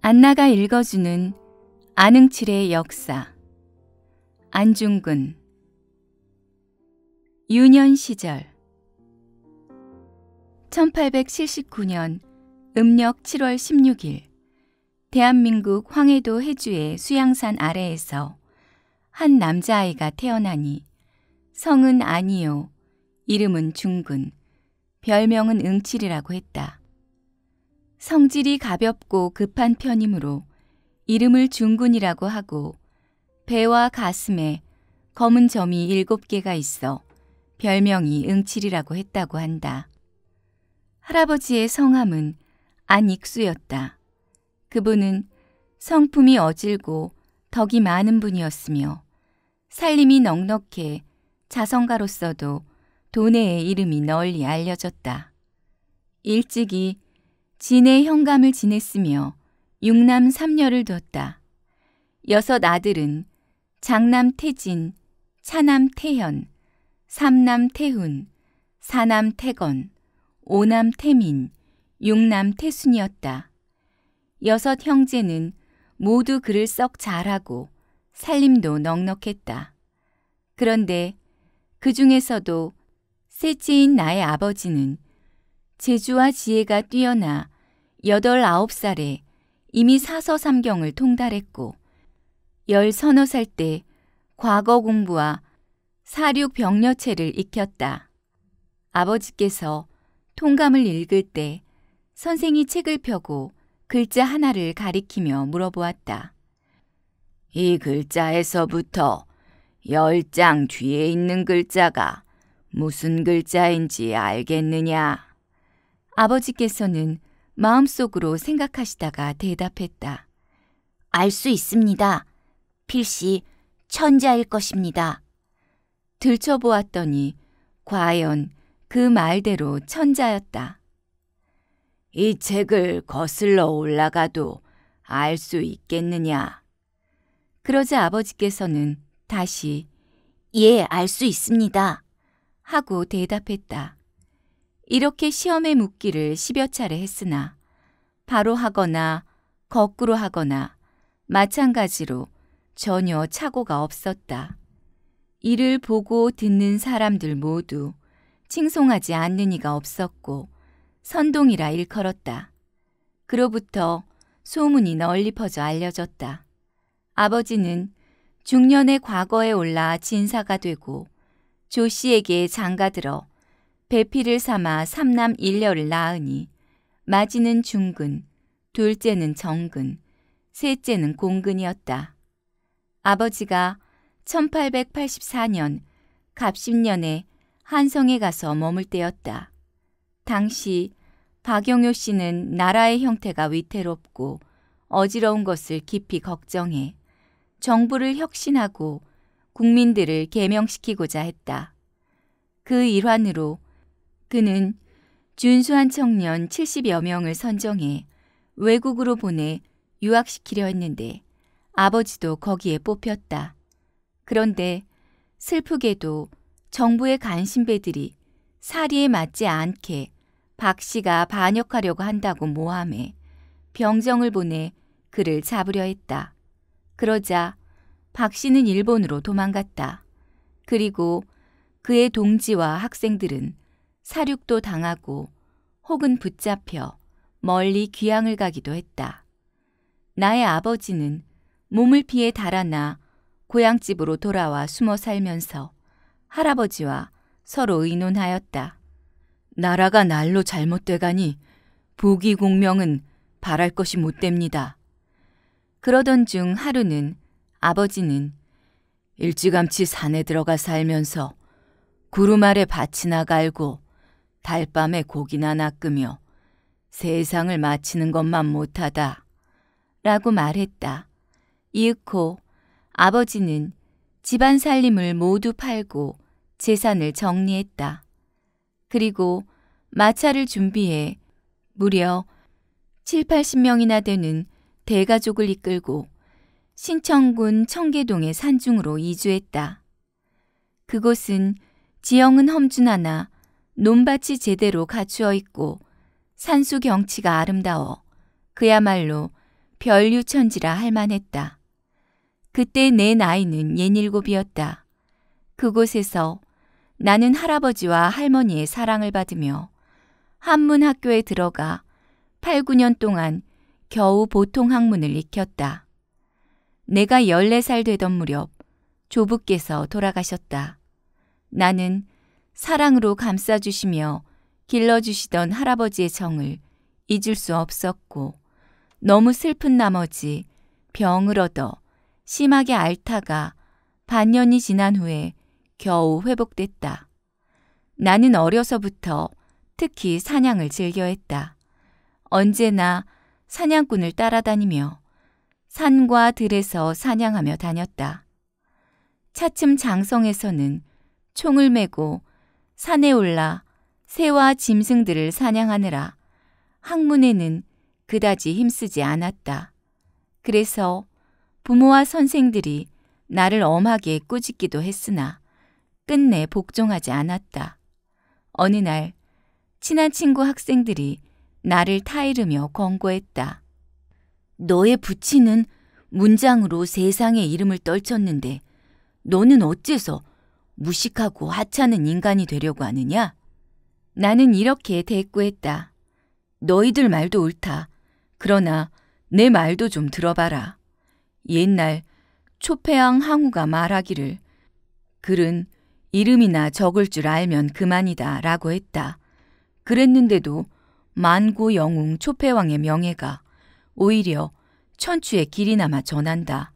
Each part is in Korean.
안나가 읽어주는 안흥칠의 역사. 안중근. 유년 시절. 1879년 음력 7월 16일 대한민국 황해도 해주의 수양산 아래에서 한 남자아이가 태어나니 성은 아니요 이름은 중근 별명은 응칠이라고 했다. 성질이 가볍고 급한 편이므로 이름을 중군이라고 하고 배와 가슴에 검은 점이 일곱 개가 있어 별명이 응칠이라고 했다고 한다. 할아버지의 성함은 안익수였다. 그분은 성품이 어질고 덕이 많은 분이었으며 살림이 넉넉해 자성가로서도 도내의 이름이 널리 알려졌다. 일찍이 진의 현감을 지냈으며 육남 삼녀를 뒀다. 여섯 아들은 장남 태진, 차남 태현, 삼남 태훈, 사남 태건, 오남 태민, 육남 태순이었다. 여섯 형제는 모두 글을 썩 잘하고 살림도 넉넉했다. 그런데 그 중에서도 셋째인 나의 아버지는 재주와 지혜가 뛰어나 여덟 아홉 살에 이미 사서삼경을 통달했고 열 서너 살 때 과거 공부와 사륙 병려체를 익혔다. 아버지께서 통감을 읽을 때 선생이 책을 펴고 글자 하나를 가리키며 물어보았다. 이 글자에서부터 열 장 뒤에 있는 글자가 무슨 글자인지 알겠느냐? 아버지께서는 마음속으로 생각하시다가 대답했다. 알 수 있습니다. 필시 천자일 것입니다. 들춰보았더니 과연 그 말대로 천자였다. 이 책을 거슬러 올라가도 알 수 있겠느냐? 그러자 아버지께서는 다시 예, 알 수 있습니다. 하고 대답했다. 이렇게 시험에 묻기를 십여 차례 했으나 바로 하거나 거꾸로 하거나 마찬가지로 전혀 착오가 없었다. 이를 보고 듣는 사람들 모두 칭송하지 않는 이가 없었고 선동이라 일컬었다. 그로부터 소문이 널리 퍼져 알려졌다. 아버지는 중년의 과거에 올라 진사가 되고 조 씨에게 장가들어 배필을 삼아 삼남 일녀를 낳으니 마지는 중근, 둘째는 정근, 셋째는 공근이었다. 아버지가 1884년 갑십년에 한성에 가서 머물 때였다. 당시 박영효 씨는 나라의 형태가 위태롭고 어지러운 것을 깊이 걱정해 정부를 혁신하고 국민들을 개명시키고자 했다. 그 일환으로 그는 준수한 청년 70여 명을 선정해 외국으로 보내 유학시키려 했는데 아버지도 거기에 뽑혔다. 그런데 슬프게도 정부의 간신배들이 사리에 맞지 않게 박 씨가 반역하려고 한다고 모함해 병정을 보내 그를 잡으려 했다. 그러자 박 씨는 일본으로 도망갔다. 그리고 그의 동지와 학생들은 사륙도 당하고 혹은 붙잡혀 멀리 귀향을 가기도 했다. 나의 아버지는 몸을 피해 달아나 고향집으로 돌아와 숨어 살면서 할아버지와 서로 의논하였다. 나라가 날로 잘못돼가니 부귀 공명은 바랄 것이 못됩니다. 그러던 중 하루는 아버지는 일찌감치 산에 들어가 살면서 구름 아래 밭이나 갈고 달밤에 고기나 낚으며 세상을 마치는 것만 못하다. 라고 말했다. 이윽고 아버지는 집안 살림을 모두 팔고 재산을 정리했다. 그리고 마차를 준비해 무려 7, 80명이나 되는 대가족을 이끌고 신청군 청계동의 산중으로 이주했다. 그곳은 지형은 험준하나 논밭이 제대로 갖추어 있고 산수 경치가 아름다워 그야말로 별유천지라 할 만했다. 그때 내 나이는 예닐곱이었다. 그곳에서 나는 할아버지와 할머니의 사랑을 받으며 한문 학교에 들어가 8, 9년 동안 겨우 보통 학문을 익혔다. 내가 14살 되던 무렵 조부께서 돌아가셨다. 나는 사랑으로 감싸주시며 길러주시던 할아버지의 정을 잊을 수 없었고 너무 슬픈 나머지 병을 얻어 심하게 앓다가 반년이 지난 후에 겨우 회복됐다. 나는 어려서부터 특히 사냥을 즐겨했다. 언제나 사냥꾼을 따라다니며 산과 들에서 사냥하며 다녔다. 차츰 장성에서는 총을 메고 산에 올라 새와 짐승들을 사냥하느라 학문에는 그다지 힘쓰지 않았다. 그래서 부모와 선생들이 나를 엄하게 꾸짖기도 했으나 끝내 복종하지 않았다. 어느 날 친한 친구 학생들이 나를 타이르며 권고했다. 너의 부친은 문장으로 세상의 이름을 떨쳤는데 너는 어째서 무식하고 하찮은 인간이 되려고 하느냐? 나는 이렇게 대꾸했다. 너희들 말도 옳다. 그러나 내 말도 좀 들어봐라. 옛날 초패왕 항우가 말하기를 글은 이름이나 적을 줄 알면 그만이다 라고 했다. 그랬는데도 만고 영웅 초패왕의 명예가 오히려 천추의 길이나마 전한다.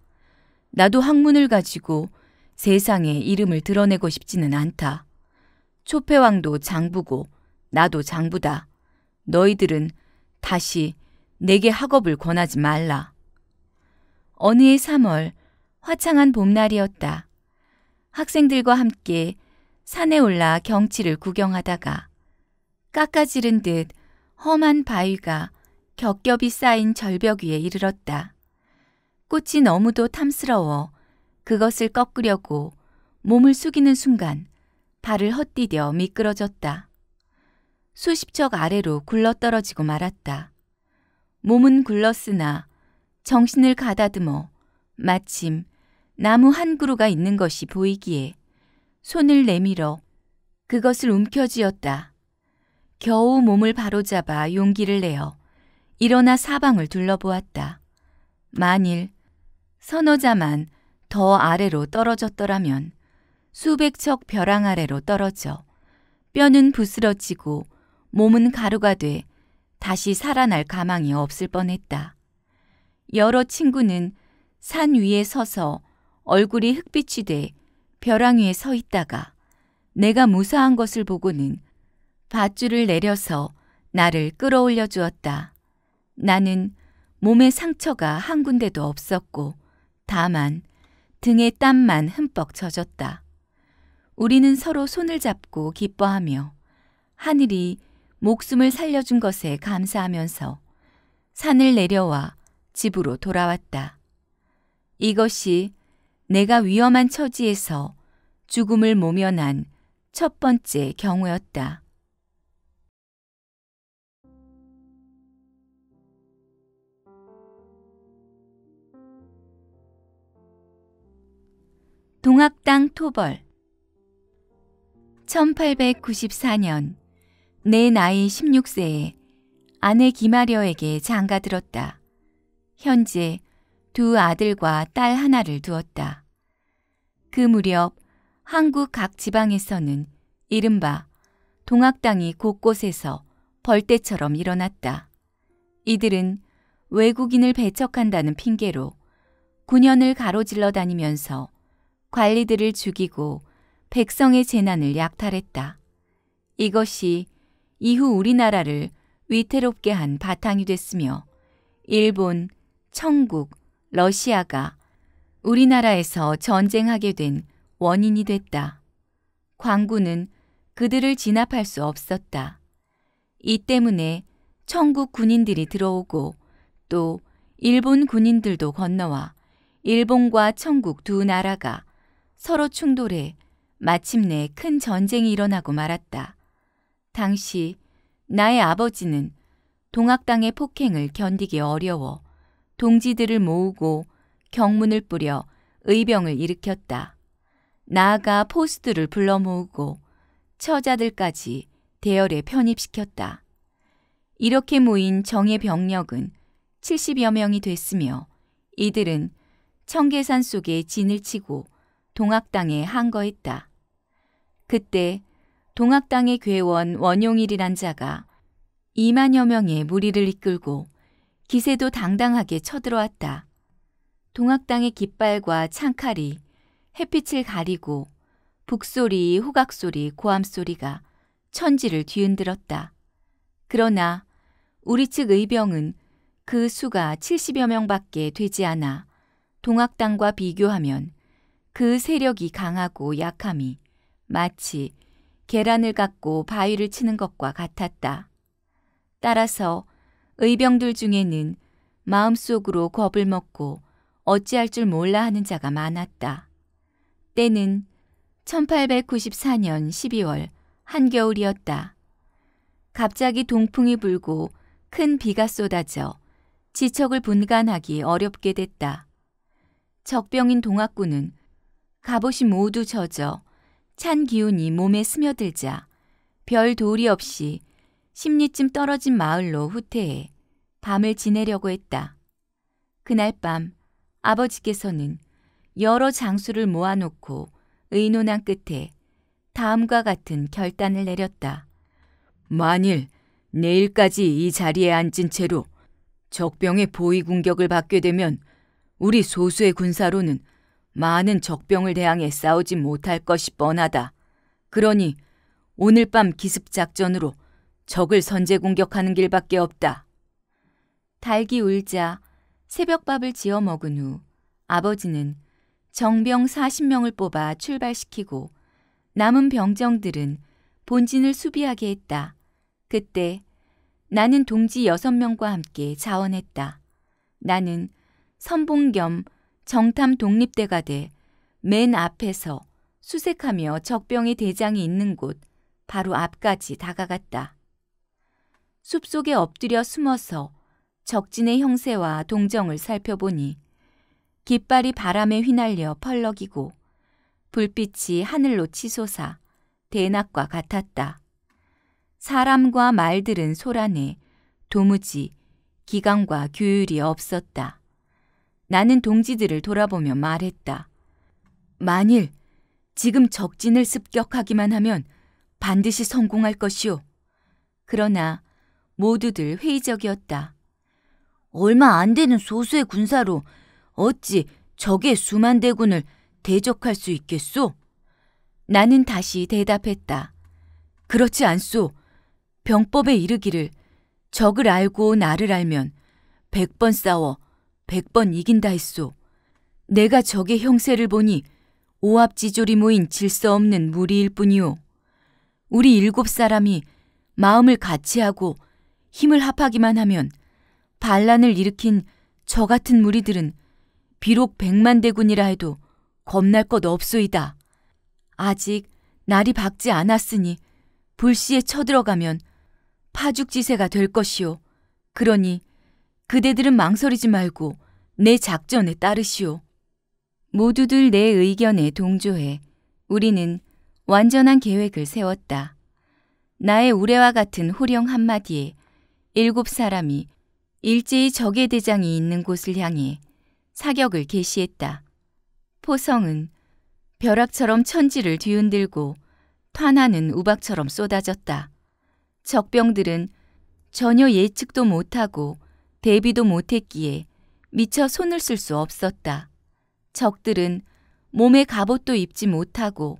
나도 학문을 가지고 세상에 이름을 드러내고 싶지는 않다. 초패왕도 장부고 나도 장부다. 너희들은 다시 내게 학업을 권하지 말라. 어느 해 3월 화창한 봄날이었다. 학생들과 함께 산에 올라 경치를 구경하다가 깎아지른 듯 험한 바위가 겹겹이 쌓인 절벽 위에 이르렀다. 꽃이 너무도 탐스러워 그것을 꺾으려고 몸을 숙이는 순간 발을 헛디뎌 미끄러졌다. 수십 척 아래로 굴러떨어지고 말았다. 몸은 굴렀으나 정신을 가다듬어 마침 나무 한 그루가 있는 것이 보이기에 손을 내밀어 그것을 움켜쥐었다. 겨우 몸을 바로잡아 용기를 내어 일어나 사방을 둘러보았다. 만일 선어자만 더 아래로 떨어졌더라면 수백 척 벼랑 아래로 떨어져 뼈는 부스러지고 몸은 가루가 돼 다시 살아날 가망이 없을 뻔했다. 여러 친구는 산 위에 서서 얼굴이 흑빛이 돼 벼랑 위에 서 있다가 내가 무사한 것을 보고는 밧줄을 내려서 나를 끌어올려 주었다. 나는 몸에 상처가 한 군데도 없었고 다만 등에 땀만 흠뻑 젖었다. 우리는 서로 손을 잡고 기뻐하며 하늘이 목숨을 살려준 것에 감사하면서 산을 내려와 집으로 돌아왔다. 이것이 내가 위험한 처지에서 죽음을 모면한 첫 번째 경우였다. 동학당 토벌 1894년 내 나이 16세에 아내 김아려에게 장가들었다. 현재 두 아들과 딸 하나를 두었다. 그 무렵 한국 각 지방에서는 이른바 동학당이 곳곳에서 벌떼처럼 일어났다. 이들은 외국인을 배척한다는 핑계로 9년을 가로질러 다니면서 관리들을 죽이고 백성의 재난을 약탈했다. 이것이 이후 우리나라를 위태롭게 한 바탕이 됐으며 일본, 청국, 러시아가 우리나라에서 전쟁하게 된 원인이 됐다. 광군은 그들을 진압할 수 없었다. 이 때문에 청국 군인들이 들어오고 또 일본 군인들도 건너와 일본과 청국 두 나라가 서로 충돌해 마침내 큰 전쟁이 일어나고 말았다. 당시 나의 아버지는 동학당의 폭행을 견디기 어려워 동지들을 모으고 경문을 뿌려 의병을 일으켰다. 나아가 포스트를 불러 모으고 처자들까지 대열에 편입시켰다. 이렇게 모인 정예 병력은 70여 명이 됐으며 이들은 청계산 속에 진을 치고 동학당에 항거했다. 그때 동학당의 괴원 원용일이란 자가 2만여 명의 무리를 이끌고 기세도 당당하게 쳐들어왔다. 동학당의 깃발과 창칼이 햇빛을 가리고 북소리, 호각소리, 고함소리가 천지를 뒤흔들었다. 그러나 우리 측 의병은 그 수가 70여 명밖에 되지 않아 동학당과 비교하면 그 세력이 강하고 약함이 마치 계란을 갖고 바위를 치는 것과 같았다. 따라서 의병들 중에는 마음속으로 겁을 먹고 어찌할 줄 몰라 하는 자가 많았다. 때는 1894년 12월 한겨울이었다. 갑자기 동풍이 불고 큰 비가 쏟아져 지척을 분간하기 어렵게 됐다. 적병인 동학군은 갑옷이 모두 젖어 찬 기운이 몸에 스며들자 별 도리 없이 십리쯤 떨어진 마을로 후퇴해 밤을 지내려고 했다. 그날 밤 아버지께서는 여러 장수를 모아놓고 의논한 끝에 다음과 같은 결단을 내렸다. 만일 내일까지 이 자리에 앉은 채로 적병의 보위 공격을 받게 되면 우리 소수의 군사로는 많은 적병을 대항해 싸우지 못할 것이 뻔하다. 그러니 오늘 밤 기습 작전으로 적을 선제 공격하는 길밖에 없다. 달기 울자 새벽밥을 지어 먹은 후 아버지는 정병 40명을 뽑아 출발시키고 남은 병정들은 본진을 수비하게 했다. 그때 나는 동지 6명과 함께 자원했다. 나는 선봉 겸 정탐 독립대가 돼 맨 앞에서 수색하며 적병의 대장이 있는 곳 바로 앞까지 다가갔다. 숲속에 엎드려 숨어서 적진의 형세와 동정을 살펴보니 깃발이 바람에 휘날려 펄럭이고 불빛이 하늘로 치솟아 대낮과 같았다. 사람과 말들은 소란해 도무지 기강과 규율이 없었다. 나는 동지들을 돌아보며 말했다. 만일 지금 적진을 습격하기만 하면 반드시 성공할 것이오. 그러나 모두들 회의적이었다. 얼마 안 되는 소수의 군사로 어찌 적의 수만 대군을 대적할 수 있겠소? 나는 다시 대답했다. 그렇지 않소. 병법에 이르기를 적을 알고 나를 알면 백번 싸워 백번 이긴다 했소. 내가 적의 형세를 보니 오합지졸이 모인 질서 없는 무리일 뿐이오. 우리 일곱 사람이 마음을 같이 하고 힘을 합하기만 하면 반란을 일으킨 저 같은 무리들은 비록 백만 대군이라 해도 겁날 것 없소이다. 아직 날이 밝지 않았으니 불시에 쳐들어가면 파죽지세가 될 것이오. 그러니 그대들은 망설이지 말고 내 작전에 따르시오. 모두들 내 의견에 동조해 우리는 완전한 계획을 세웠다. 나의 우레와 같은 호령 한마디에 일곱 사람이 일제히 적의 대장이 있는 곳을 향해 사격을 개시했다. 포성은 벼락처럼 천지를 뒤흔들고 탄하는 우박처럼 쏟아졌다. 적병들은 전혀 예측도 못하고 대비도 못했기에 미처 손을 쓸 수 없었다. 적들은 몸에 갑옷도 입지 못하고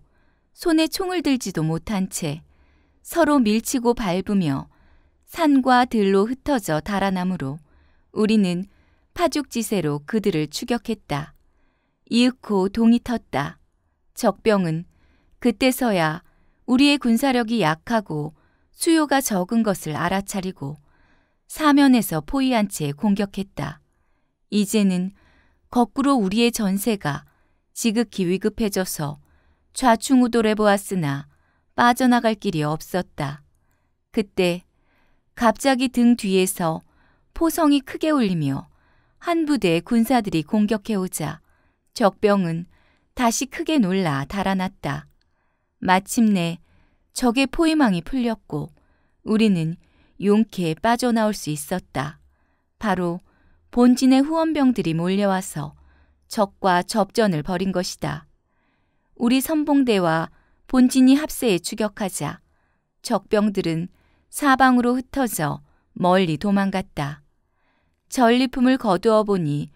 손에 총을 들지도 못한 채 서로 밀치고 밟으며 산과 들로 흩어져 달아나므로 우리는 파죽지세로 그들을 추격했다. 이윽고 동이 텄다. 적병은 그때서야 우리의 군사력이 약하고 수요가 적은 것을 알아차리고 사면에서 포위한 채 공격했다. 이제는 거꾸로 우리의 전세가 지극히 위급해져서 좌충우돌해 보았으나 빠져나갈 길이 없었다. 그때 갑자기 등 뒤에서 포성이 크게 울리며 한 부대 군사들이 공격해오자 적병은 다시 크게 놀라 달아났다. 마침내 적의 포위망이 풀렸고 우리는 용케 빠져나올 수 있었다. 바로 본진의 후원병들이 몰려와서 적과 접전을 벌인 것이다. 우리 선봉대와 본진이 합세에 추격하자 적병들은 사방으로 흩어져 멀리 도망갔다. 전리품을 거두어 보니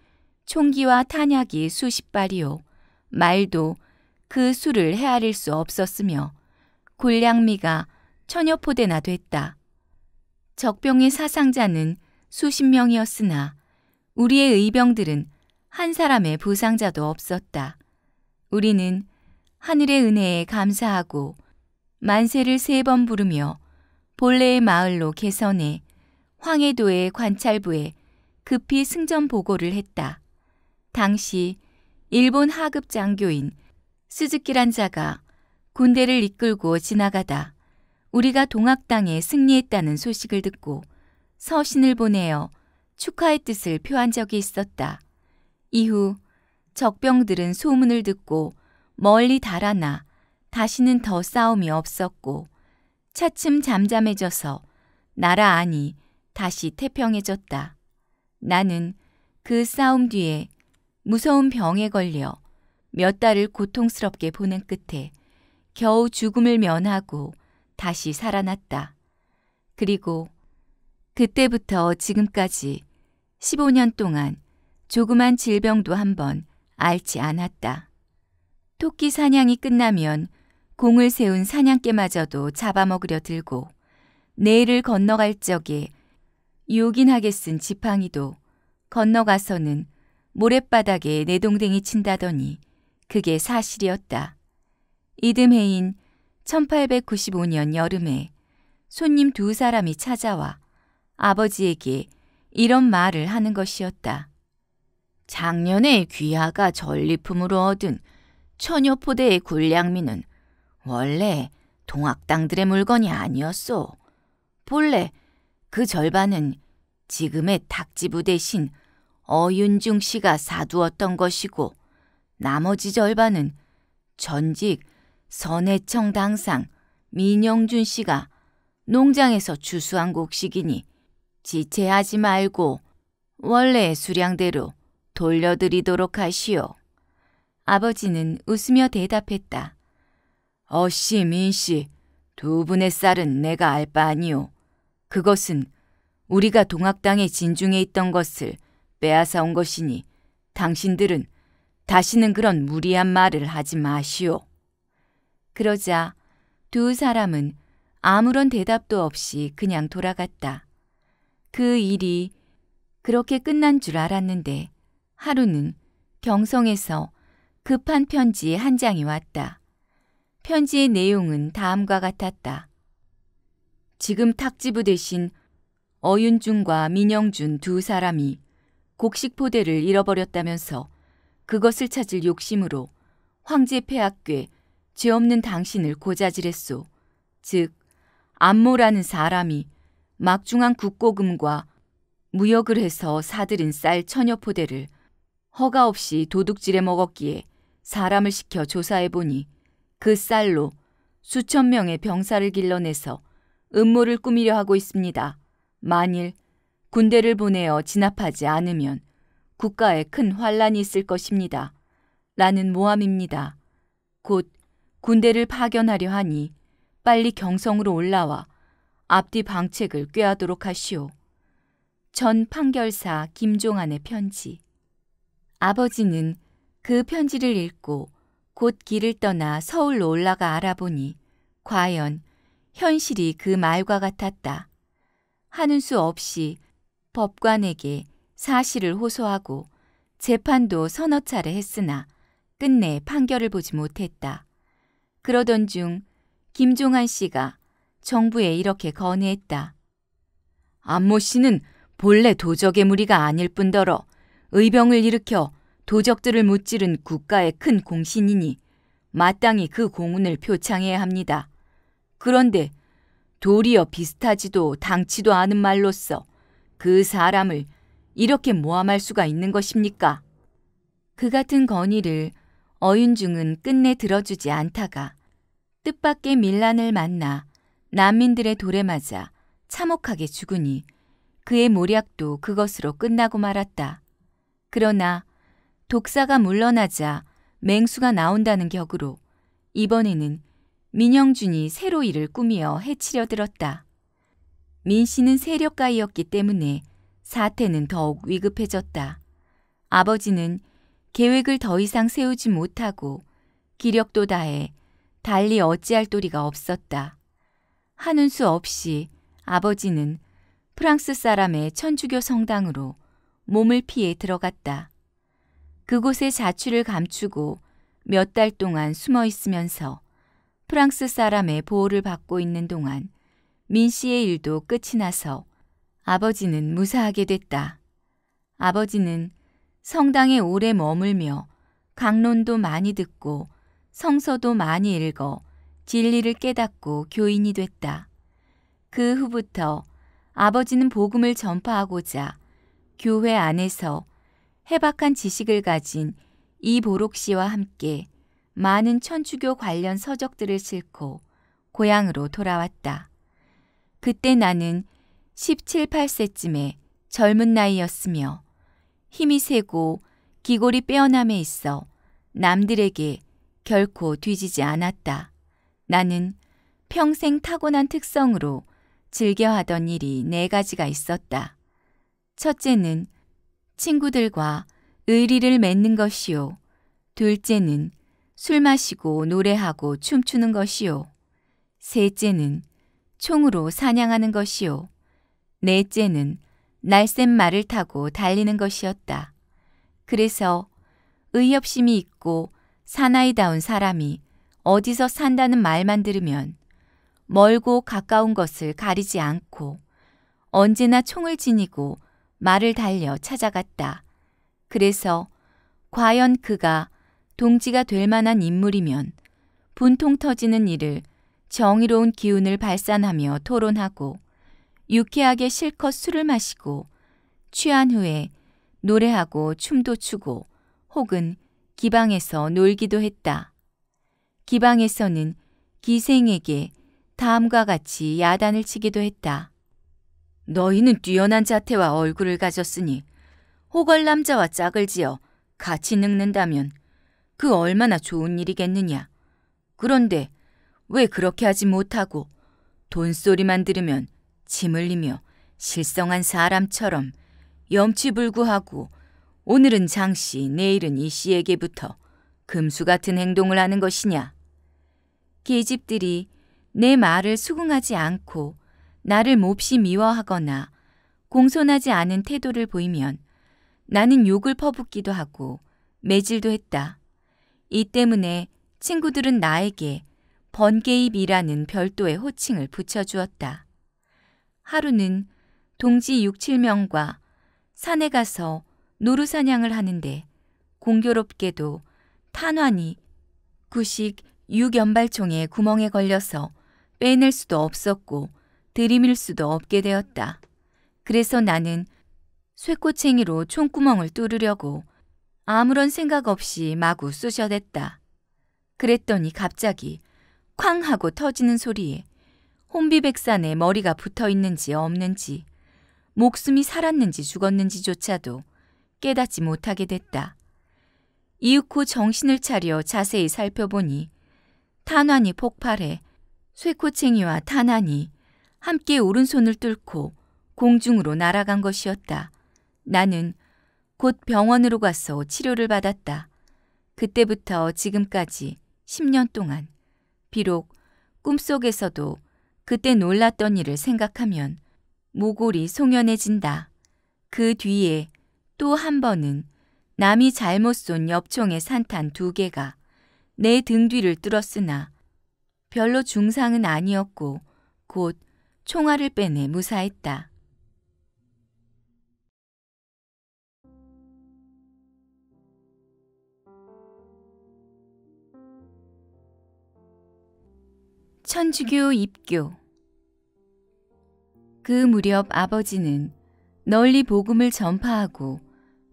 총기와 탄약이 수십 발이요. 말도 그 수를 헤아릴 수 없었으며 군량미가 천여 포대나 됐다. 적병의 사상자는 수십 명이었으나 우리의 의병들은 한 사람의 부상자도 없었다. 우리는 하늘의 은혜에 감사하고 만세를 세 번 부르며 본래의 마을로 개선해 황해도의 관찰부에 급히 승전 보고를 했다. 당시 일본 하급 장교인 스즈키란 자가 군대를 이끌고 지나가다 우리가 동학당에 승리했다는 소식을 듣고 서신을 보내어 축하의 뜻을 표한 적이 있었다. 이후 적병들은 소문을 듣고 멀리 달아나 다시는 더 싸움이 없었고 차츰 잠잠해져서 나라 안이 다시 태평해졌다. 나는 그 싸움 뒤에 무서운 병에 걸려 몇 달을 고통스럽게 보낸 끝에 겨우 죽음을 면하고 다시 살아났다. 그리고 그때부터 지금까지 15년 동안 조그만 질병도 한번 앓지 않았다. 토끼 사냥이 끝나면 공을 세운 사냥개마저도 잡아먹으려 들고 내일을 건너갈 적에 요긴하게 쓴 지팡이도 건너가서는 모랫바닥에 내동댕이 친다더니 그게 사실이었다. 이듬해인 1895년 여름에 손님 두 사람이 찾아와 아버지에게 이런 말을 하는 것이었다. 작년에 귀하가 전리품으로 얻은 처녀포대의 굴량미는 원래 동학당들의 물건이 아니었소. 본래 그 절반은 지금의 탁지부 대신 어윤중 씨가 사두었던 것이고 나머지 절반은 전직 선해청 당상 민영준 씨가 농장에서 추수한 곡식이니 지체하지 말고 원래의 수량대로 돌려드리도록 하시오. 아버지는 웃으며 대답했다. 어씨, 민씨, 두 분의 쌀은 내가 알 바 아니오. 그것은 우리가 동학당의 진중에 있던 것을 빼앗아 온 것이니 당신들은 다시는 그런 무리한 말을 하지 마시오. 그러자 두 사람은 아무런 대답도 없이 그냥 돌아갔다. 그 일이 그렇게 끝난 줄 알았는데 하루는 경성에서 급한 편지 한 장이 왔다. 편지의 내용은 다음과 같았다. 지금 탁지부 대신 어윤준과 민영준 두 사람이 곡식포대를 잃어버렸다면서 그것을 찾을 욕심으로 황제 폐하께 죄 없는 당신을 고자질했소. 즉 안모라는 사람이 막중한 국고금과 무역을 해서 사들인 쌀 천여 포대를 허가 없이 도둑질해 먹었기에 사람을 시켜 조사해 보니 그 쌀로 수천 명의 병사를 길러내서 음모를 꾸미려 하고 있습니다. 만일 군대를 보내어 진압하지 않으면 국가에 큰 환란이 있을 것입니다. 라는 모함입니다. 곧 군대를 파견하려 하니 빨리 경성으로 올라와 앞뒤 방책을 꾀하도록 하시오. 전 판결사 김종안의 편지. 아버지는 그 편지를 읽고 곧 길을 떠나 서울로 올라가 알아보니 과연 현실이 그 말과 같았다. 하는 수 없이 법관에게 사실을 호소하고 재판도 서너 차례 했으나 끝내 판결을 보지 못했다. 그러던 중 김종한 씨가 정부에 이렇게 건의했다. 안모 씨는 본래 도적의 무리가 아닐 뿐더러 의병을 일으켜 도적들을 무찌른 국가의 큰 공신이니 마땅히 그 공운을 표창해야 합니다. 그런데 도리어 비슷하지도 당치도 않은 말로써 그 사람을 이렇게 모함할 수가 있는 것입니까? 그 같은 건의를 어윤중은 끝내 들어주지 않다가 뜻밖의 밀란을 만나 난민들의 돌에 맞아 참혹하게 죽으니 그의 모략도 그것으로 끝나고 말았다. 그러나 독사가 물러나자 맹수가 나온다는 격으로 이번에는 민영준이 새로 이를 꾸미어 해치려 들었다. 민 씨는 세력가이었기 때문에 사태는 더욱 위급해졌다. 아버지는 계획을 더 이상 세우지 못하고 기력도 다해 달리 어찌할 도리가 없었다. 하는 수 없이 아버지는 프랑스 사람의 천주교 성당으로 몸을 피해 들어갔다. 그곳에 자취를 감추고 몇 달 동안 숨어 있으면서 프랑스 사람의 보호를 받고 있는 동안 민 씨의 일도 끝이 나서 아버지는 무사하게 됐다. 아버지는 성당에 오래 머물며 강론도 많이 듣고 성서도 많이 읽어 진리를 깨닫고 교인이 됐다. 그 후부터 아버지는 복음을 전파하고자 교회 안에서 해박한 지식을 가진 이보록 씨와 함께 많은 천주교 관련 서적들을 싣고 고향으로 돌아왔다. 그때 나는 17, 8세쯤에 젊은 나이였으며 힘이 세고 기골이 빼어남에 있어 남들에게 결코 뒤지지 않았다. 나는 평생 타고난 특성으로 즐겨 하던 일이 네 가지가 있었다. 첫째는 친구들과 의리를 맺는 것이요. 둘째는 술 마시고 노래하고 춤추는 것이요. 셋째는 총으로 사냥하는 것이요. 넷째는 날쌘 말을 타고 달리는 것이었다. 그래서 의협심이 있고 사나이다운 사람이 어디서 산다는 말만 들으면 멀고 가까운 것을 가리지 않고 언제나 총을 지니고 말을 달려 찾아갔다. 그래서 과연 그가 동지가 될 만한 인물이면 분통 터지는 일을 정의로운 기운을 발산하며 토론하고 유쾌하게 실컷 술을 마시고 취한 후에 노래하고 춤도 추고 혹은 기방에서 놀기도 했다. 기방에서는 기생에게 다음과 같이 야단을 치기도 했다. 너희는 뛰어난 자태와 얼굴을 가졌으니 호걸 남자와 짝을 지어 같이 늙는다면 그 얼마나 좋은 일이겠느냐. 그런데 왜 그렇게 하지 못하고 돈소리만 들으면 침 흘리며 실성한 사람처럼 염치불구하고 오늘은 장씨, 내일은 이 씨에게부터 금수 같은 행동을 하는 것이냐. 계집들이 내 말을 수긍하지 않고 나를 몹시 미워하거나 공손하지 않은 태도를 보이면 나는 욕을 퍼붓기도 하고 매질도 했다. 이 때문에 친구들은 나에게 번개입이라는 별도의 호칭을 붙여주었다. 하루는 동지 6, 7명과 산에 가서 노루사냥을 하는데 공교롭게도 탄환이 구식 육연발총의 구멍에 걸려서 빼낼 수도 없었고 들이밀 수도 없게 되었다. 그래서 나는 쇠꼬챙이로 총구멍을 뚫으려고 아무런 생각 없이 마구 쑤셔댔다. 그랬더니 갑자기 쾅 하고 터지는 소리에 혼비백산에 머리가 붙어 있는지 없는지 목숨이 살았는지 죽었는지조차도 깨닫지 못하게 됐다. 이윽고 정신을 차려 자세히 살펴보니 탄환이 폭발해 쇠코챙이와 탄환이 함께 오른손을 뚫고 공중으로 날아간 것이었다. 나는 곧 병원으로 가서 치료를 받았다. 그때부터 지금까지 10년 동안 비록 꿈속에서도 그때 놀랐던 일을 생각하면 모골이 송연해진다. 그 뒤에 또 한 번은 남이 잘못 쏜 엽총의 산탄 두 개가 내 등 뒤를 뚫었으나 별로 중상은 아니었고 곧 총알을 빼내 무사했다. 천주교 입교 그 무렵 아버지는 널리 복음을 전파하고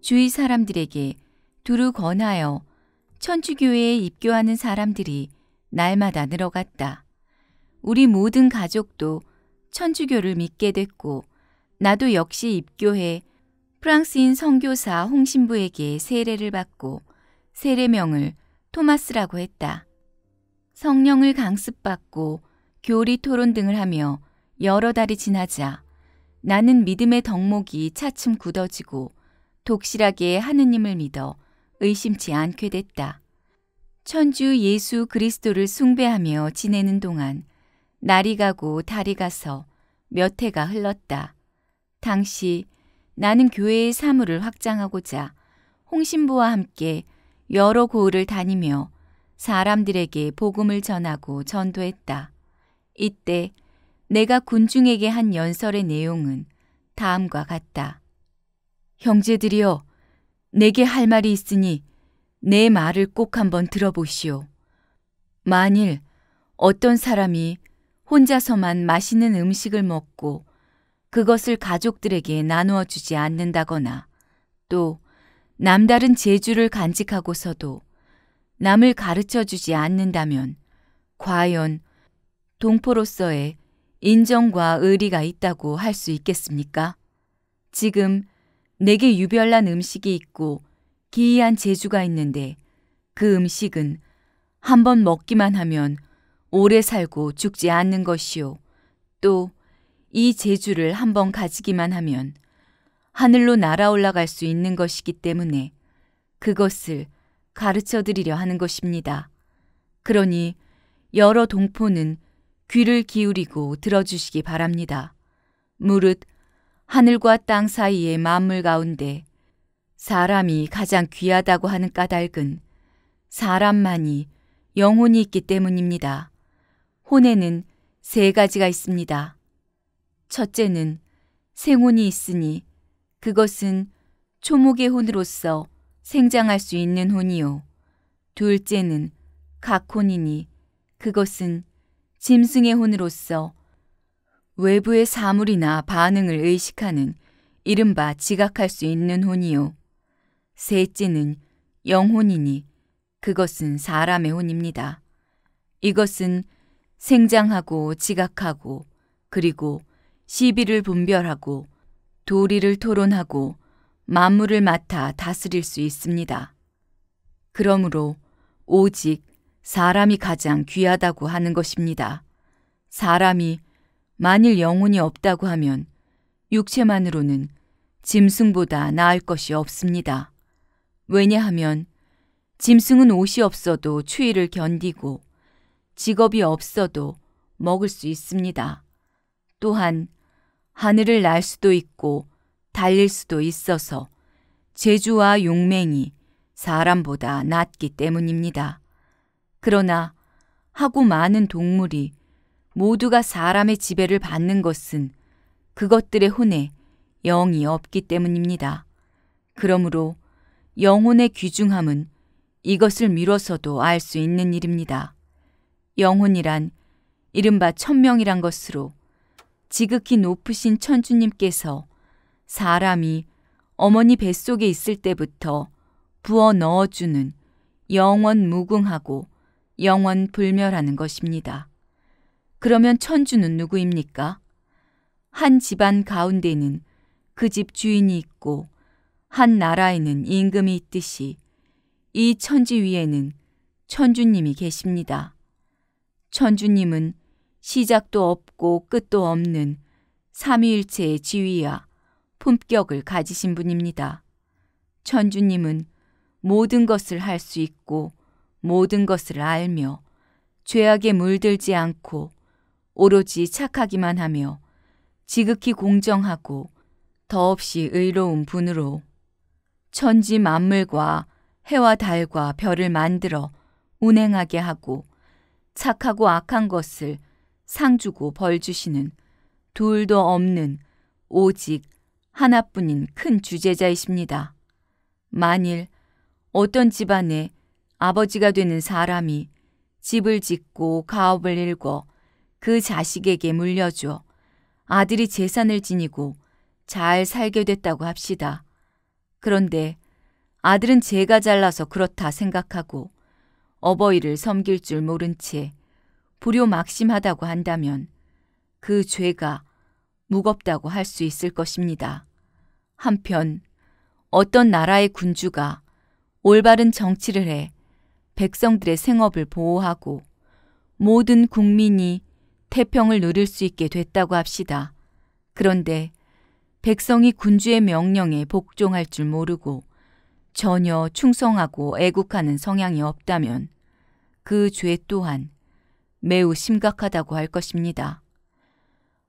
주위 사람들에게 두루 권하여 천주교회에 입교하는 사람들이 날마다 늘어갔다. 우리 모든 가족도 천주교를 믿게 됐고 나도 역시 입교해 프랑스인 선교사 홍신부에게 세례를 받고 세례명을 토마스라고 했다. 성령을 강습받고 교리 토론 등을 하며 여러 달이 지나자 나는 믿음의 덕목이 차츰 굳어지고 독실하게 하느님을 믿어 의심치 않게 됐다. 천주 예수 그리스도를 숭배하며 지내는 동안 날이 가고 달이 가서 몇 해가 흘렀다. 당시 나는 교회의 사물을 확장하고자 홍신부와 함께 여러 고을을 다니며 사람들에게 복음을 전하고 전도했다. 이때 내가 군중에게 한 연설의 내용은 다음과 같다. 형제들이여, 내게 할 말이 있으니 내 말을 꼭 한번 들어보시오. 만일 어떤 사람이 혼자서만 맛있는 음식을 먹고 그것을 가족들에게 나누어 주지 않는다거나 또 남다른 재주를 간직하고서도 남을 가르쳐 주지 않는다면 과연 동포로서의 인정과 의리가 있다고 할 수 있겠습니까? 지금 내게 유별난 음식이 있고 기이한 재주가 있는데 그 음식은 한 번 먹기만 하면 오래 살고 죽지 않는 것이요. 또 이 재주를 한 번 가지기만 하면 하늘로 날아 올라갈 수 있는 것이기 때문에 그것을 가르쳐 드리려 하는 것입니다. 그러니 여러 동포는 귀를 기울이고 들어주시기 바랍니다. 무릇 하늘과 땅 사이의 만물 가운데 사람이 가장 귀하다고 하는 까닭은 사람만이 영혼이 있기 때문입니다. 혼에는 세 가지가 있습니다. 첫째는 생혼이 있으니 그것은 초목의 혼으로서 생장할 수 있는 혼이요. 둘째는 각혼이니 그것은 짐승의 혼으로서 외부의 사물이나 반응을 의식하는 이른바 지각할 수 있는 혼이요. 셋째는 영혼이니 그것은 사람의 혼입니다. 이것은 생장하고 지각하고 그리고 시비를 분별하고 도리를 토론하고 만물을 맡아 다스릴 수 있습니다. 그러므로 오직 사람이 가장 귀하다고 하는 것입니다. 사람이 만일 영혼이 없다고 하면 육체만으로는 짐승보다 나을 것이 없습니다. 왜냐하면 짐승은 옷이 없어도 추위를 견디고 직업이 없어도 먹을 수 있습니다. 또한 하늘을 날 수도 있고 달릴 수도 있어서 제주와 용맹이 사람보다 낫기 때문입니다. 그러나 하고 많은 동물이 모두가 사람의 지배를 받는 것은 그것들의 혼에 영이 없기 때문입니다. 그러므로 영혼의 귀중함은 이것을 미뤄서도 알 수 있는 일입니다. 영혼이란 이른바 천명이란 것으로 지극히 높으신 천주님께서 사람이 어머니 뱃속에 있을 때부터 부어 넣어주는 영원 무궁하고 영원 불멸하는 것입니다. 그러면 천주는 누구입니까? 한 집안 가운데는 그 집 주인이 있고 한 나라에는 임금이 있듯이 이 천지 위에는 천주님이 계십니다. 천주님은 시작도 없고 끝도 없는 삼위일체의 지위와 품격을 가지신 분입니다. 천주님은 모든 것을 할 수 있고 모든 것을 알며 죄악에 물들지 않고 오로지 착하기만 하며 지극히 공정하고 더없이 의로운 분으로 천지 만물과 해와 달과 별을 만들어 운행하게 하고 착하고 악한 것을 상 주고 벌 주시는 둘도 없는 오직 하나뿐인 큰 주제자이십니다. 만일 어떤 집안에 아버지가 되는 사람이 집을 짓고 가업을 일궈 그 자식에게 물려줘 아들이 재산을 지니고 잘 살게 됐다고 합시다. 그런데 아들은 제가 잘나서 그렇다 생각하고 어버이를 섬길 줄 모른 채 불효막심하다고 한다면 그 죄가 무겁다고 할 수 있을 것입니다. 한편 어떤 나라의 군주가 올바른 정치를 해 백성들의 생업을 보호하고 모든 국민이 태평을 누릴 수 있게 됐다고 합시다. 그런데 백성이 군주의 명령에 복종할 줄 모르고 전혀 충성하고 애국하는 성향이 없다면 그 죄 또한 매우 심각하다고 할 것입니다.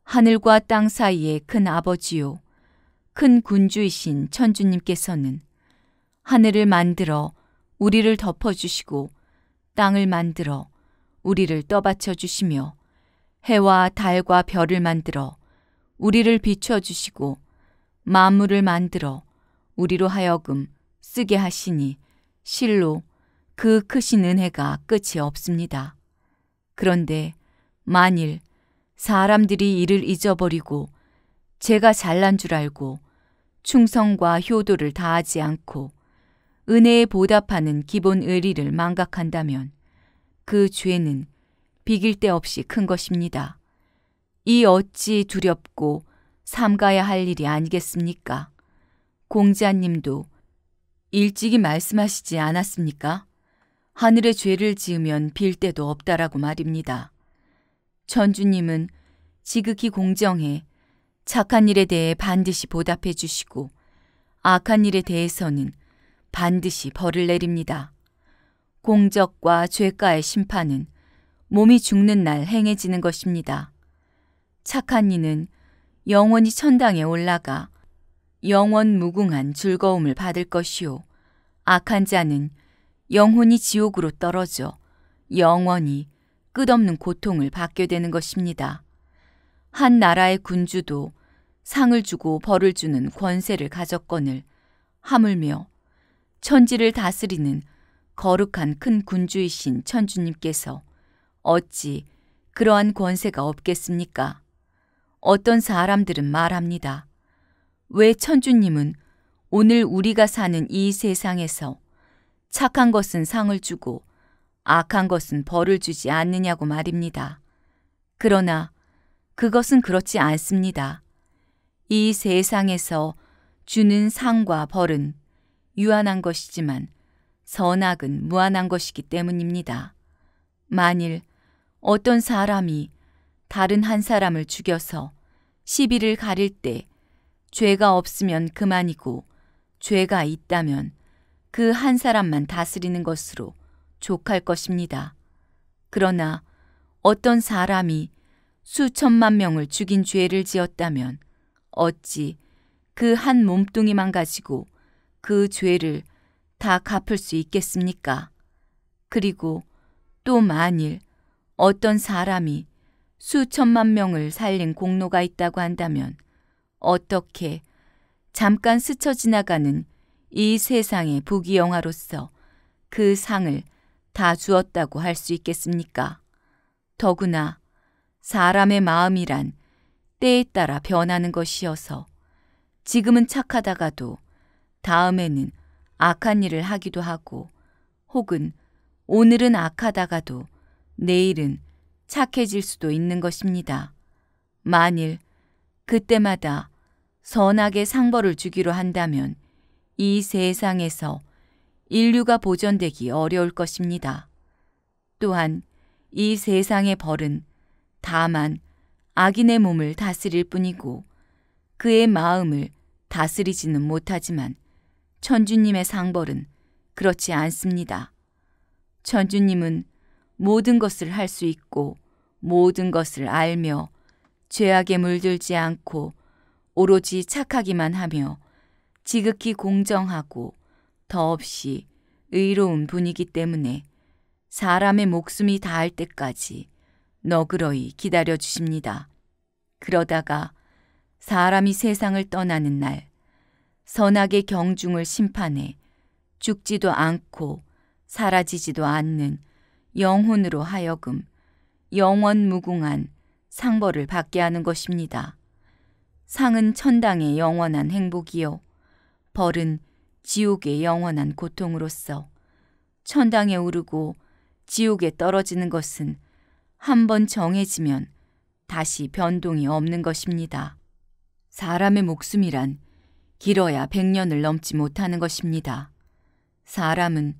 하늘과 땅 사이의 큰 아버지요, 큰 군주이신 천주님께서는 하늘을 만들어 우리를 덮어주시고 땅을 만들어 우리를 떠받쳐 주시며 해와 달과 별을 만들어 우리를 비춰 주시고 만물을 만들어 우리로 하여금 쓰게 하시니 실로 그 크신 은혜가 끝이 없습니다. 그런데 만일 사람들이 이를 잊어버리고 제가 잘난 줄 알고 충성과 효도를 다하지 않고 은혜에 보답하는 기본 의리를 망각한다면 그 죄는 비길 데 없이 큰 것입니다. 이 어찌 두렵고 삼가야 할 일이 아니겠습니까? 공자님도 일찍이 말씀하시지 않았습니까? 하늘의 죄를 지으면 빌 데도 없다라고 말입니다. 천주님은 지극히 공정해 착한 일에 대해 반드시 보답해 주시고 악한 일에 대해서는 반드시 벌을 내립니다. 공적과 죄가의 심판은 몸이 죽는 날 행해지는 것입니다. 착한 이는 영원히 천당에 올라가 영원 무궁한 즐거움을 받을 것이요. 악한 자는 영혼이 지옥으로 떨어져 영원히 끝없는 고통을 받게 되는 것입니다. 한 나라의 군주도 상을 주고 벌을 주는 권세를 가졌거늘 하물며 천지를 다스리는 거룩한 큰 군주이신 천주님께서 어찌 그러한 권세가 없겠습니까? 어떤 사람들은 말합니다. 왜 천주님은 오늘 우리가 사는 이 세상에서 착한 것은 상을 주고 악한 것은 벌을 주지 않느냐고 말입니다. 그러나 그것은 그렇지 않습니다. 이 세상에서 주는 상과 벌은 유한한 것이지만 선악은 무한한 것이기 때문입니다. 만일 어떤 사람이 다른 한 사람을 죽여서 시비를 가릴 때 죄가 없으면 그만이고 죄가 있다면 그 한 사람만 다스리는 것으로 족할 것입니다. 그러나 어떤 사람이 수천만 명을 죽인 죄를 지었다면 어찌 그 한 몸뚱이만 가지고 그 죄를 다 갚을 수 있겠습니까? 그리고 또 만일 어떤 사람이 수천만 명을 살린 공로가 있다고 한다면 어떻게 잠깐 스쳐 지나가는 이 세상의 부귀영화로서 그 상을 다 주었다고 할 수 있겠습니까? 더구나 사람의 마음이란 때에 따라 변하는 것이어서 지금은 착하다가도 다음에는 악한 일을 하기도 하고 혹은 오늘은 악하다가도 내일은 착해질 수도 있는 것입니다. 만일 그때마다 선하게 상벌을 주기로 한다면 이 세상에서 인류가 보존되기 어려울 것입니다. 또한 이 세상의 벌은 다만 악인의 몸을 다스릴 뿐이고 그의 마음을 다스리지는 못하지만 천주님의 상벌은 그렇지 않습니다. 천주님은 모든 것을 할 수 있고 모든 것을 알며 죄악에 물들지 않고 오로지 착하기만 하며 지극히 공정하고 더없이 의로운 분이기 때문에 사람의 목숨이 다할 때까지 너그러이 기다려 주십니다. 그러다가 사람이 세상을 떠나는 날 선악의 경중을 심판해 죽지도 않고 사라지지도 않는 영혼으로 하여금 영원 무궁한 상벌을 받게 하는 것입니다. 상은 천당의 영원한 행복이요. 벌은 지옥의 영원한 고통으로서 천당에 오르고 지옥에 떨어지는 것은 한 번 정해지면 다시 변동이 없는 것입니다. 사람의 목숨이란 길어야 백년을 넘지 못하는 것입니다. 사람은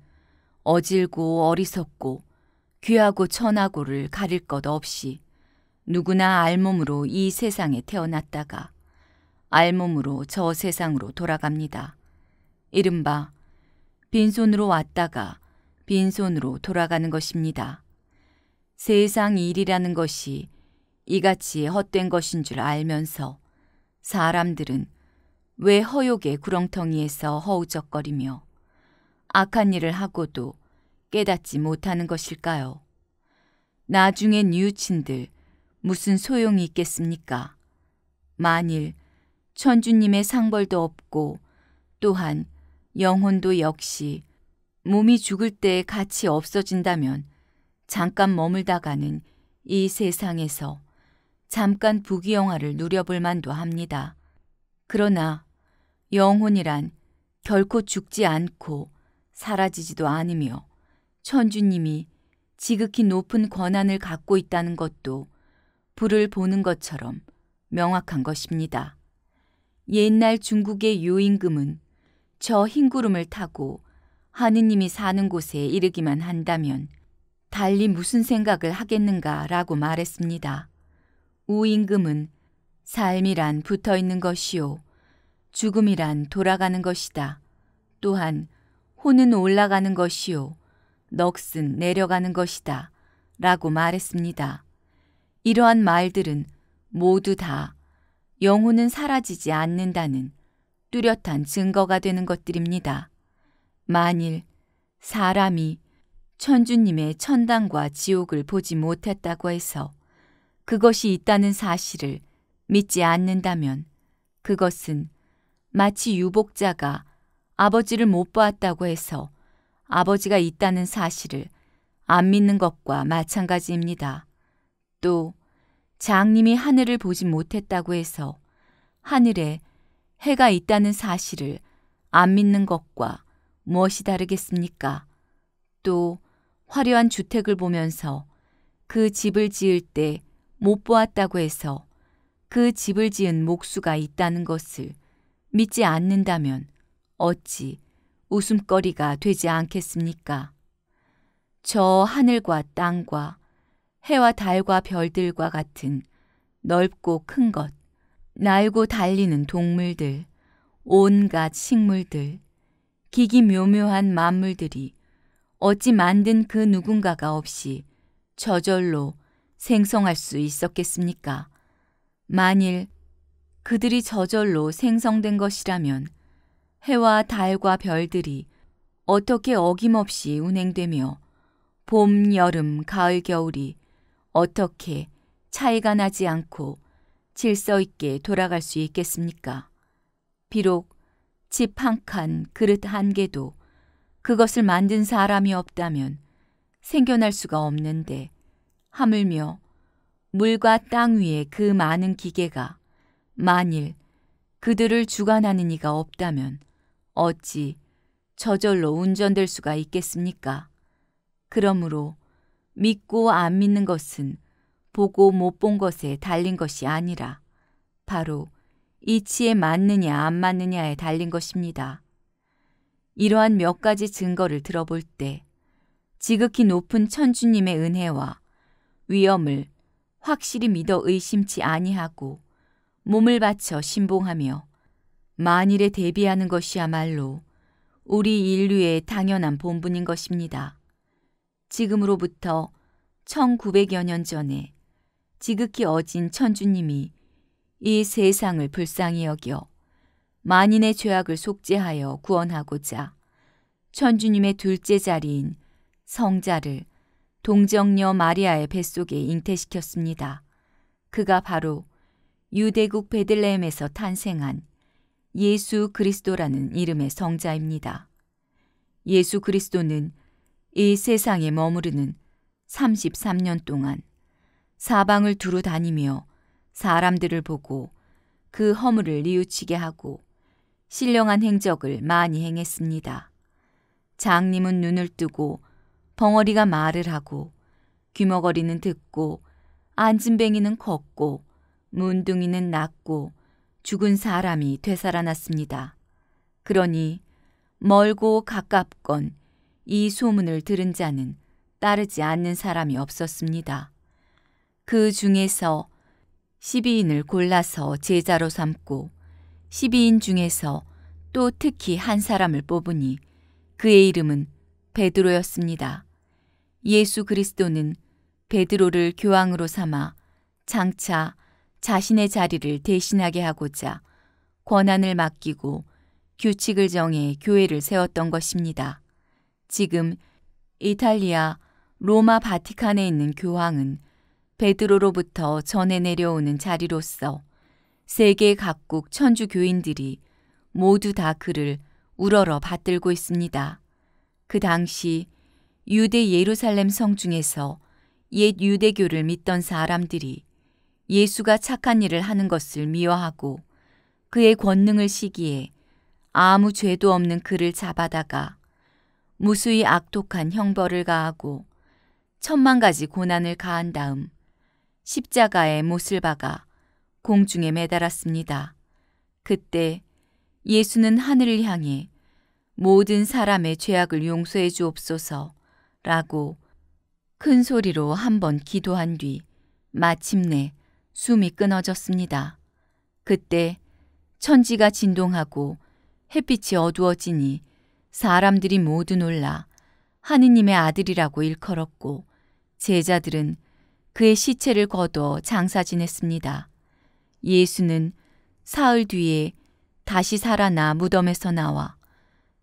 어질고 어리석고 귀하고 천하고를 가릴 것 없이 누구나 알몸으로 이 세상에 태어났다가 알몸으로 저 세상으로 돌아갑니다. 이른바 빈손으로 왔다가 빈손으로 돌아가는 것입니다. 세상 일이라는 것이 이같이 헛된 것인 줄 알면서 사람들은 왜 허욕의 구렁텅이에서 허우적거리며 악한 일을 하고도 깨닫지 못하는 것일까요? 나중에 뉘우친들 무슨 소용이 있겠습니까? 만일 천주님의 상벌도 없고 또한 영혼도 역시 몸이 죽을 때 같이 없어진다면 잠깐 머물다가는 이 세상에서 잠깐 부귀영화를 누려볼 만도 합니다. 그러나 영혼이란 결코 죽지 않고 사라지지도 않으며 천주님이 지극히 높은 권한을 갖고 있다는 것도 불을 보는 것처럼 명확한 것입니다. 옛날 중국의 요임금은 저 흰구름을 타고 하느님이 사는 곳에 이르기만 한다면 달리 무슨 생각을 하겠는가라고 말했습니다. 우임금은 삶이란 붙어 있는 것이요. 죽음이란 돌아가는 것이다. 또한 혼은 올라가는 것이요. 넋은 내려가는 것이다. 라고 말했습니다. 이러한 말들은 모두 다 영혼은 사라지지 않는다는 뚜렷한 증거가 되는 것들입니다. 만일 사람이 천주님의 천당과 지옥을 보지 못했다고 해서 그것이 있다는 사실을 믿지 않는다면 그것은 마치 유복자가 아버지를 못 보았다고 해서 아버지가 있다는 사실을 안 믿는 것과 마찬가지입니다. 또 장님이 하늘을 보지 못했다고 해서 하늘에 해가 있다는 사실을 안 믿는 것과 무엇이 다르겠습니까? 또 화려한 주택을 보면서 그 집을 지을 때 못 보았다고 해서 그 집을 지은 목수가 있다는 것을 믿지 않는다면 어찌 웃음거리가 되지 않겠습니까? 저 하늘과 땅과 해와 달과 별들과 같은 넓고 큰 것, 날고 달리는 동물들, 온갖 식물들, 기기 묘묘한 만물들이 어찌 만든 그 누군가가 없이 저절로 생성할 수 있었겠습니까? 만일 그들이 저절로 생성된 것이라면 해와 달과 별들이 어떻게 어김없이 운행되며 봄, 여름, 가을, 겨울이 어떻게 차이가 나지 않고 질서 있게 돌아갈 수 있겠습니까? 비록 집 한 칸, 그릇 한 개도 그것을 만든 사람이 없다면 생겨날 수가 없는데 하물며 물과 땅 위에 그 많은 기계가 만일 그들을 주관하는 이가 없다면 어찌 저절로 운전될 수가 있겠습니까? 그러므로 믿고 안 믿는 것은 보고 못 본 것에 달린 것이 아니라 바로 이치에 맞느냐 안 맞느냐에 달린 것입니다. 이러한 몇 가지 증거를 들어볼 때 지극히 높은 천주님의 은혜와 위엄을 확실히 믿어 의심치 아니하고 몸을 바쳐 신봉하며 만일에 대비하는 것이야말로 우리 인류의 당연한 본분인 것입니다. 지금으로부터 1900여 년 전에 지극히 어진 천주님이 이 세상을 불쌍히 여겨 만인의 죄악을 속죄하여 구원하고자 천주님의 둘째 자리인 성자를 동정녀 마리아의 뱃속에 잉태시켰습니다. 그가 바로 유대국 베들레헴에서 탄생한 예수 그리스도라는 이름의 성자입니다. 예수 그리스도는 이 세상에 머무르는 33년 동안 사방을 두루 다니며 사람들을 보고 그 허물을 뉘우치게 하고 신령한 행적을 많이 행했습니다. 장님은 눈을 뜨고 벙어리가 말을 하고 귀머거리는 듣고 안진뱅이는 걷고 문둥이는 낫고 죽은 사람이 되살아났습니다. 그러니 멀고 가깝건 이 소문을 들은 자는 따르지 않는 사람이 없었습니다. 그 중에서 12인을 골라서 제자로 삼고 12인 중에서 또 특히 한 사람을 뽑으니 그의 이름은 베드로였습니다. 예수 그리스도는 베드로를 교황으로 삼아 장차 자신의 자리를 대신하게 하고자 권한을 맡기고 규칙을 정해 교회를 세웠던 것입니다. 지금 이탈리아 로마 바티칸에 있는 교황은 베드로로부터 전해 내려오는 자리로서 세계 각국 천주 교인들이 모두 다 그를 우러러 받들고 있습니다. 그 당시 유대 예루살렘 성 중에서 옛 유대교를 믿던 사람들이 예수가 착한 일을 하는 것을 미워하고 그의 권능을 시기에 아무 죄도 없는 그를 잡아다가 무수히 악독한 형벌을 가하고 천만 가지 고난을 가한 다음 십자가에 못을 박아 공중에 매달았습니다. 그때 예수는 하늘을 향해 모든 사람의 죄악을 용서해 주옵소서 라고 큰 소리로 한번 기도한 뒤 마침내 숨이 끊어졌습니다. 그때 천지가 진동하고 햇빛이 어두워지니 사람들이 모두 놀라 하느님의 아들이라고 일컬었고 제자들은 그의 시체를 거둬 장사 지냈습니다. 예수는 사흘 뒤에 다시 살아나 무덤에서 나와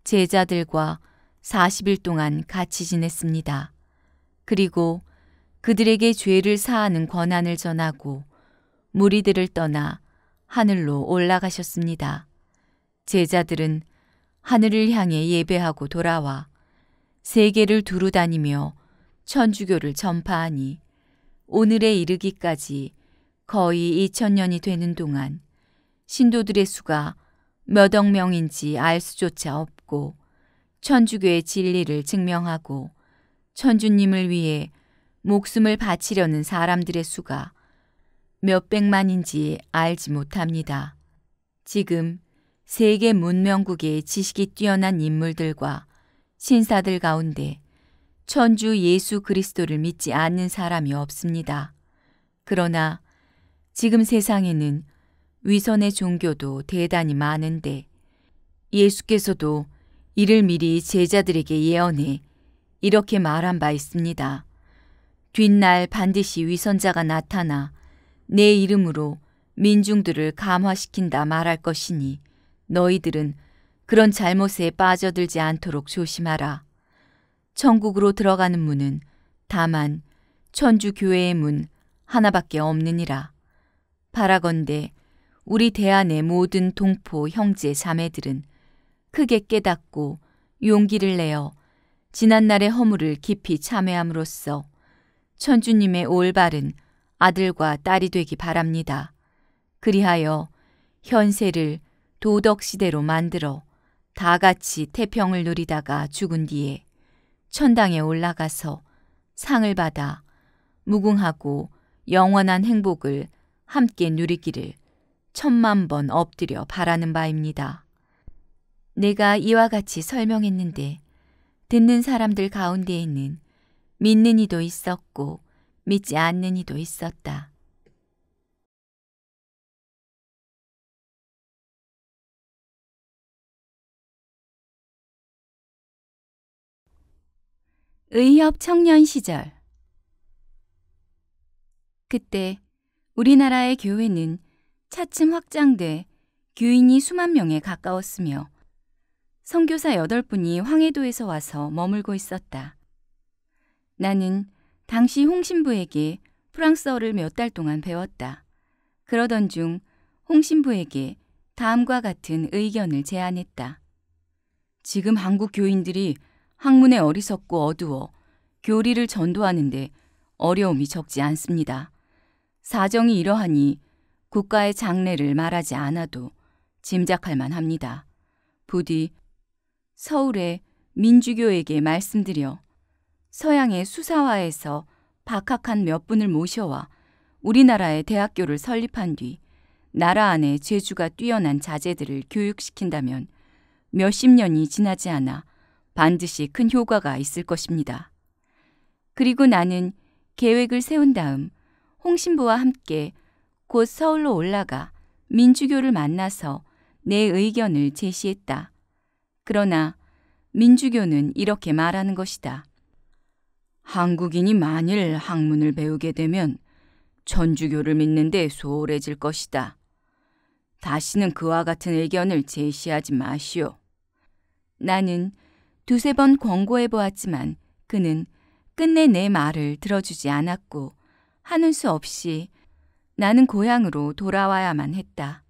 제자들과 40일 동안 같이 지냈습니다. 그리고 그들에게 죄를 사하는 권한을 전하고 무리들을 떠나 하늘로 올라가셨습니다. 제자들은 하늘을 향해 예배하고 돌아와 세계를 두루 다니며 천주교를 전파하니 오늘에 이르기까지 거의 2천년이 되는 동안 신도들의 수가 몇 억 명인지 알 수조차 없고 천주교의 진리를 증명하고 천주님을 위해 목숨을 바치려는 사람들의 수가 몇 백만인지 알지 못합니다. 지금 세계 문명국의 지식이 뛰어난 인물들과 신사들 가운데 천주 예수 그리스도를 믿지 않는 사람이 없습니다. 그러나 지금 세상에는 위선의 종교도 대단히 많은데 예수께서도 이를 미리 제자들에게 예언해 이렇게 말한 바 있습니다. 뒷날 반드시 위선자가 나타나 내 이름으로 민중들을 감화시킨다 말할 것이니 너희들은 그런 잘못에 빠져들지 않도록 조심하라. 천국으로 들어가는 문은 다만 천주 교회의 문 하나밖에 없느니라. 바라건대 우리 대안의 모든 동포 형제 자매들은 크게 깨닫고 용기를 내어 지난날의 허물을 깊이 참회함으로써 천주님의 올바른 아들과 딸이 되기 바랍니다. 그리하여 현세를 도덕시대로 만들어 다 같이 태평을 누리다가 죽은 뒤에 천당에 올라가서 상을 받아 무궁하고 영원한 행복을 함께 누리기를 천만 번 엎드려 바라는 바입니다. 내가 이와 같이 설명했는데 듣는 사람들 가운데에는 믿는 이도 있었고 믿지 않는 이도 있었다. 의협 청년 시절 그때 우리나라의 교회는 차츰 확장돼 교인이 수만 명에 가까웠으며 선교사 여덟 분이 황해도에서 와서 머물고 있었다. 나는 당시 홍 신부에게 프랑스어를 몇 달 동안 배웠다. 그러던 중 홍 신부에게 다음과 같은 의견을 제안했다. 지금 한국 교인들이 학문에 어리석고 어두워 교리를 전도하는데 어려움이 적지 않습니다. 사정이 이러하니 국가의 장래를 말하지 않아도 짐작할 만합니다. 부디 서울의 민주교에게 말씀드려 서양의 수사화에서 박학한 몇 분을 모셔와 우리나라의 대학교를 설립한 뒤 나라 안에 재주가 뛰어난 자제들을 교육시킨다면 몇십 년이 지나지 않아 반드시 큰 효과가 있을 것입니다. 그리고 나는 계획을 세운 다음 홍신부와 함께 곧 서울로 올라가 민주교를 만나서 내 의견을 제시했다. 그러나 민주교는 이렇게 말하는 것이다. 한국인이 만일 학문을 배우게 되면 천주교를 믿는데 소홀해질 것이다. 다시는 그와 같은 의견을 제시하지 마시오. 나는 두세 번 권고해 보았지만 그는 끝내 내 말을 들어주지 않았고 하는 수 없이 나는 고향으로 돌아와야만 했다.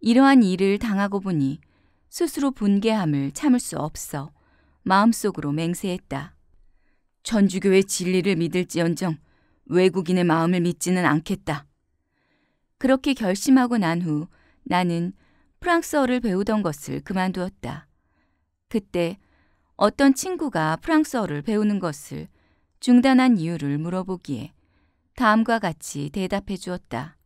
이러한 일을 당하고 보니 스스로 분개함을 참을 수 없어 마음속으로 맹세했다. 천주교의 진리를 믿을지언정 외국인의 마음을 믿지는 않겠다. 그렇게 결심하고 난 후 나는 프랑스어를 배우던 것을 그만두었다. 그때 어떤 친구가 프랑스어를 배우는 것을 중단한 이유를 물어보기에 다음과 같이 대답해 주었다.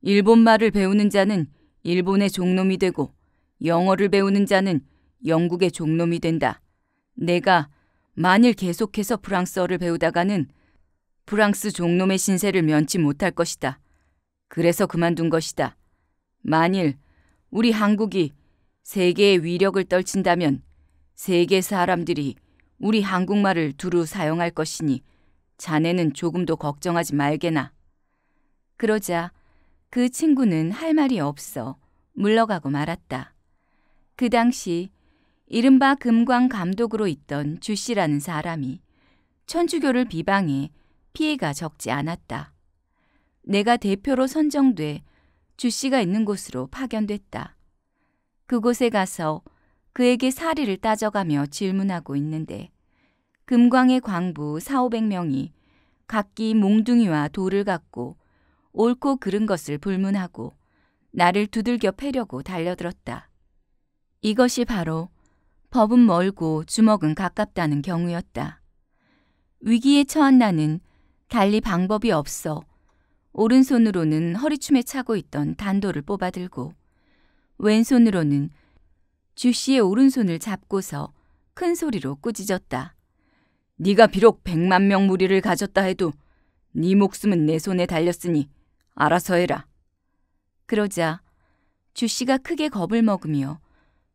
일본 말을 배우는 자는 일본의 종놈이 되고 영어를 배우는 자는 영국의 종놈이 된다. 내가 만일 계속해서 프랑스어를 배우다가는 프랑스 종놈의 신세를 면치 못할 것이다. 그래서 그만둔 것이다. 만일 우리 한국이 세계의 위력을 떨친다면 세계 사람들이 우리 한국말을 두루 사용할 것이니 자네는 조금도 걱정하지 말게나. 그러자 그 친구는 할 말이 없어 물러가고 말았다. 그 당시 이른바 금광 감독으로 있던 주 씨라는 사람이 천주교를 비방해 피해가 적지 않았다. 내가 대표로 선정돼 주 씨가 있는 곳으로 파견됐다. 그곳에 가서 그에게 사리를 따져가며 질문하고 있는데 금광의 광부 4, 500명이 각기 몽둥이와 돌을 갖고 옳고 그른 것을 불문하고 나를 두들겨 패려고 달려들었다. 이것이 바로 법은 멀고 주먹은 가깝다는 경우였다. 위기에 처한 나는 달리 방법이 없어 오른손으로는 허리춤에 차고 있던 단도를 뽑아들고 왼손으로는 주 씨의 오른손을 잡고서 큰 소리로 꾸짖었다. 네가 비록 백만 명 무리를 가졌다 해도 네 목숨은 내 손에 달렸으니 알아서 해라. 그러자 주 씨가 크게 겁을 먹으며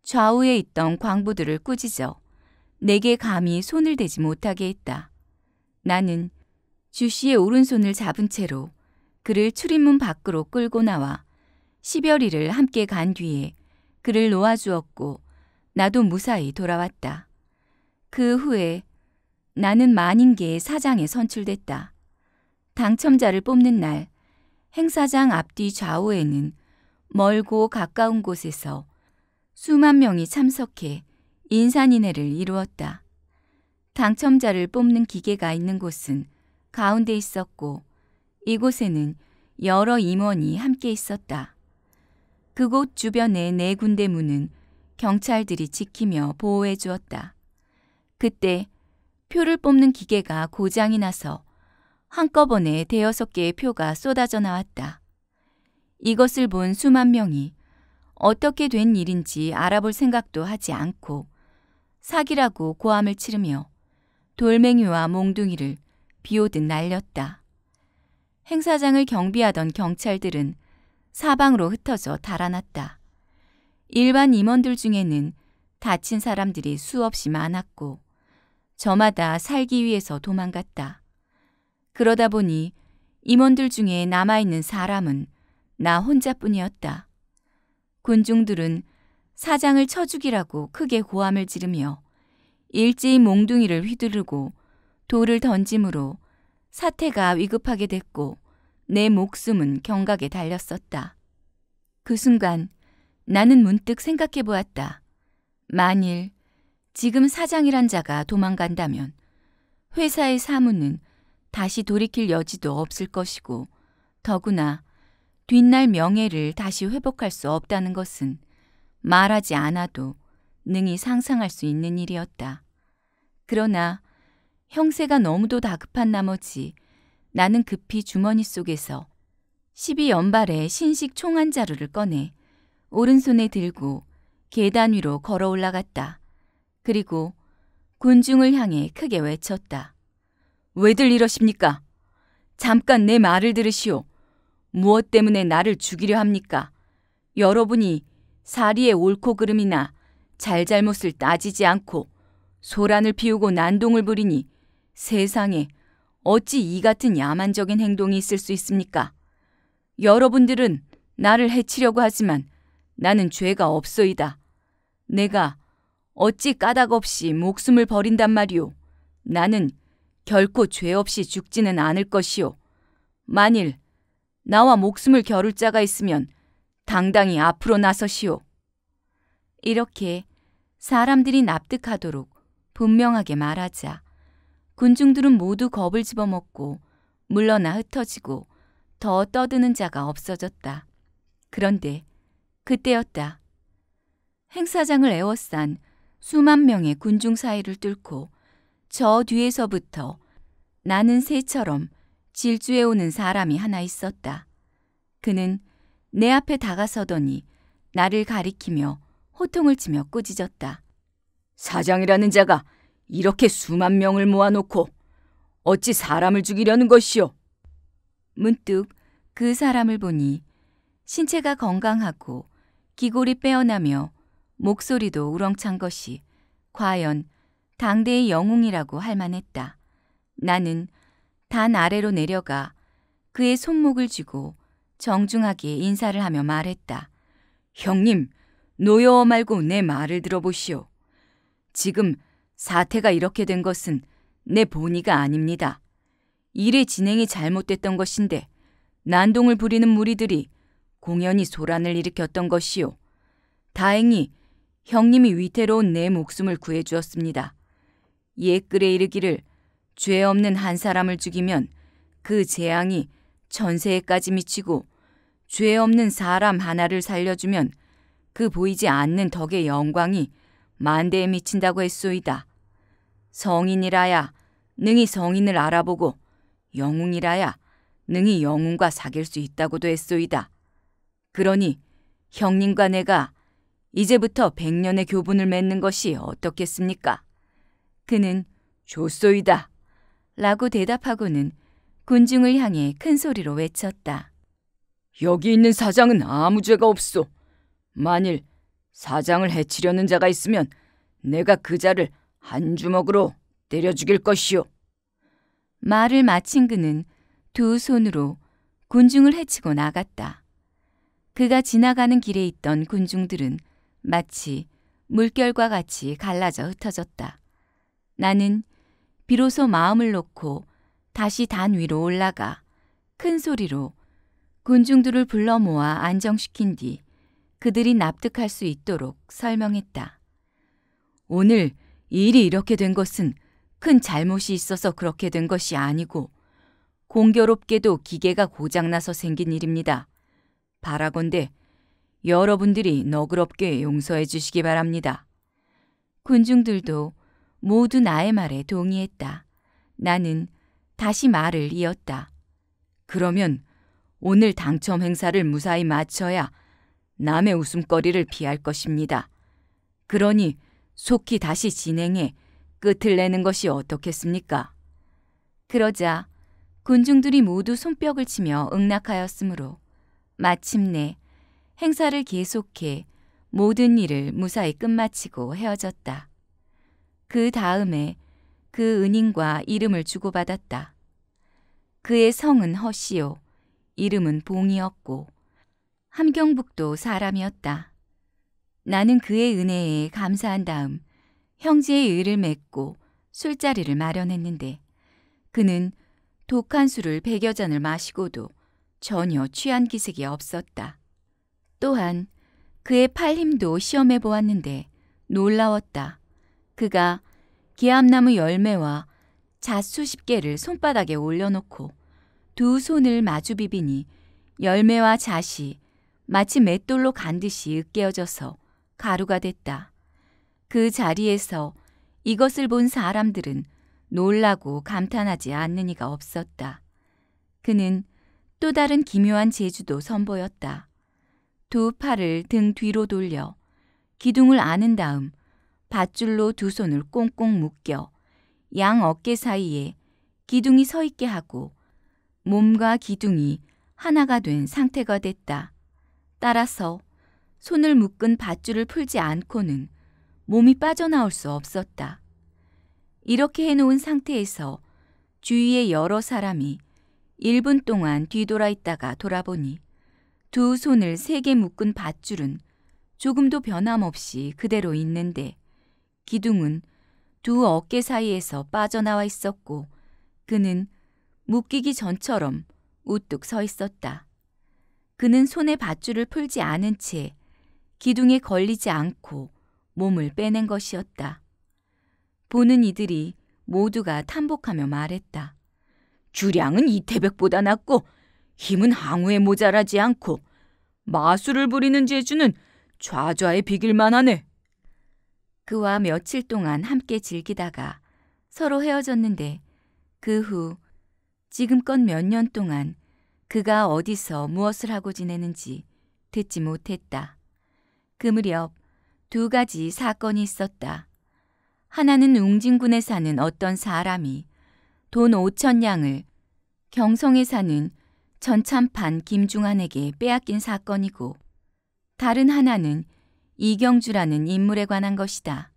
좌우에 있던 광부들을 꾸짖어 내게 감히 손을 대지 못하게 했다. 나는 주 씨의 오른손을 잡은 채로 그를 출입문 밖으로 끌고 나와 시별이를 함께 간 뒤에 그를 놓아주었고 나도 무사히 돌아왔다. 그 후에 나는 만인계의 사장에 선출됐다. 당첨자를 뽑는 날 행사장 앞뒤 좌우에는 멀고 가까운 곳에서 수만 명이 참석해 인산인해를 이루었다. 당첨자를 뽑는 기계가 있는 곳은 가운데 있었고 이곳에는 여러 임원이 함께 있었다. 그곳 주변의 네 군데 문은 경찰들이 지키며 보호해 주었다. 그때 표를 뽑는 기계가 고장이 나서 한꺼번에 대여섯 개의 표가 쏟아져 나왔다. 이것을 본 수만 명이 어떻게 된 일인지 알아볼 생각도 하지 않고 사기라고 고함을 치르며 돌멩이와 몽둥이를 비오듯 날렸다. 행사장을 경비하던 경찰들은 사방으로 흩어져 달아났다. 일반 임원들 중에는 다친 사람들이 수없이 많았고 저마다 살기 위해서 도망갔다. 그러다 보니 임원들 중에 남아있는 사람은 나 혼자뿐이었다. 군중들은 사장을 쳐 죽이라고 크게 고함을 지르며 일제히 몽둥이를 휘두르고 돌을 던짐으로 사태가 위급하게 됐고 내 목숨은 경각에 달렸었다. 그 순간 나는 문득 생각해 보았다. 만일 지금 사장이란 자가 도망간다면 회사의 사무는 다시 돌이킬 여지도 없을 것이고 더구나 뒷날 명예를 다시 회복할 수 없다는 것은 말하지 않아도 능히 상상할 수 있는 일이었다. 그러나 형세가 너무도 다급한 나머지 나는 급히 주머니 속에서 12연발의 신식 총 한 자루를 꺼내 오른손에 들고 계단 위로 걸어 올라갔다. 그리고 군중을 향해 크게 외쳤다. 왜들 이러십니까? 잠깐 내 말을 들으시오. 무엇 때문에 나를 죽이려 합니까? 여러분이 사리의 옳고 그름이나 잘잘못을 따지지 않고 소란을 피우고 난동을 부리니 세상에 어찌 이 같은 야만적인 행동이 있을 수 있습니까? 여러분들은 나를 해치려고 하지만 나는 죄가 없소이다. 내가 어찌 까닭 없이 목숨을 버린단 말이오. 나는 결코 죄 없이 죽지는 않을 것이오. 만일 나와 목숨을 겨룰 자가 있으면 당당히 앞으로 나서시오. 이렇게 사람들이 납득하도록 분명하게 말하자 군중들은 모두 겁을 집어먹고 물러나 흩어지고 더 떠드는 자가 없어졌다. 그런데 그때였다. 행사장을 에워싼 수만 명의 군중 사이를 뚫고 저 뒤에서부터 나는 새처럼 질주해 오는 사람이 하나 있었다. 그는 내 앞에 다가서더니 나를 가리키며 호통을 치며 꾸짖었다. 사장이라는 자가 이렇게 수만 명을 모아놓고 어찌 사람을 죽이려는 것이오? 문득 그 사람을 보니 신체가 건강하고 기골이 빼어나며 목소리도 우렁찬 것이 과연 당대의 영웅이라고 할 만했다. 나는 단 아래로 내려가 그의 손목을 쥐고 정중하게 인사를 하며 말했다. 형님, 노여워 말고 내 말을 들어보시오. 지금 사태가 이렇게 된 것은 내 본의가 아닙니다. 일의 진행이 잘못됐던 것인데 난동을 부리는 무리들이 공연히 소란을 일으켰던 것이요. 다행히 형님이 위태로운 내 목숨을 구해주었습니다. 옛글에 이르기를 죄 없는 한 사람을 죽이면 그 재앙이 전세에까지 미치고 죄 없는 사람 하나를 살려주면 그 보이지 않는 덕의 영광이 만대에 미친다고 했소이다. 성인이라야 능히 성인을 알아보고 영웅이라야 능히 영웅과 사귈 수 있다고도 했소이다. 그러니 형님과 내가 이제부터 백년의 교분을 맺는 것이 어떻겠습니까? 그는 좋소이다. 라고 대답하고는 군중을 향해 큰 소리로 외쳤다. 여기 있는 사장은 아무 죄가 없소. 만일 사장을 해치려는 자가 있으면 내가 그 자를 한 주먹으로 때려 죽일 것이오. 말을 마친 그는 두 손으로 군중을 해치고 나갔다. 그가 지나가는 길에 있던 군중들은 마치 물결과 같이 갈라져 흩어졌다. 나는 비로소 마음을 놓고 다시 단 위로 올라가 큰 소리로 군중들을 불러 모아 안정시킨 뒤 그들이 납득할 수 있도록 설명했다. 오늘 일이 이렇게 된 것은 큰 잘못이 있어서 그렇게 된 것이 아니고 공교롭게도 기계가 고장나서 생긴 일입니다. 바라건대 여러분들이 너그럽게 용서해 주시기 바랍니다. 군중들도 모두 나의 말에 동의했다. 나는 다시 말을 이었다. 그러면 오늘 당첨 행사를 무사히 마쳐야 남의 웃음거리를 피할 것입니다. 그러니 속히 다시 진행해 끝을 내는 것이 어떻겠습니까? 그러자 군중들이 모두 손뼉을 치며 응낙하였으므로 마침내 행사를 계속해 모든 일을 무사히 끝마치고 헤어졌다. 그 다음에 그 은인과 이름을 주고받았다. 그의 성은 허시요, 이름은 봉이었고, 함경북도 사람이었다. 나는 그의 은혜에 감사한 다음 형제의 의를 맺고 술자리를 마련했는데 그는 독한 술을 백여 잔을 마시고도 전혀 취한 기색이 없었다. 또한 그의 팔힘도 시험해 보았는데 놀라웠다. 그가 기암나무 열매와 잣 수십 개를 손바닥에 올려놓고 두 손을 마주 비비니 열매와 잣이 마치 맷돌로 간 듯이 으깨어져서 가루가 됐다. 그 자리에서 이것을 본 사람들은 놀라고 감탄하지 않는 이가 없었다. 그는 또 다른 기묘한 재주도 선보였다. 두 팔을 등 뒤로 돌려 기둥을 아는 다음 밧줄로 두 손을 꽁꽁 묶여 양 어깨 사이에 기둥이 서 있게 하고 몸과 기둥이 하나가 된 상태가 됐다. 따라서 손을 묶은 밧줄을 풀지 않고는 몸이 빠져나올 수 없었다. 이렇게 해놓은 상태에서 주위의 여러 사람이 1분 동안 뒤돌아 있다가 돌아보니 두 손을 세게 묶은 밧줄은 조금도 변함없이 그대로 있는데 기둥은 두 어깨 사이에서 빠져나와 있었고 그는 묶이기 전처럼 우뚝 서 있었다. 그는 손에 밧줄을 풀지 않은 채 기둥에 걸리지 않고 몸을 빼낸 것이었다. 보는 이들이 모두가 탐복하며 말했다. 주량은 이태백보다 낫고 힘은 항우에 모자라지 않고 마술을 부리는 재주는 좌좌에 비길만 하네. 그와 며칠 동안 함께 즐기다가 서로 헤어졌는데 그 후 지금껏 몇 년 동안 그가 어디서 무엇을 하고 지내는지 듣지 못했다. 그 무렵 두 가지 사건이 있었다. 하나는 웅진군에 사는 어떤 사람이 돈 5천 냥을 경성에 사는 전참판 김중환에게 빼앗긴 사건이고 다른 하나는 이경주라는 인물에 관한 것이다.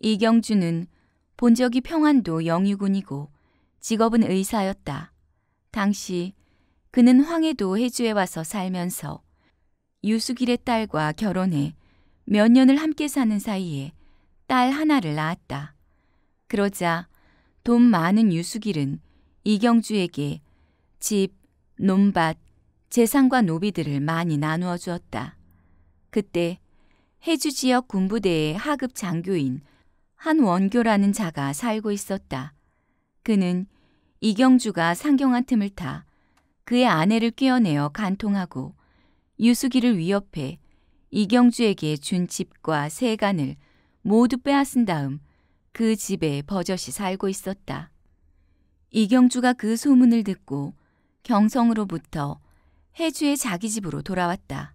이경주는 본적이 평안도 영유군이고 직업은 의사였다. 당시 그는 황해도 해주에 와서 살면서 유수길의 딸과 결혼해 몇 년을 함께 사는 사이에 딸 하나를 낳았다. 그러자 돈 많은 유수길은 이경주에게 집, 논밭, 재산과 노비들을 많이 나누어 주었다. 그때 해주 지역 군부대의 하급 장교인 한 원교라는 자가 살고 있었다. 그는 이경주가 상경한 틈을 타 그의 아내를 꿰어내어 간통하고 유수기를 위협해 이경주에게 준 집과 세간을 모두 빼앗은 다음 그 집에 버젓이 살고 있었다. 이경주가 그 소문을 듣고 경성으로부터 해주의 자기 집으로 돌아왔다.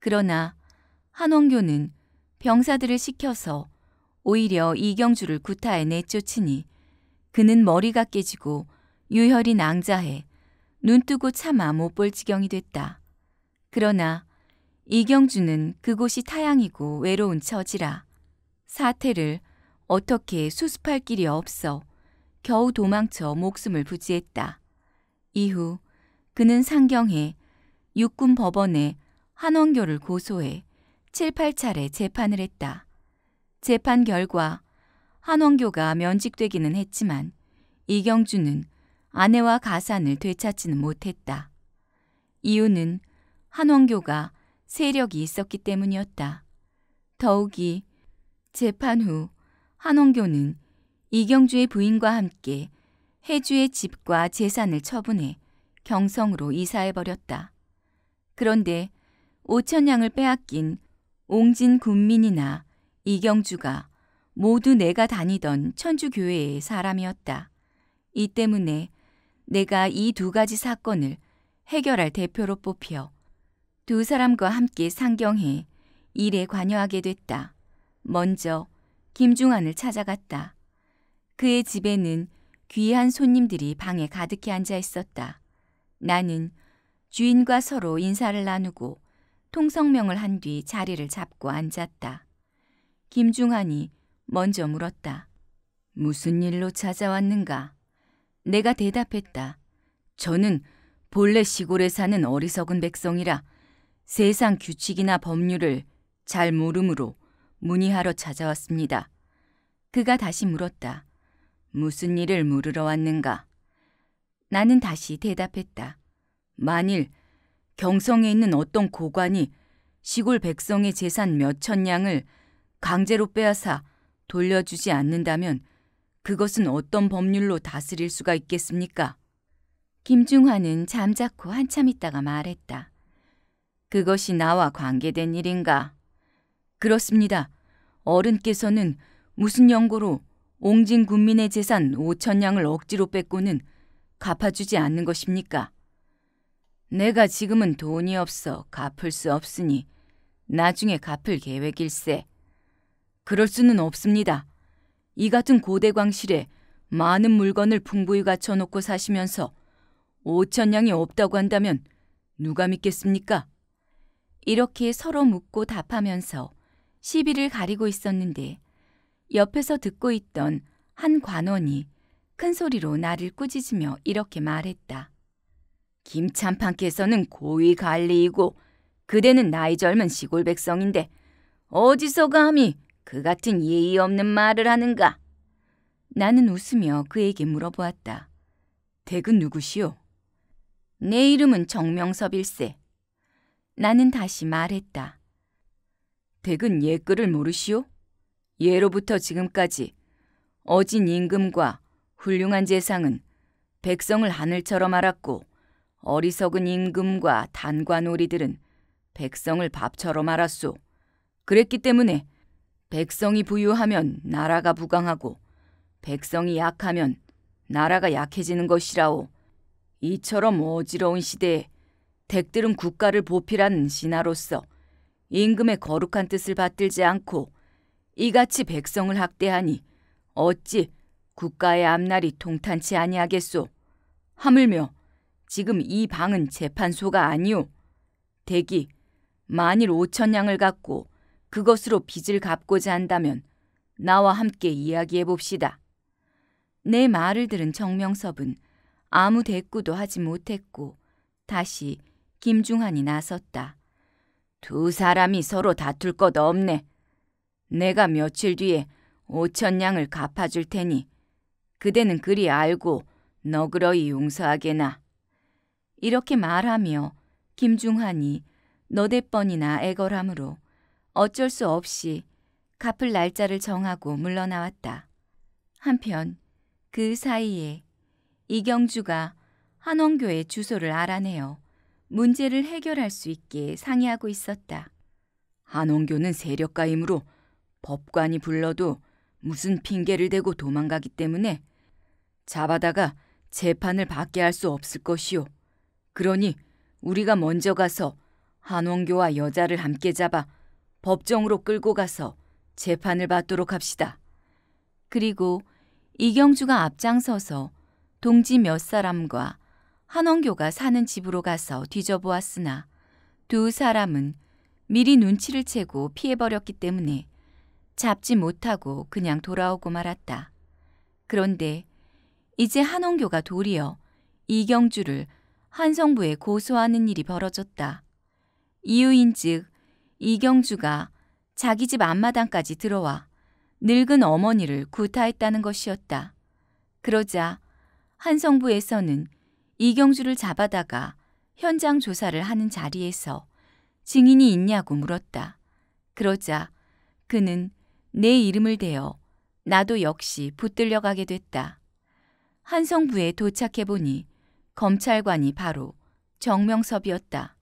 그러나 한원교는 병사들을 시켜서 오히려 이경주를 구타에 내쫓으니 그는 머리가 깨지고 유혈이 낭자해 눈뜨고 차마 못 볼 지경이 됐다. 그러나 이경주는 그곳이 타양이고 외로운 처지라 사태를 어떻게 수습할 길이 없어 겨우 도망쳐 목숨을 부지했다. 이후 그는 상경해 육군 법원에 한원교를 고소해 7, 8차례 재판을 했다. 재판 결과 한원교가 면직되기는 했지만 이경주는 아내와 가산을 되찾지는 못했다. 이유는 한원교가 세력이 있었기 때문이었다. 더욱이 재판 후 한원교는 이경주의 부인과 함께 해주의 집과 재산을 처분해 경성으로 이사해버렸다. 그런데 오천냥을 빼앗긴 옹진 군민이나 이경주가 모두 내가 다니던 천주교회의 사람이었다. 이 때문에 내가 이 두 가지 사건을 해결할 대표로 뽑혀 두 사람과 함께 상경해 일에 관여하게 됐다. 먼저 김중환을 찾아갔다. 그의 집에는 귀한 손님들이 방에 가득히 앉아 있었다. 나는 주인과 서로 인사를 나누고 통성명을 한 뒤 자리를 잡고 앉았다. 김중환이 먼저 물었다. 무슨 일로 찾아왔는가? 내가 대답했다. 저는 본래 시골에 사는 어리석은 백성이라 세상 규칙이나 법률을 잘 모르므로 문의하러 찾아왔습니다. 그가 다시 물었다. 무슨 일을 물으러 왔는가? 나는 다시 대답했다. 만일 경성에 있는 어떤 고관이 시골 백성의 재산 몇 천냥을 강제로 빼앗아 돌려주지 않는다면 그것은 어떤 법률로 다스릴 수가 있겠습니까? 김중환은 잠자코 한참 있다가 말했다. 그것이 나와 관계된 일인가? 그렇습니다. 어른께서는 무슨 연고로 옹진 군민의 재산 5천냥을 억지로 뺏고는 갚아주지 않는 것입니까? 내가 지금은 돈이 없어 갚을 수 없으니 나중에 갚을 계획일세. 그럴 수는 없습니다. 이 같은 고대광실에 많은 물건을 풍부히 갖춰놓고 사시면서 5천냥이 없다고 한다면 누가 믿겠습니까? 이렇게 서로 묻고 답하면서 시비를 가리고 있었는데 옆에서 듣고 있던 한 관원이 큰 소리로 나를 꾸짖으며 이렇게 말했다. 김참판께서는 고위 관리이고 그대는 나이 젊은 시골 백성인데 어디서 감히 그 같은 예의 없는 말을 하는가? 나는 웃으며 그에게 물어보았다. 댁은 누구시오? 내 이름은 정명섭일세. 나는 다시 말했다. 댁은 예글을 모르시오? 예로부터 지금까지 어진 임금과 훌륭한 재상은 백성을 하늘처럼 알았고 어리석은 임금과 단관오리들은 백성을 밥처럼 알았소. 그랬기 때문에 백성이 부유하면 나라가 부강하고 백성이 약하면 나라가 약해지는 것이라오. 이처럼 어지러운 시대에 댁들은 국가를 보필하는 신하로서 임금의 거룩한 뜻을 받들지 않고 이같이 백성을 학대하니 어찌 국가의 앞날이 통탄치 아니하겠소. 하물며 지금 이 방은 재판소가 아니오. 대기 만일 오천냥을 갖고 그것으로 빚을 갚고자 한다면 나와 함께 이야기해 봅시다. 내 말을 들은 정명섭은 아무 대꾸도 하지 못했고 다시 김중환이 나섰다. 두 사람이 서로 다툴 것 없네. 내가 며칠 뒤에 오천냥을 갚아줄 테니 그대는 그리 알고 너그러이 용서하게나. 이렇게 말하며 김중환이 너댓 번이나 애걸함으로 어쩔 수 없이 갚을 날짜를 정하고 물러나왔다. 한편 그 사이에 이경주가 한원교의 주소를 알아내어 문제를 해결할 수 있게 상의하고 있었다. 한원교는 세력가이므로 법관이 불러도 무슨 핑계를 대고 도망가기 때문에 잡아다가 재판을 받게 할 수 없을 것이오. 그러니 우리가 먼저 가서 한원교와 여자를 함께 잡아 법정으로 끌고 가서 재판을 받도록 합시다. 그리고 이경주가 앞장서서 동지 몇 사람과 한원교가 사는 집으로 가서 뒤져보았으나 두 사람은 미리 눈치를 채고 피해버렸기 때문에 잡지 못하고 그냥 돌아오고 말았다. 그런데 이제 한원교가 도리어 이경주를 한성부에 고소하는 일이 벌어졌다. 이유인즉 이경주가 자기 집 앞마당까지 들어와 늙은 어머니를 구타했다는 것이었다. 그러자 한성부에서는 이경주를 잡아다가 현장 조사를 하는 자리에서 증인이 있냐고 물었다. 그러자 그는 내 이름을 대어 나도 역시 붙들려 가게 됐다. 한성부에 도착해 보니 검찰관이 바로 정명섭이었다.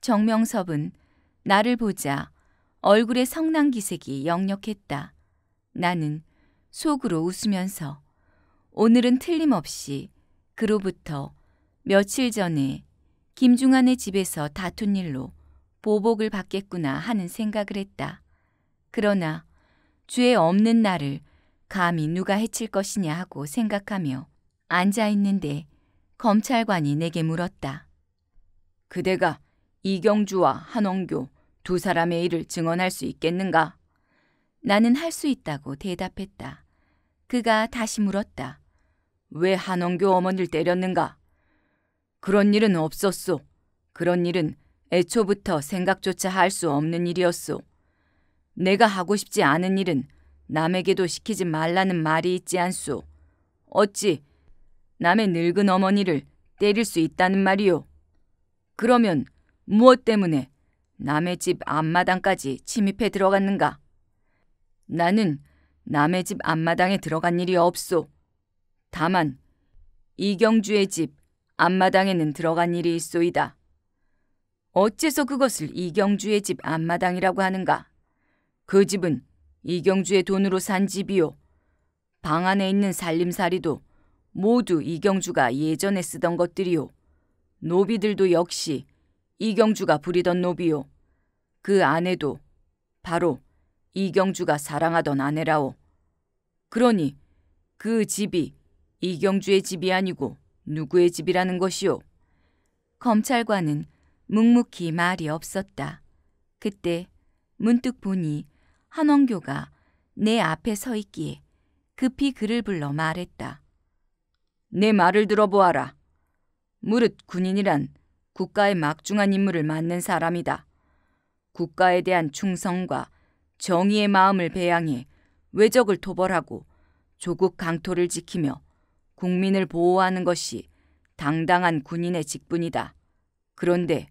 정명섭은 나를 보자 얼굴에 성난 기색이 역력했다. 나는 속으로 웃으면서 오늘은 틀림없이 그로부터 며칠 전에 김중환의 집에서 다툰 일로 보복을 받겠구나 하는 생각을 했다. 그러나 죄 없는 나를 감히 누가 해칠 것이냐 하고 생각하며 앉아 있는데 검찰관이 내게 물었다. 그대가 이경주와 한원교 두 사람의 일을 증언할 수 있겠는가? 나는 할 수 있다고 대답했다. 그가 다시 물었다. 왜 한원교 어머니를 때렸는가? 그런 일은 없었소. 그런 일은 애초부터 생각조차 할 수 없는 일이었소. 내가 하고 싶지 않은 일은 남에게도 시키지 말라는 말이 있지 않소. 어찌 남의 늙은 어머니를 때릴 수 있다는 말이오. 그러면 무엇 때문에 남의 집 앞마당까지 침입해 들어갔는가? 나는 남의 집 앞마당에 들어간 일이 없소. 다만 이경주의 집 앞마당에는 들어간 일이 있소이다. 어째서 그것을 이경주의 집 앞마당이라고 하는가? 그 집은 이경주의 돈으로 산 집이요. 방 안에 있는 살림살이도 모두 이경주가 예전에 쓰던 것들이요. 노비들도 역시 이경주가 부리던 노비요. 그 아내도 바로 이경주가 사랑하던 아내라오. 그러니 그 집이 이경주의 집이 아니고 누구의 집이라는 것이오. 검찰관은 묵묵히 말이 없었다. 그때 문득 보니 한원교가 내 앞에 서 있기에 급히 그를 불러 말했다. 내 말을 들어보아라. 무릇 군인이란 국가의 막중한 임무를 맡는 사람이다. 국가에 대한 충성과 정의의 마음을 배양해 외적을 토벌하고 조국 강토를 지키며 국민을 보호하는 것이 당당한 군인의 직분이다. 그런데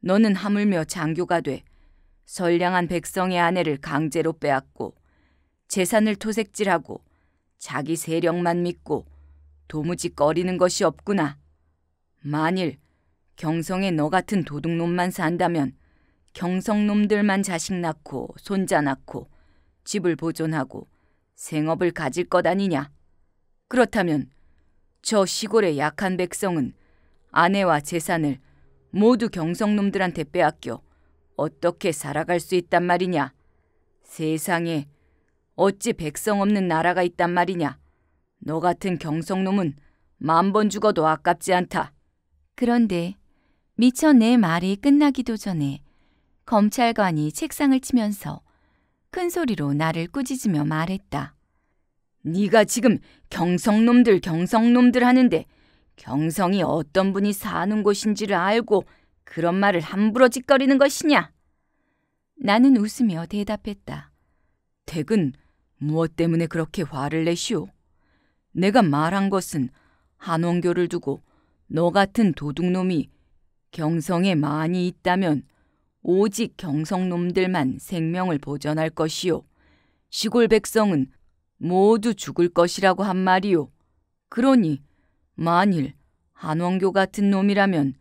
너는 하물며 장교가 돼 선량한 백성의 아내를 강제로 빼앗고 재산을 토색질하고 자기 세력만 믿고 도무지 꺼리는 것이 없구나. 만일 경성에 너 같은 도둑놈만 산다면 경성놈들만 자식 낳고 손자 낳고 집을 보존하고 생업을 가질 것 아니냐. 그렇다면 저 시골의 약한 백성은 아내와 재산을 모두 경성놈들한테 빼앗겨 어떻게 살아갈 수 있단 말이냐. 세상에 어찌 백성 없는 나라가 있단 말이냐. 너 같은 경성놈은 만 번 죽어도 아깝지 않다. 그런데 미처 내 말이 끝나기도 전에 검찰관이 책상을 치면서 큰 소리로 나를 꾸짖으며 말했다. 네가 지금 경성놈들 경성놈들 하는데 경성이 어떤 분이 사는 곳인지를 알고 그런 말을 함부로 짓거리는 것이냐? 나는 웃으며 대답했다. 댁은 무엇 때문에 그렇게 화를 내시오? 내가 말한 것은 한원교를 두고 너 같은 도둑놈이 경성에 많이 있다면 오직 경성놈들만 생명을 보전할 것이요. 시골 백성은 모두 죽을 것이라고 한 말이요. 그러니 만일 한원교 같은 놈이라면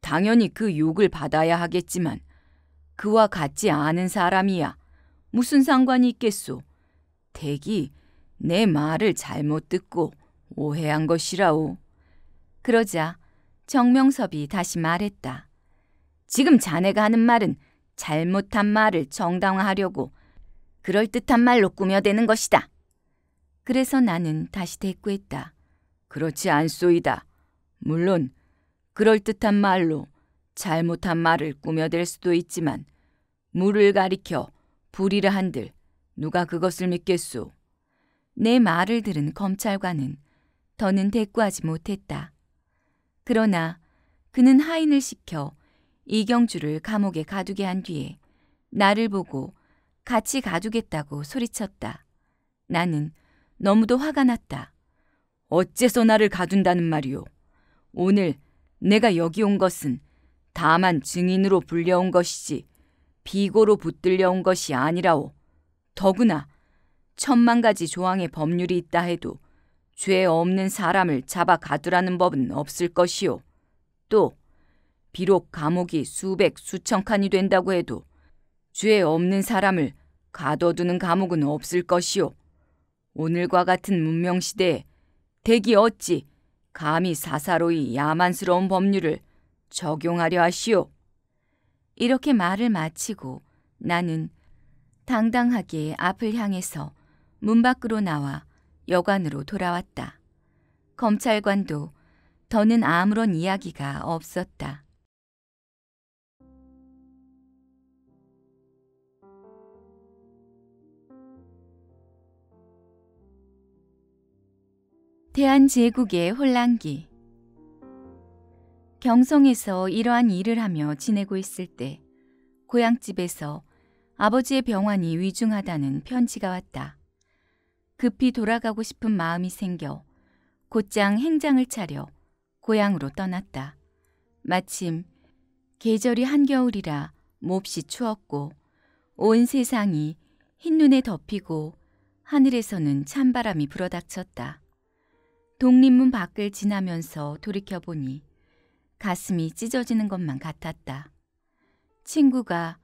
당연히 그 욕을 받아야 하겠지만 그와 같지 않은 사람이야 무슨 상관이 있겠소. 댁이 내 말을 잘못 듣고 오해한 것이라오. 그러자 정명섭이 다시 말했다. 지금 자네가 하는 말은 잘못한 말을 정당화하려고 그럴듯한 말로 꾸며대는 것이다. 그래서 나는 다시 대꾸했다. 그렇지 않소이다. 물론 그럴듯한 말로 잘못한 말을 꾸며댈 수도 있지만 물을 가리켜 불이라 한들 누가 그것을 믿겠소. 내 말을 들은 검찰관은 더는 대꾸하지 못했다. 그러나 그는 하인을 시켜 이경주를 감옥에 가두게 한 뒤에 나를 보고 같이 가두겠다고 소리쳤다. 나는 너무도 화가 났다. 어째서 나를 가둔다는 말이오. 오늘 내가 여기 온 것은 다만 증인으로 불려온 것이지 비고로 붙들려 온 것이 아니라오. 더구나 천만 가지 조항의 법률이 있다 해도 죄 없는 사람을 잡아 가두라는 법은 없을 것이오. 또 비록 감옥이 수백 수천 칸이 된다고 해도 죄 없는 사람을 가둬두는 감옥은 없을 것이오. 오늘과 같은 문명 시대에 대기 어찌 감히 사사로이 야만스러운 법률을 적용하려 하시오. 이렇게 말을 마치고 나는 당당하게 앞을 향해서 문 밖으로 나와 여관으로 돌아왔다. 검찰관도 더는 아무런 이야기가 없었다. 대한제국의 혼란기 경성에서 이러한 일을 하며 지내고 있을 때 고향집에서 아버지의 병환이 위중하다는 편지가 왔다. 급히 돌아가고 싶은 마음이 생겨 곧장 행장을 차려 고향으로 떠났다. 마침 계절이 한겨울이라 몹시 추웠고 온 세상이 흰눈에 덮이고 하늘에서는 찬바람이 불어닥쳤다. 독립문 밖을 지나면서 돌이켜보니 가슴이 찢어지는 것만 같았다. 친구가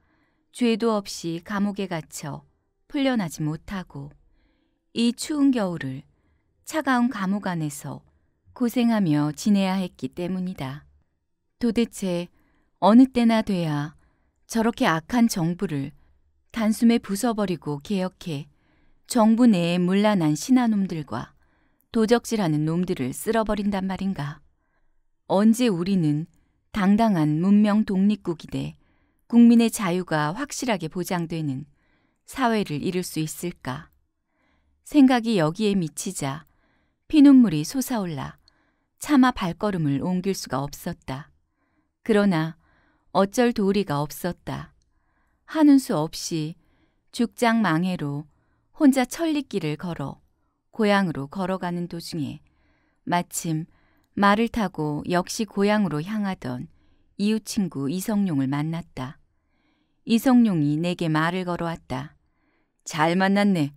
죄도 없이 감옥에 갇혀 풀려나지 못하고 이 추운 겨울을 차가운 감옥 안에서 고생하며 지내야 했기 때문이다. 도대체 어느 때나 돼야 저렇게 악한 정부를 단숨에 부숴버리고 개혁해 정부 내에 물란한 신하놈들과 도적질하는 놈들을 쓸어버린단 말인가. 언제 우리는 당당한 문명 독립국이 돼 국민의 자유가 확실하게 보장되는 사회를 이룰 수 있을까? 생각이 여기에 미치자 피눈물이 솟아올라 차마 발걸음을 옮길 수가 없었다. 그러나 어쩔 도리가 없었다. 하는 수 없이 죽장 망해로 혼자 천리길을 걸어 고향으로 걸어가는 도중에 마침 말을 타고 역시 고향으로 향하던 이웃 친구 이성룡을 만났다. 이성룡이 내게 말을 걸어왔다. 잘 만났네.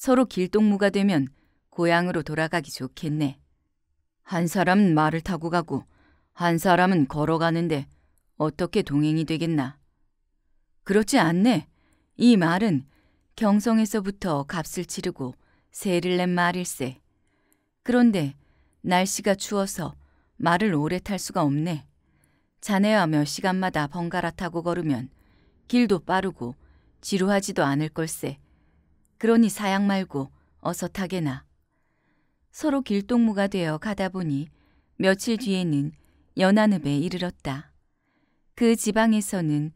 서로 길동무가 되면 고향으로 돌아가기 좋겠네. 한 사람은 말을 타고 가고 한 사람은 걸어가는데 어떻게 동행이 되겠나? 그렇지 않네. 이 말은 경성에서부터 값을 치르고 세를 낸 말일세. 그런데 날씨가 추워서 말을 오래 탈 수가 없네. 자네와 몇 시간마다 번갈아 타고 걸으면 길도 빠르고 지루하지도 않을 걸세. 그러니 사양 말고 어서 타게나. 서로 길동무가 되어 가다 보니 며칠 뒤에는 연안읍에 이르렀다. 그 지방에서는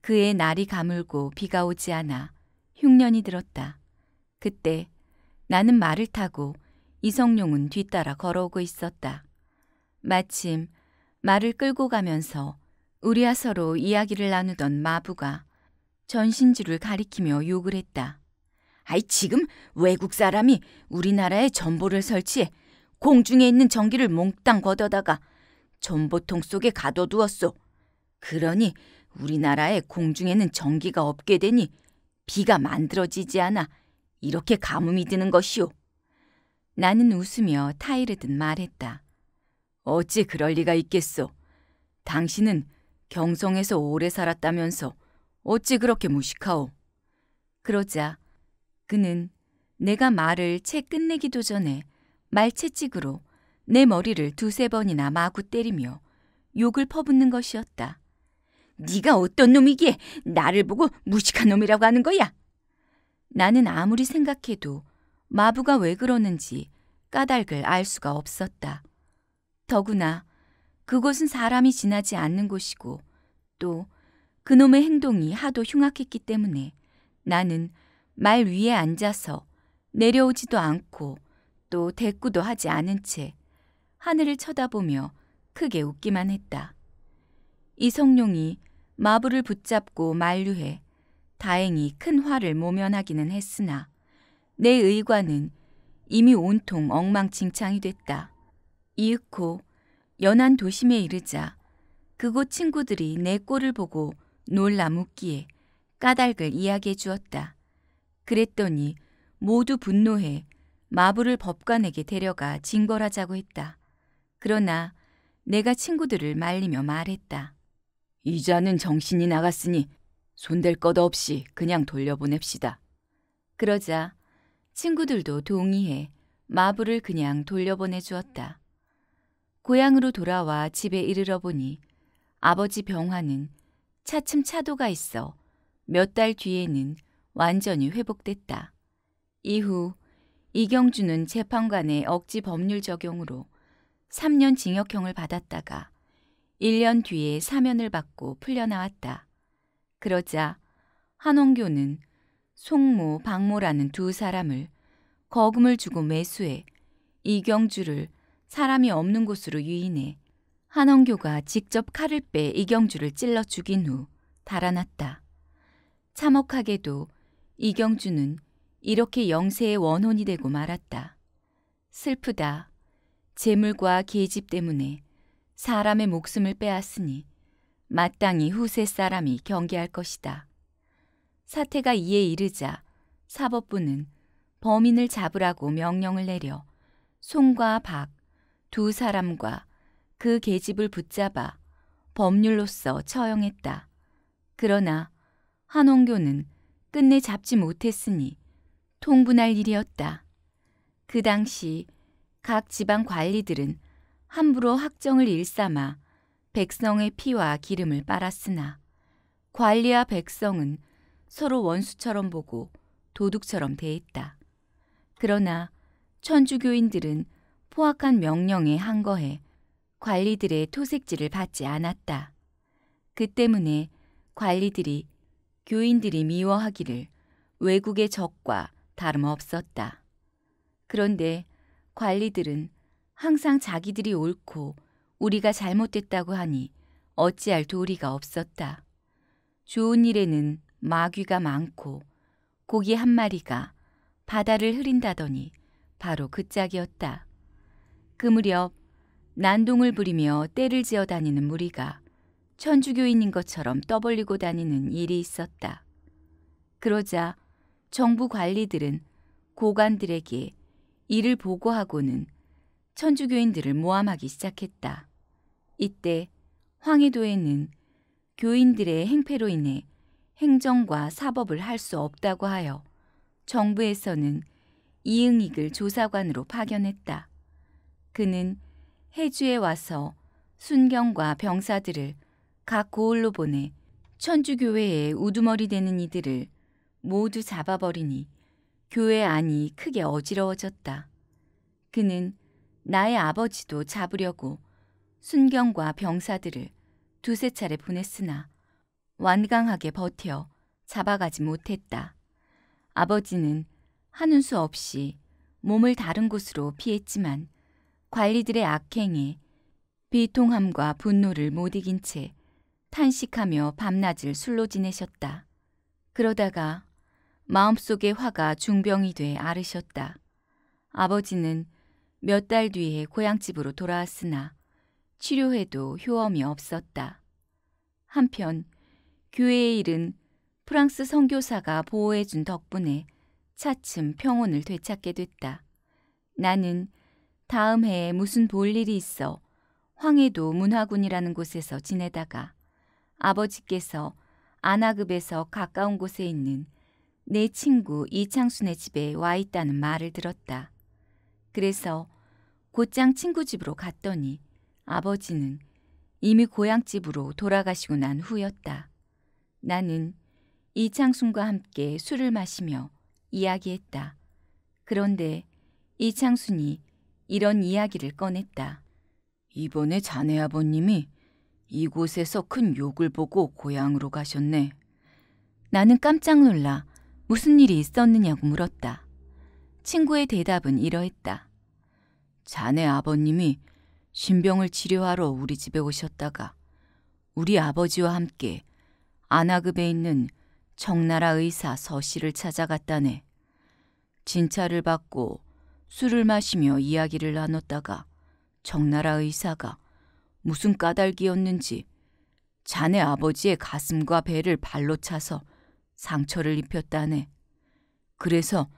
그의 날이 가물고 비가 오지 않아 흉년이 들었다. 그때 나는 말을 타고 이성룡은 뒤따라 걸어오고 있었다. 마침 말을 끌고 가면서 우리와 서로 이야기를 나누던 마부가 전신주를 가리키며 욕을 했다. 아이 지금 외국 사람이 우리나라에 전보를 설치해 공중에 있는 전기를 몽땅 걷어다가 전보통 속에 가둬두었소. 그러니 우리나라에 공중에는 전기가 없게 되니 비가 만들어지지 않아 이렇게 가뭄이 드는 것이오. 나는 웃으며 타이르듯 말했다. 어찌 그럴 리가 있겠소. 당신은 경성에서 오래 살았다면서 어찌 그렇게 무식하오. 그러자 그는 내가 말을 채 끝내기도 전에 말채찍으로 내 머리를 두세 번이나 마구 때리며 욕을 퍼붓는 것이었다. 네가 어떤 놈이기에 나를 보고 무식한 놈이라고 하는 거야? 나는 아무리 생각해도 마부가 왜 그러는지 까닭을 알 수가 없었다. 더구나 그곳은 사람이 지나지 않는 곳이고 또 그놈의 행동이 하도 흉악했기 때문에 나는 말 위에 앉아서 내려오지도 않고 또 대꾸도 하지 않은 채 하늘을 쳐다보며 크게 웃기만 했다. 이성룡이 마부를 붙잡고 만류해 다행히 큰 화를 모면하기는 했으나 내 의관은 이미 온통 엉망진창이 됐다. 이윽고 연안 도심에 이르자 그곳 친구들이 내 꼴을 보고 놀라 묻기에 까닭을 이야기해 주었다. 그랬더니 모두 분노해 마부를 법관에게 데려가 징벌하자고 했다. 그러나 내가 친구들을 말리며 말했다. 이자는 정신이 나갔으니 손댈 것 없이 그냥 돌려보냅시다. 그러자 친구들도 동의해 마부를 그냥 돌려보내 주었다. 고향으로 돌아와 집에 이르러 보니 아버지 병화는 차츰 차도가 있어 몇 달 뒤에는 완전히 회복됐다. 이후 이경주는 재판관의 억지 법률 적용으로 3년 징역형을 받았다가 1년 뒤에 사면을 받고 풀려나왔다. 그러자 한원교는 송모, 박모라는 두 사람을 거금을 주고 매수해 이경주를 사람이 없는 곳으로 유인해 한원교가 직접 칼을 빼 이경주를 찔러 죽인 후 달아났다. 참혹하게도 이경주는 이렇게 영세의 원혼이 되고 말았다. 슬프다. 재물과 계집 때문에 사람의 목숨을 빼앗으니 마땅히 후세 사람이 경계할 것이다. 사태가 이에 이르자 사법부는 범인을 잡으라고 명령을 내려 송과 박 두 사람과 그 계집을 붙잡아 법률로서 처형했다. 그러나 한홍교는 끝내 잡지 못했으니 통분할 일이었다. 그 당시 각 지방 관리들은 함부로 학정을 일삼아 백성의 피와 기름을 빨았으나 관리와 백성은 서로 원수처럼 보고 도둑처럼 대했다. 그러나 천주교인들은 포악한 명령에 항거해 관리들의 토색질을 받지 않았다. 그 때문에 관리들이 교인들이 미워하기를 외국의 적과 다름없었다. 그런데 관리들은 항상 자기들이 옳고 우리가 잘못됐다고 하니 어찌할 도리가 없었다. 좋은 일에는 마귀가 많고 고기 한 마리가 바다를 흐린다더니 바로 그 짝이었다. 그 무렵 난동을 부리며 떼를 지어 다니는 무리가 천주교인인 것처럼 떠벌리고 다니는 일이 있었다. 그러자 정부 관리들은 고관들에게 이를 보고하고는 천주교인들을 모함하기 시작했다. 이때 황해도에는 교인들의 행패로 인해 행정과 사법을 할 수 없다고 하여 정부에서는 이응익을 조사관으로 파견했다. 그는 해주에 와서 순경과 병사들을 각 고을로 보내 천주교회에 우두머리 되는 이들을 모두 잡아버리니 교회 안이 크게 어지러워졌다. 그는 나의 아버지도 잡으려고 순경과 병사들을 두세 차례 보냈으나 완강하게 버텨 잡아가지 못했다. 아버지는 하는 수 없이 몸을 다른 곳으로 피했지만 관리들의 악행에 비통함과 분노를 못 이긴 채 탄식하며 밤낮을 술로 지내셨다. 그러다가 마음속의 화가 중병이 돼 앓으셨다. 아버지는 몇 달 뒤에 고향집으로 돌아왔으나 치료해도 효험이 없었다. 한편 교회의 일은 프랑스 선교사가 보호해준 덕분에 차츰 평온을 되찾게 됐다. 나는 다음 해에 무슨 볼 일이 있어 황해도 문화군이라는 곳에서 지내다가 아버지께서 안하급에서 가까운 곳에 있는 내 친구 이창순의 집에 와 있다는 말을 들었다. 그래서 곧장 친구 집으로 갔더니 아버지는 이미 고향집으로 돌아가시고 난 후였다. 나는 이창순과 함께 술을 마시며 이야기했다. 그런데 이창순이 이런 이야기를 꺼냈다. 이번에 자네 아버님이 이곳에서 큰 욕을 보고 고향으로 가셨네. 나는 깜짝 놀라 무슨 일이 있었느냐고 물었다. 친구의 대답은 이러했다. 자네 아버님이 신병을 치료하러 우리 집에 오셨다가 우리 아버지와 함께 안하급에 있는 청나라 의사 서씨를 찾아갔다네. 진찰을 받고 술을 마시며 이야기를 나눴다가 청나라 의사가 무슨 까닭이었는지 자네 아버지의 가슴과 배를 발로 차서 상처를 입혔다네. 그래서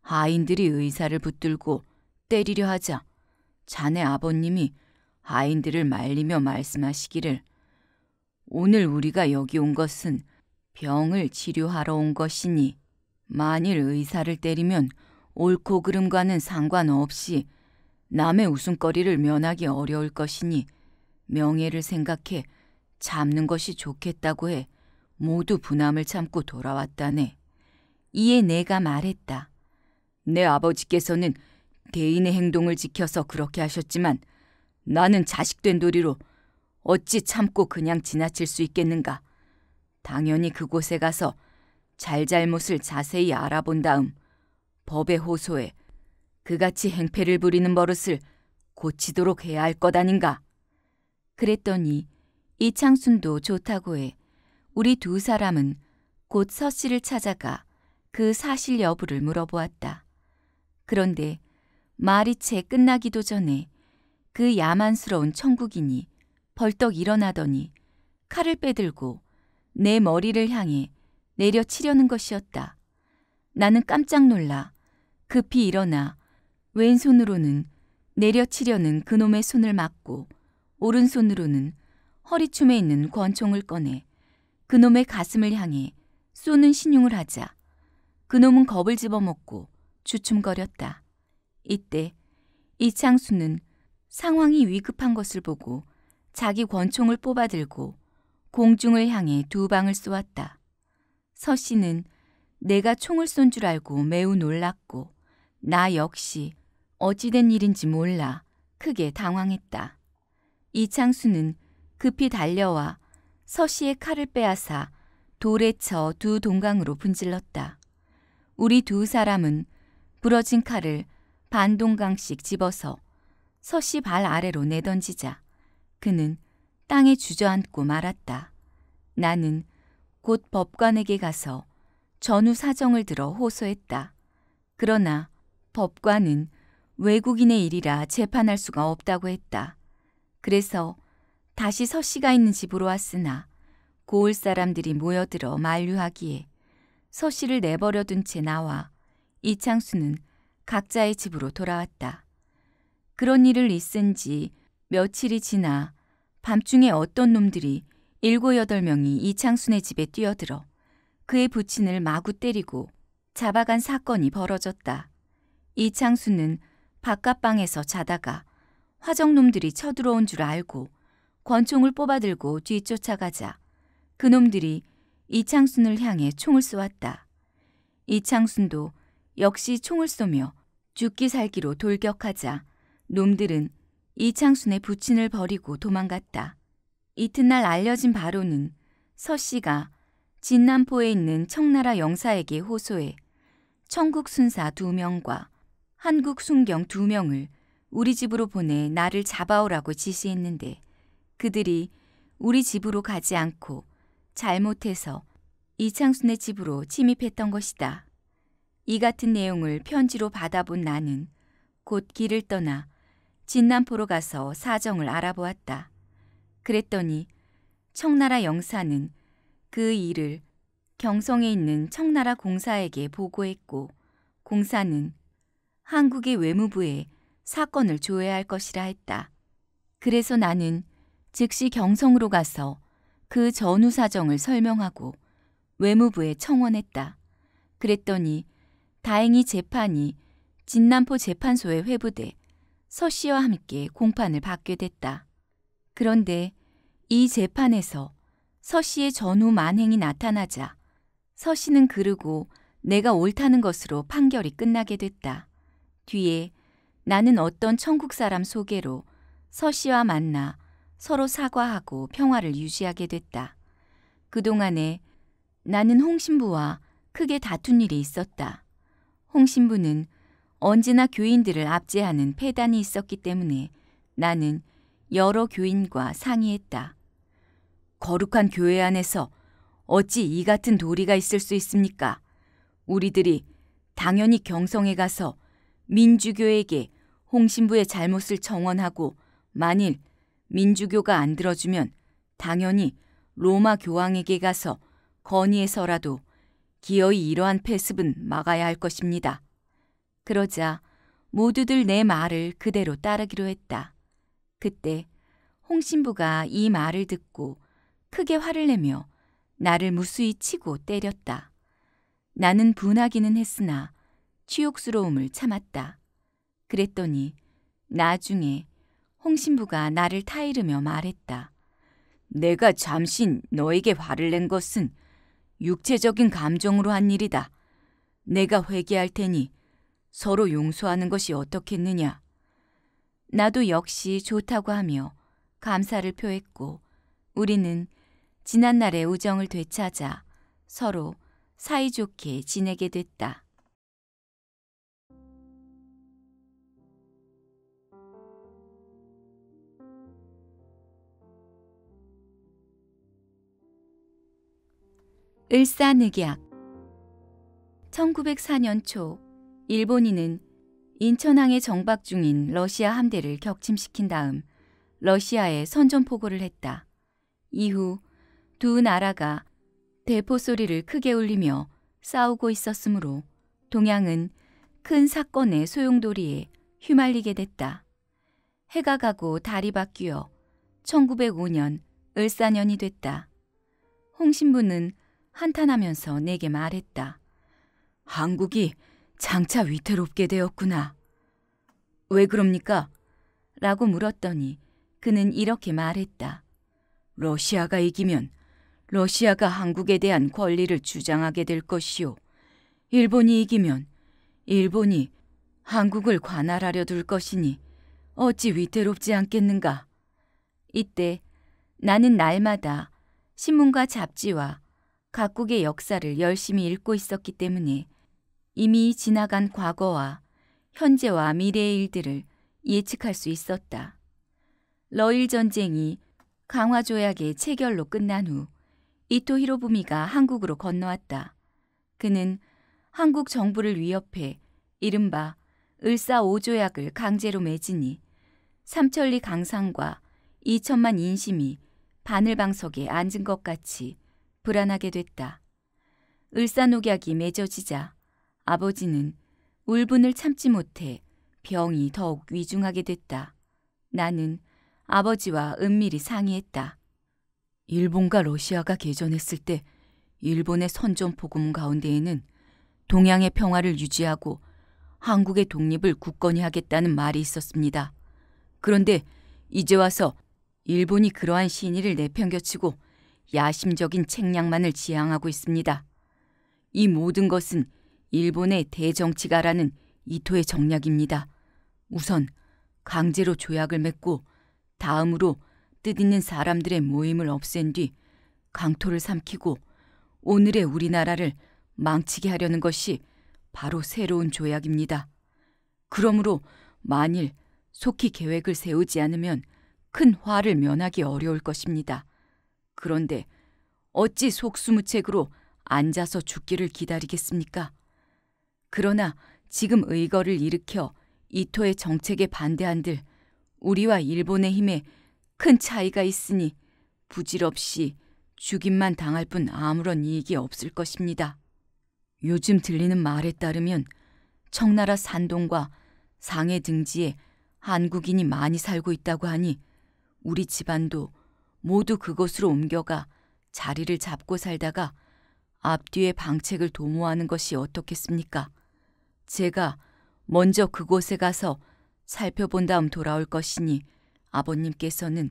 하인들이 의사를 붙들고 때리려 하자 자네 아버님이 하인들을 말리며 말씀하시기를 오늘 우리가 여기 온 것은 병을 치료하러 온 것이니 만일 의사를 때리면 옳고 그름과는 상관없이 남의 웃음거리를 면하기 어려울 것이니 명예를 생각해 잡는 것이 좋겠다고 해 모두 분함을 참고 돌아왔다네. 이에 내가 말했다. 내 아버지께서는 대인의 행동을 지켜서 그렇게 하셨지만 나는 자식된 도리로 어찌 참고 그냥 지나칠 수 있겠는가. 당연히 그곳에 가서 잘잘못을 자세히 알아본 다음 법의 호소에 그같이 행패를 부리는 버릇을 고치도록 해야 할 것 아닌가. 그랬더니 이창순도 좋다고 해 우리 두 사람은 곧 서 씨를 찾아가 그 사실 여부를 물어보았다. 그런데 말이 채 끝나기도 전에 그 야만스러운 천국인이 벌떡 일어나더니 칼을 빼들고 내 머리를 향해 내려치려는 것이었다. 나는 깜짝 놀라 급히 일어나 왼손으로는 내려치려는 그놈의 손을 막고 오른손으로는 허리춤에 있는 권총을 꺼내 그놈의 가슴을 향해 쏘는 신용을 하자 그놈은 겁을 집어먹고 주춤거렸다. 이때 이창수는 상황이 위급한 것을 보고 자기 권총을 뽑아들고 공중을 향해 두 방을 쏘았다. 서 씨는 내가 총을 쏜 줄 알고 매우 놀랐고 나 역시 어찌된 일인지 몰라 크게 당황했다. 이창수는 급히 달려와 서 씨의 칼을 빼앗아 돌에 쳐 두 동강으로 분질렀다. 우리 두 사람은 부러진 칼을 반 동강씩 집어서 서씨 발 아래로 내던지자 그는 땅에 주저앉고 말았다. 나는 곧 법관에게 가서 전후 사정을 들어 호소했다. 그러나 법관은 외국인의 일이라 재판할 수가 없다고 했다. 그래서 다시 서 씨가 있는 집으로 왔으나 고을 사람들이 모여들어 만류하기에 서 씨를 내버려 둔 채 나와 이창수는 각자의 집으로 돌아왔다. 그런 일을 있은 지 며칠이 지나 밤중에 어떤 놈들이 일곱 여덟 명이 이창순의 집에 뛰어들어 그의 부친을 마구 때리고 잡아간 사건이 벌어졌다. 이창순은 바깥방에서 자다가 화정놈들이 쳐들어온 줄 알고 권총을 뽑아들고 뒤쫓아가자 그놈들이 이창순을 향해 총을 쏘았다. 이창순도 역시 총을 쏘며 죽기 살기로 돌격하자 놈들은 이창순의 부친을 버리고 도망갔다. 이튿날 알려진 바로는 서 씨가 진남포에 있는 청나라 영사에게 호소해 청국 순사 두 명과 한국 순경 두 명을 우리 집으로 보내 나를 잡아오라고 지시했는데 그들이 우리 집으로 가지 않고 잘못해서 이창순의 집으로 침입했던 것이다. 이 같은 내용을 편지로 받아본 나는 곧 길을 떠나 진남포로 가서 사정을 알아보았다. 그랬더니 청나라 영사는 그 일을 경성에 있는 청나라 공사에게 보고했고 공사는 한국의 외무부에 사건을 조회할 것이라 했다. 그래서 나는 즉시 경성으로 가서 그 전후 사정을 설명하고 외무부에 청원했다. 그랬더니 다행히 재판이 진남포 재판소에 회부돼 서 씨와 함께 공판을 받게 됐다. 그런데 이 재판에서 서 씨의 전후 만행이 나타나자 서 씨는 그르고 내가 옳다는 것으로 판결이 끝나게 됐다. 뒤에 나는 어떤 천국 사람 소개로 서 씨와 만나 서로 사과하고 평화를 유지하게 됐다. 그동안에 나는 홍신부와 크게 다툰 일이 있었다. 홍신부는 언제나 교인들을 압제하는 폐단이 있었기 때문에 나는 여러 교인과 상의했다. 거룩한 교회 안에서 어찌 이 같은 도리가 있을 수 있습니까? 우리들이 당연히 경성에 가서 민주교에게 홍신부의 잘못을 청원하고 만일 민주교가 안 들어주면 당연히 로마 교황에게 가서 건의해서라도 기어이 이러한 폐습은 막아야 할 것입니다. 그러자 모두들 내 말을 그대로 따르기로 했다. 그때 홍신부가 이 말을 듣고 크게 화를 내며 나를 무수히 치고 때렸다. 나는 분하기는 했으나 치욕스러움을 참았다. 그랬더니 나중에 홍신부가 나를 타이르며 말했다. 내가 잠시 너에게 화를 낸 것은 육체적인 감정으로 한 일이다. 내가 회개할 테니 서로 용서하는 것이 어떻겠느냐. 나도 역시 좋다고 하며 감사를 표했고 우리는 지난날의 우정을 되찾아 서로 사이좋게 지내게 됐다. 을사늑약 1904년 초 일본인은 인천항에 정박 중인 러시아 함대를 격침시킨 다음 러시아에 선전포고를 했다. 이후 두 나라가 대포 소리를 크게 울리며 싸우고 있었으므로 동양은 큰 사건의 소용돌이에 휘말리게 됐다. 해가 가고 달이 바뀌어 1905년 을사년이 됐다. 홍 신부는 한탄하면서 내게 말했다. 한국이 장차 위태롭게 되었구나. 왜 그럽니까? 라고 물었더니 그는 이렇게 말했다. 러시아가 이기면 러시아가 한국에 대한 권리를 주장하게 될 것이요. 일본이 이기면 일본이 한국을 관할하려 둘 것이니 어찌 위태롭지 않겠는가. 이때 나는 날마다 신문과 잡지와 각국의 역사를 열심히 읽고 있었기 때문에 이미 지나간 과거와 현재와 미래의 일들을 예측할 수 있었다. 러일 전쟁이 강화 조약의 체결로 끝난 후 이토 히로부미가 한국으로 건너왔다. 그는 한국 정부를 위협해 이른바 을사 5조약을 강제로 맺으니 삼천리 강상과 2천만 인심이 바늘방석에 앉은 것 같이 불안하게 됐다. 을사녹약이 맺어지자 아버지는 울분을 참지 못해 병이 더욱 위중하게 됐다. 나는 아버지와 은밀히 상의했다. 일본과 러시아가 개전했을 때 일본의 선전 포금 가운데에는 동양의 평화를 유지하고 한국의 독립을 굳건히 하겠다는 말이 있었습니다. 그런데 이제 와서 일본이 그러한 신의를 내팽겨치고 야심적인 책략만을 지향하고 있습니다. 이 모든 것은 일본의 대정치가라는 이토의 정략입니다. 우선 강제로 조약을 맺고 다음으로 뜻있는 사람들의 모임을 없앤 뒤 강토를 삼키고 오늘의 우리나라를 망치게 하려는 것이 바로 새로운 조약입니다. 그러므로 만일 속히 계획을 세우지 않으면 큰 화를 면하기 어려울 것입니다. 그런데 어찌 속수무책으로 앉아서 죽기를 기다리겠습니까? 그러나 지금 의거를 일으켜 이토의 정책에 반대한들 우리와 일본의 힘에 큰 차이가 있으니 부질없이 죽임만 당할 뿐 아무런 이익이 없을 것입니다. 요즘 들리는 말에 따르면 청나라 산동과 상해 등지에 한국인이 많이 살고 있다고 하니 우리 집안도 모두 그곳으로 옮겨가 자리를 잡고 살다가 앞뒤의 방책을 도모하는 것이 어떻겠습니까? 제가 먼저 그곳에 가서 살펴본 다음 돌아올 것이니 아버님께서는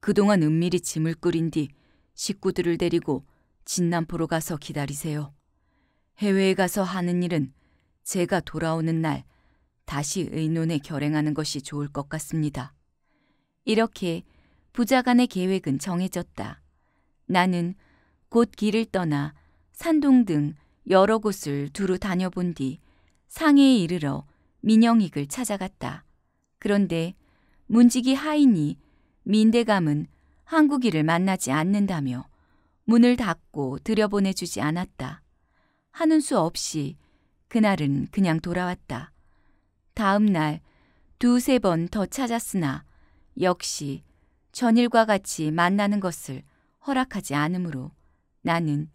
그동안 은밀히 짐을 꾸린 뒤 식구들을 데리고 진남포로 가서 기다리세요. 해외에 가서 하는 일은 제가 돌아오는 날 다시 의논에 결행하는 것이 좋을 것 같습니다. 이렇게 부자 간의 계획은 정해졌다. 나는 곧 길을 떠나 산동 등 여러 곳을 두루 다녀본 뒤 상해에 이르러 민영익을 찾아갔다. 그런데 문지기 하인이 민대감은 한국인을 만나지 않는다며 문을 닫고 들여보내주지 않았다. 하는 수 없이 그날은 그냥 돌아왔다. 다음 날 두세 번 더 찾았으나 역시 전일과 같이 만나는 것을 허락하지 않으므로 나는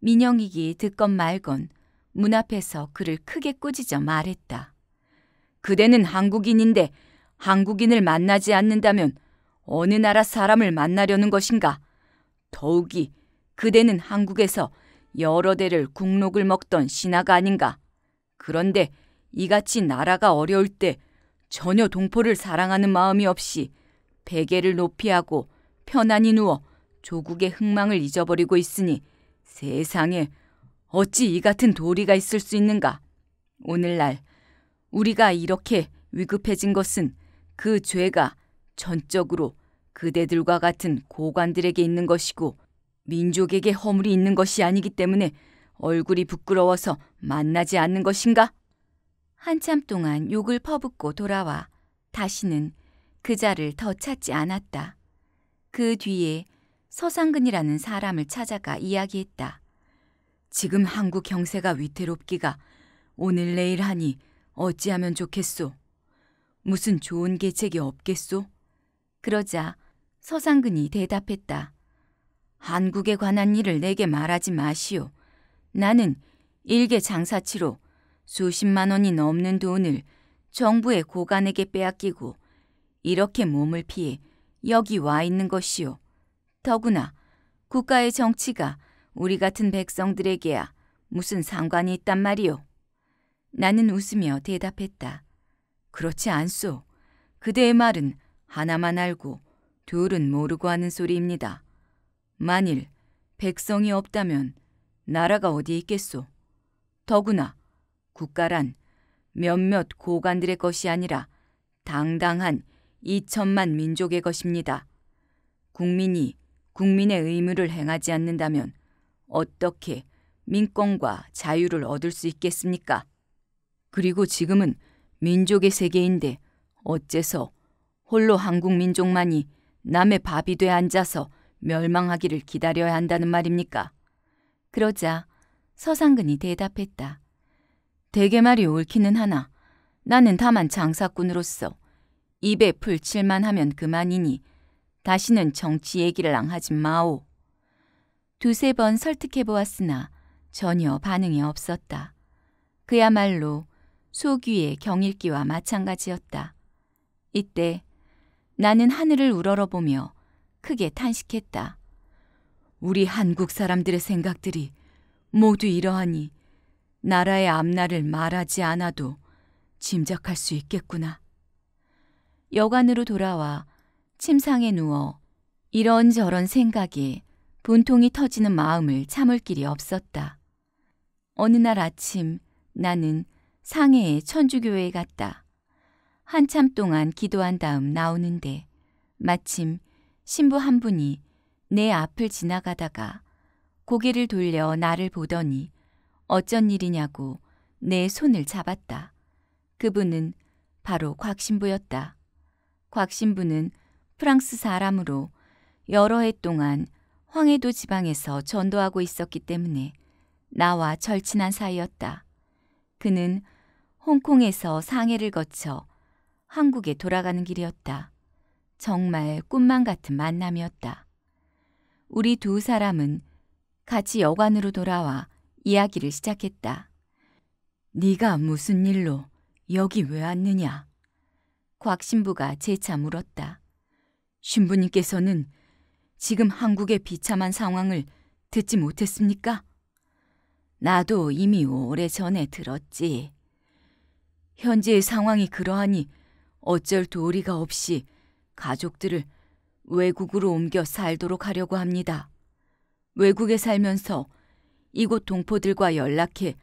민영익이 듣건 말건 문 앞에서 그를 크게 꾸짖어 말했다. 그대는 한국인인데 한국인을 만나지 않는다면 어느 나라 사람을 만나려는 것인가? 더욱이 그대는 한국에서 여러 대를 국록을 먹던 신하가 아닌가? 그런데 이같이 나라가 어려울 때 전혀 동포를 사랑하는 마음이 없이 베개를 높이 하고 편안히 누워 조국의 흥망을 잊어버리고 있으니 세상에 어찌 이 같은 도리가 있을 수 있는가? 오늘날 우리가 이렇게 위급해진 것은 그 죄가 전적으로 그대들과 같은 고관들에게 있는 것이고 민족에게 허물이 있는 것이 아니기 때문에 얼굴이 부끄러워서 만나지 않는 것인가? 한참 동안 욕을 퍼붓고 돌아와 다시는 그 자를 더 찾지 않았다. 그 뒤에 서상근이라는 사람을 찾아가 이야기했다. 지금 한국 경세가 위태롭기가 오늘 내일 하니 어찌하면 좋겠소? 무슨 좋은 계책이 없겠소? 그러자 서상근이 대답했다. 한국에 관한 일을 내게 말하지 마시오. 나는 일개 장사치로 수십만 원이 넘는 돈을 정부의 고관에게 빼앗기고 이렇게 몸을 피해 여기 와 있는 것이오. 더구나 국가의 정치가 우리 같은 백성들에게야 무슨 상관이 있단 말이오. 나는 웃으며 대답했다. 그렇지 않소. 그대의 말은 하나만 알고 둘은 모르고 하는 소리입니다. 만일 백성이 없다면 나라가 어디 있겠소? 더구나 국가란 몇몇 고관들의 것이 아니라 당당한 2천만 민족의 것입니다. 국민이 국민의 의무를 행하지 않는다면 어떻게 민권과 자유를 얻을 수 있겠습니까? 그리고 지금은 민족의 세계인데 어째서 홀로 한국 민족만이 남의 밥이 돼 앉아서 멸망하기를 기다려야 한다는 말입니까? 그러자 서상근이 대답했다. 대개 말이 옳기는 하나 나는 다만 장사꾼으로서 입에 풀칠만 하면 그만이니 다시는 정치 얘기를 앙하지 마오. 두세 번 설득해 보았으나 전혀 반응이 없었다. 그야말로 소귀의 경일기와 마찬가지였다. 이때 나는 하늘을 우러러보며 크게 탄식했다. 우리 한국 사람들의 생각들이 모두 이러하니 나라의 앞날을 말하지 않아도 짐작할 수 있겠구나. 여관으로 돌아와 침상에 누워 이런저런 생각에 분통이 터지는 마음을 참을 길이 없었다. 어느 날 아침 나는 상해의 천주교회에 갔다. 한참 동안 기도한 다음 나오는데 마침 신부 한 분이 내 앞을 지나가다가 고개를 돌려 나를 보더니 어쩐 일이냐고 내 손을 잡았다. 그분은 바로 곽신부였다. 곽 신부는 프랑스 사람으로 여러 해 동안 황해도 지방에서 전도하고 있었기 때문에 나와 절친한 사이였다. 그는 홍콩에서 상해를 거쳐 한국에 돌아가는 길이었다. 정말 꿈만 같은 만남이었다. 우리 두 사람은 같이 여관으로 돌아와 이야기를 시작했다. 네가 무슨 일로 여기 왜 왔느냐? 곽 신부가 재차 물었다. 신부님께서는 지금 한국의 비참한 상황을 듣지 못했습니까? 나도 이미 오래 전에 들었지. 현재의 상황이 그러하니 어쩔 도리가 없이 가족들을 외국으로 옮겨 살도록 하려고 합니다. 외국에 살면서 이곳 동포들과 연락해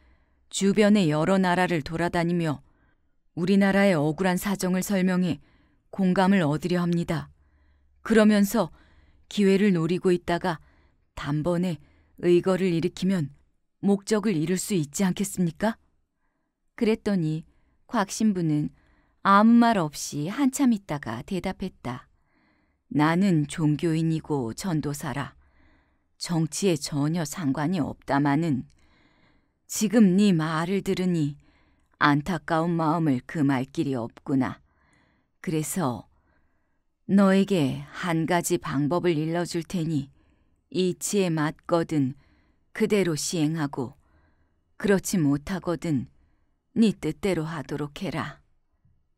주변의 여러 나라를 돌아다니며 우리나라의 억울한 사정을 설명해 공감을 얻으려 합니다. 그러면서 기회를 노리고 있다가 단번에 의거를 일으키면 목적을 이룰 수 있지 않겠습니까? 그랬더니 곽 신부는 아무 말 없이 한참 있다가 대답했다. 나는 종교인이고 전도사라. 정치에 전혀 상관이 없다마는 지금 네 말을 들으니 안타까운 마음을 금할 길이 없구나. 그래서 너에게 한 가지 방법을 일러줄 테니 이치에 맞거든 그대로 시행하고 그렇지 못하거든 네 뜻대로 하도록 해라.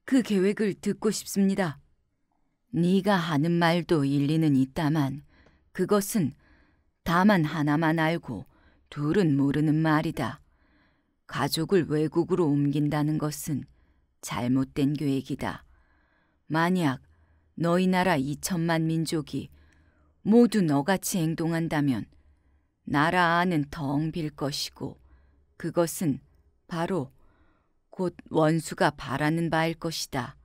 그 계획을 듣고 싶습니다. 네가 하는 말도 일리는 있다만 그것은 다만 하나만 알고 둘은 모르는 말이다. 가족을 외국으로 옮긴다는 것은 잘못된 계획이다. 만약 너희 나라 2천만 민족이 모두 너같이 행동한다면 나라 안은 덩 빌 것이고 그것은 바로 곧 원수가 바라는 바일 것이다.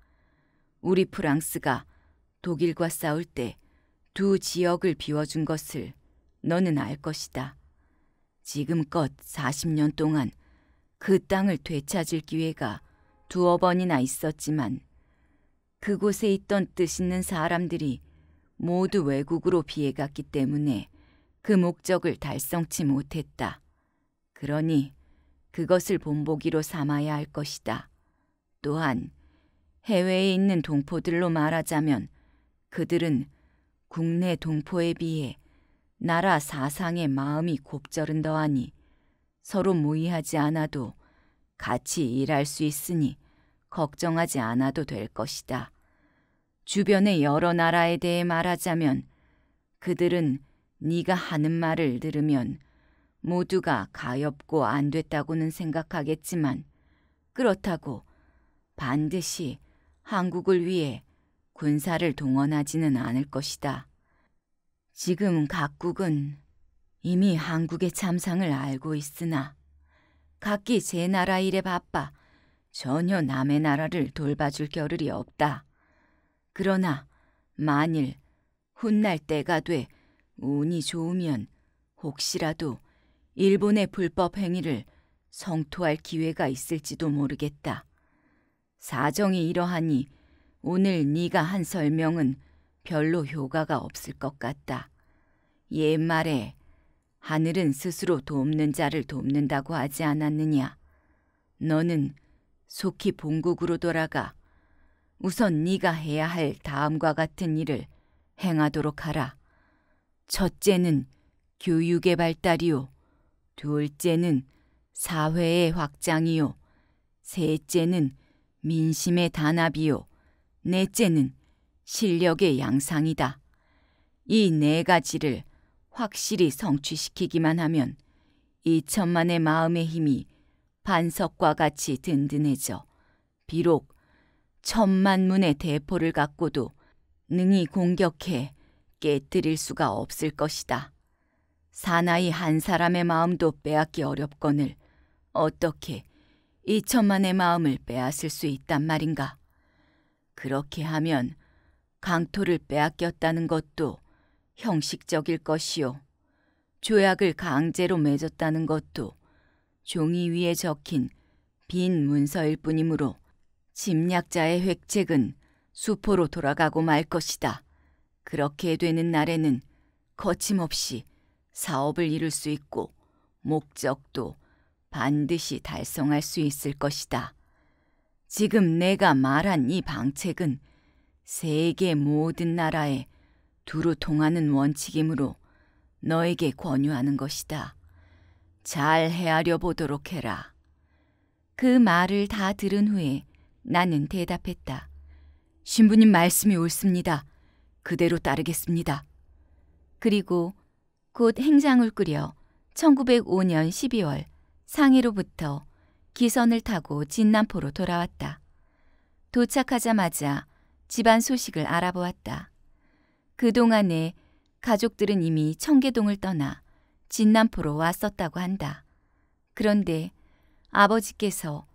우리 프랑스가 독일과 싸울 때 두 지역을 비워준 것을 너는 알 것이다. 지금껏 40년 동안 그 땅을 되찾을 기회가 두어 번이나 있었지만 그곳에 있던 뜻 있는 사람들이 모두 외국으로 피해갔기 때문에 그 목적을 달성치 못했다. 그러니 그것을 본보기로 삼아야 할 것이다. 또한 해외에 있는 동포들로 말하자면 그들은 국내 동포에 비해 나라 사상의 마음이 곱절은 더하니 서로 모의하지 않아도 같이 일할 수 있으니 걱정하지 않아도 될 것이다. 주변의 여러 나라에 대해 말하자면 그들은 네가 하는 말을 들으면 모두가 가엾고 안 됐다고는 생각하겠지만 그렇다고 반드시 한국을 위해 군사를 동원하지는 않을 것이다. 지금 각국은 이미 한국의 참상을 알고 있으나 각기 제 나라 일에 바빠 전혀 남의 나라를 돌봐줄 겨를이 없다. 그러나 만일 훗날 때가 돼 운이 좋으면 혹시라도 일본의 불법 행위를 성토할 기회가 있을지도 모르겠다. 사정이 이러하니 오늘 네가 한 설명은 별로 효과가 없을 것 같다. 옛말에 하늘은 스스로 돕는 자를 돕는다고 하지 않았느냐. 너는 속히 본국으로 돌아가 우선 네가 해야 할 다음과 같은 일을 행하도록 하라. 첫째는 교육의 발달이요. 둘째는 사회의 확장이요. 셋째는 민심의 단합이요. 넷째는 실력의 양상이다. 이 네 가지를 확실히 성취시키기만 하면 이천만의 마음의 힘이 반석과 같이 든든해져 비록 천만 문의 대포를 갖고도 능히 공격해 깨뜨릴 수가 없을 것이다. 사나이 한 사람의 마음도 빼앗기 어렵거늘 어떻게 이천만의 마음을 빼앗을 수 있단 말인가? 그렇게 하면 강토를 빼앗겼다는 것도 형식적일 것이요. 조약을 강제로 맺었다는 것도 종이 위에 적힌 빈 문서일 뿐이므로 침략자의 획책은 수포로 돌아가고 말 것이다. 그렇게 되는 날에는 거침없이 사업을 이룰 수 있고 목적도 반드시 달성할 수 있을 것이다. 지금 내가 말한 이 방책은 세계 모든 나라에 두루 통하는 원칙이므로 너에게 권유하는 것이다. 잘 헤아려 보도록 해라. 그 말을 다 들은 후에 나는 대답했다. 신부님 말씀이 옳습니다. 그대로 따르겠습니다. 그리고 곧 행장을 꾸려 1905년 12월 상해로부터 기선을 타고 진남포로 돌아왔다. 도착하자마자 집안 소식을 알아보았다. 그동안에 가족들은 이미 청계동을 떠나 진남포로 왔었다고 한다. 그런데 아버지께서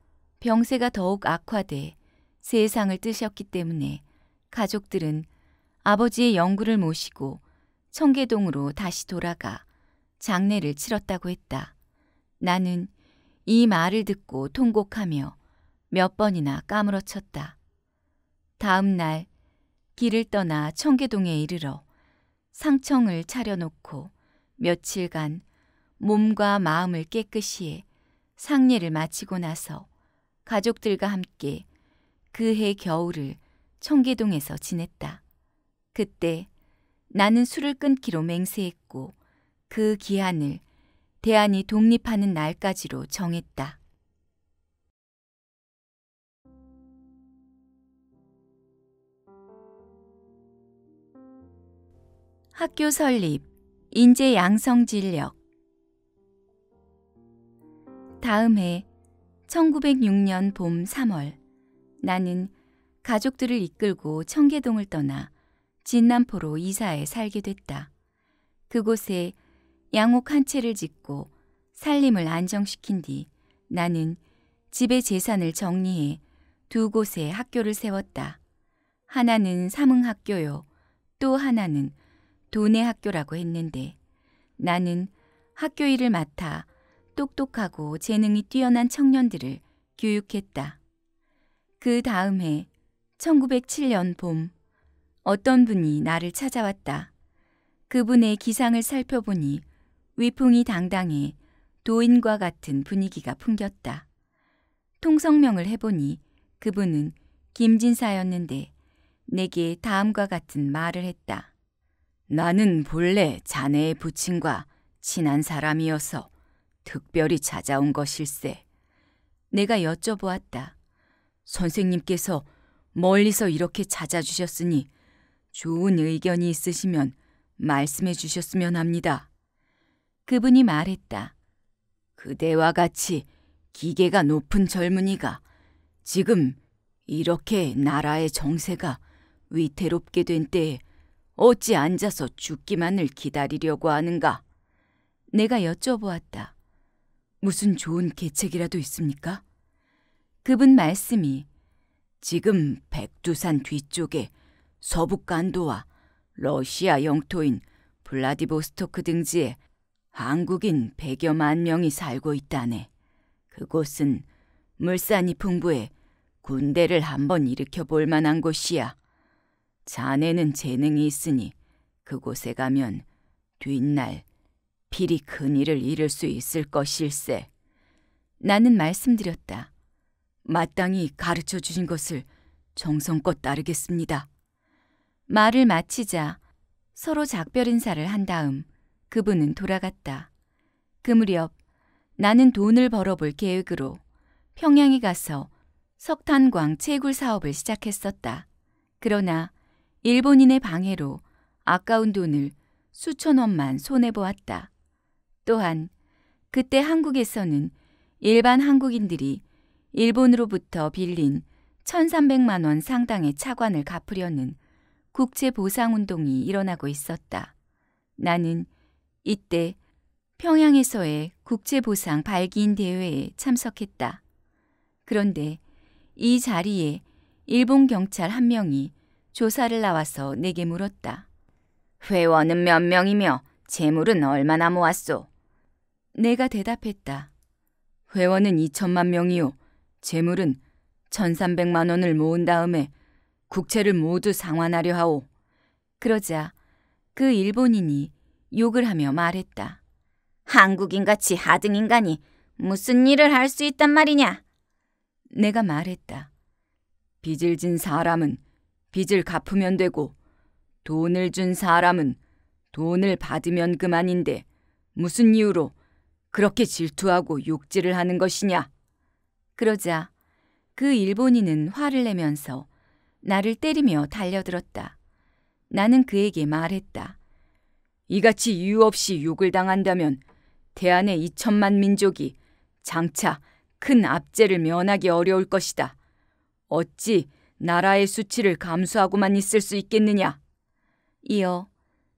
병세가 더욱 악화돼 세상을 뜨셨기 때문에 가족들은 아버지의 영구를 모시고 청계동으로 다시 돌아가 장례를 치렀다고 했다. 나는 이 말을 듣고 통곡하며 몇 번이나 까무러쳤다. 다음 날 길을 떠나 청계동에 이르러 상청을 차려놓고 며칠간 몸과 마음을 깨끗이 해 상례를 마치고 나서 가족들과 함께 그해 겨울을 청계동에서 지냈다. 그때 나는 술을 끊기로 맹세했고 그 기한을 대안이 독립하는 날까지로 정했다. 학교 설립, 인재 양성 진력. 다음 해 1906년 봄 3월 나는 가족들을 이끌고 청계동을 떠나 진남포로 이사해 살게 됐다. 그곳에 양옥 한 채를 짓고 살림을 안정시킨 뒤 나는 집의 재산을 정리해 두 곳에 학교를 세웠다. 하나는 삼흥학교요. 또 하나는 도내 학교라고 했는데 나는 학교 일을 맡아 똑똑하고 재능이 뛰어난 청년들을 교육했다. 그 다음 해 1907년 봄 어떤 분이 나를 찾아왔다. 그분의 기상을 살펴보니 위풍이 당당해 도인과 같은 분위기가 풍겼다. 통성명을 해보니 그분은 김진사였는데 내게 다음과 같은 말을 했다. 나는 본래 자네의 부친과 친한 사람이어서 특별히 찾아온 것일세. 내가 여쭤보았다. 선생님께서 멀리서 이렇게 찾아주셨으니 좋은 의견이 있으시면 말씀해 주셨으면 합니다. 그분이 말했다. 그대와 같이 기계가 높은 젊은이가 지금 이렇게 나라의 정세가 위태롭게 된 때에 어찌 앉아서 죽기만을 기다리려고 하는가? 내가 여쭤보았다. 무슨 좋은 계책이라도 있습니까? 그분 말씀이 지금 백두산 뒤쪽에 서북간도와 러시아 영토인 블라디보스토크 등지에 한국인 100여만 명이 살고 있다네. 그곳은 물산이 풍부해 군대를 한번 일으켜 볼 만한 곳이야. 자네는 재능이 있으니 그곳에 가면 뒷날 필히 큰 일을 이룰 수 있을 것일세. 나는 말씀드렸다. 마땅히 가르쳐 주신 것을 정성껏 따르겠습니다. 말을 마치자 서로 작별 인사를 한 다음 그분은 돌아갔다. 그 무렵 나는 돈을 벌어볼 계획으로 평양에 가서 석탄광 채굴 사업을 시작했었다. 그러나 일본인의 방해로 아까운 돈을 수천 원만 손해보았다. 또한 그때 한국에서는 일반 한국인들이 일본으로부터 빌린 1300만 원 상당의 차관을 갚으려는 국제 보상 운동이 일어나고 있었다. 나는 이때 평양에서의 국제 보상 발기인 대회에 참석했다. 그런데 이 자리에 일본 경찰 한 명이 조사를 나와서 내게 물었다. 회원은 몇 명이며 재물은 얼마나 모았소? 내가 대답했다. 회원은 2천만 명이요. 재물은 1,300만 원을 모은 다음에 국채를 모두 상환하려 하오. 그러자 그 일본인이 욕을 하며 말했다. 한국인같이 하등 인간이 무슨 일을 할 수 있단 말이냐? 내가 말했다. 빚을 진 사람은 빚을 갚으면 되고 돈을 준 사람은 돈을 받으면 그만인데 무슨 이유로 그렇게 질투하고 욕질을 하는 것이냐? 그러자 그 일본인은 화를 내면서 나를 때리며 달려들었다. 나는 그에게 말했다. 이같이 이유 없이 욕을 당한다면 대한의 2천만 민족이 장차 큰 압제를 면하기 어려울 것이다. 어찌 나라의 수치를 감수하고만 있을 수 있겠느냐? 이어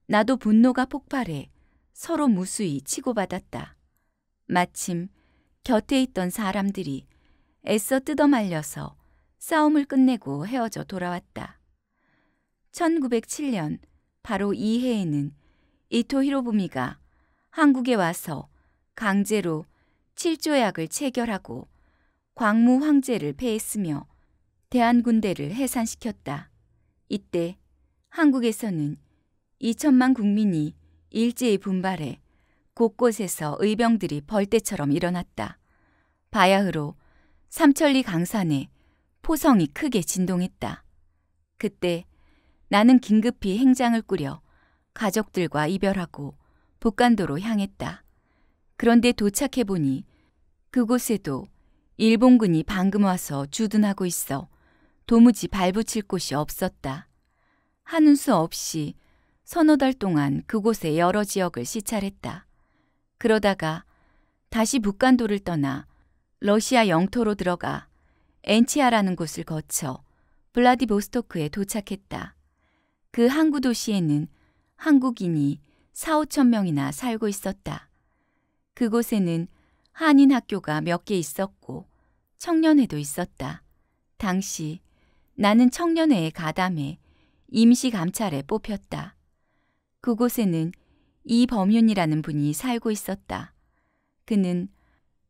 나도 분노가 폭발해 서로 무수히 치고받았다. 마침 곁에 있던 사람들이 애써 뜯어말려서 싸움을 끝내고 헤어져 돌아왔다. 1907년 바로 이 해에는 이토 히로부미가 한국에 와서 강제로 칠조약을 체결하고 광무 황제를 폐했으며 대한 군대를 해산시켰다. 이때 한국에서는 2천만 국민이 일제히 분발해 곳곳에서 의병들이 벌떼처럼 일어났다. 바야흐로 삼천리 강산에 포성이 크게 진동했다. 그때 나는 긴급히 행장을 꾸려 가족들과 이별하고 북간도로 향했다. 그런데 도착해 보니 그곳에도 일본군이 방금 와서 주둔하고 있어 도무지 발붙일 곳이 없었다. 하는 수 없이 서너 달 동안 그곳의 여러 지역을 시찰했다. 그러다가 다시 북간도를 떠나 러시아 영토로 들어가 엔치아라는 곳을 거쳐 블라디보스토크에 도착했다. 그 항구 도시에는 한국인이 4, 5천 명이나 살고 있었다. 그곳에는 한인 학교가 몇 개 있었고 청년회도 있었다. 당시 나는 청년회에 가담해 임시 감찰에 뽑혔다. 그곳에는 이범윤이라는 분이 살고 있었다. 그는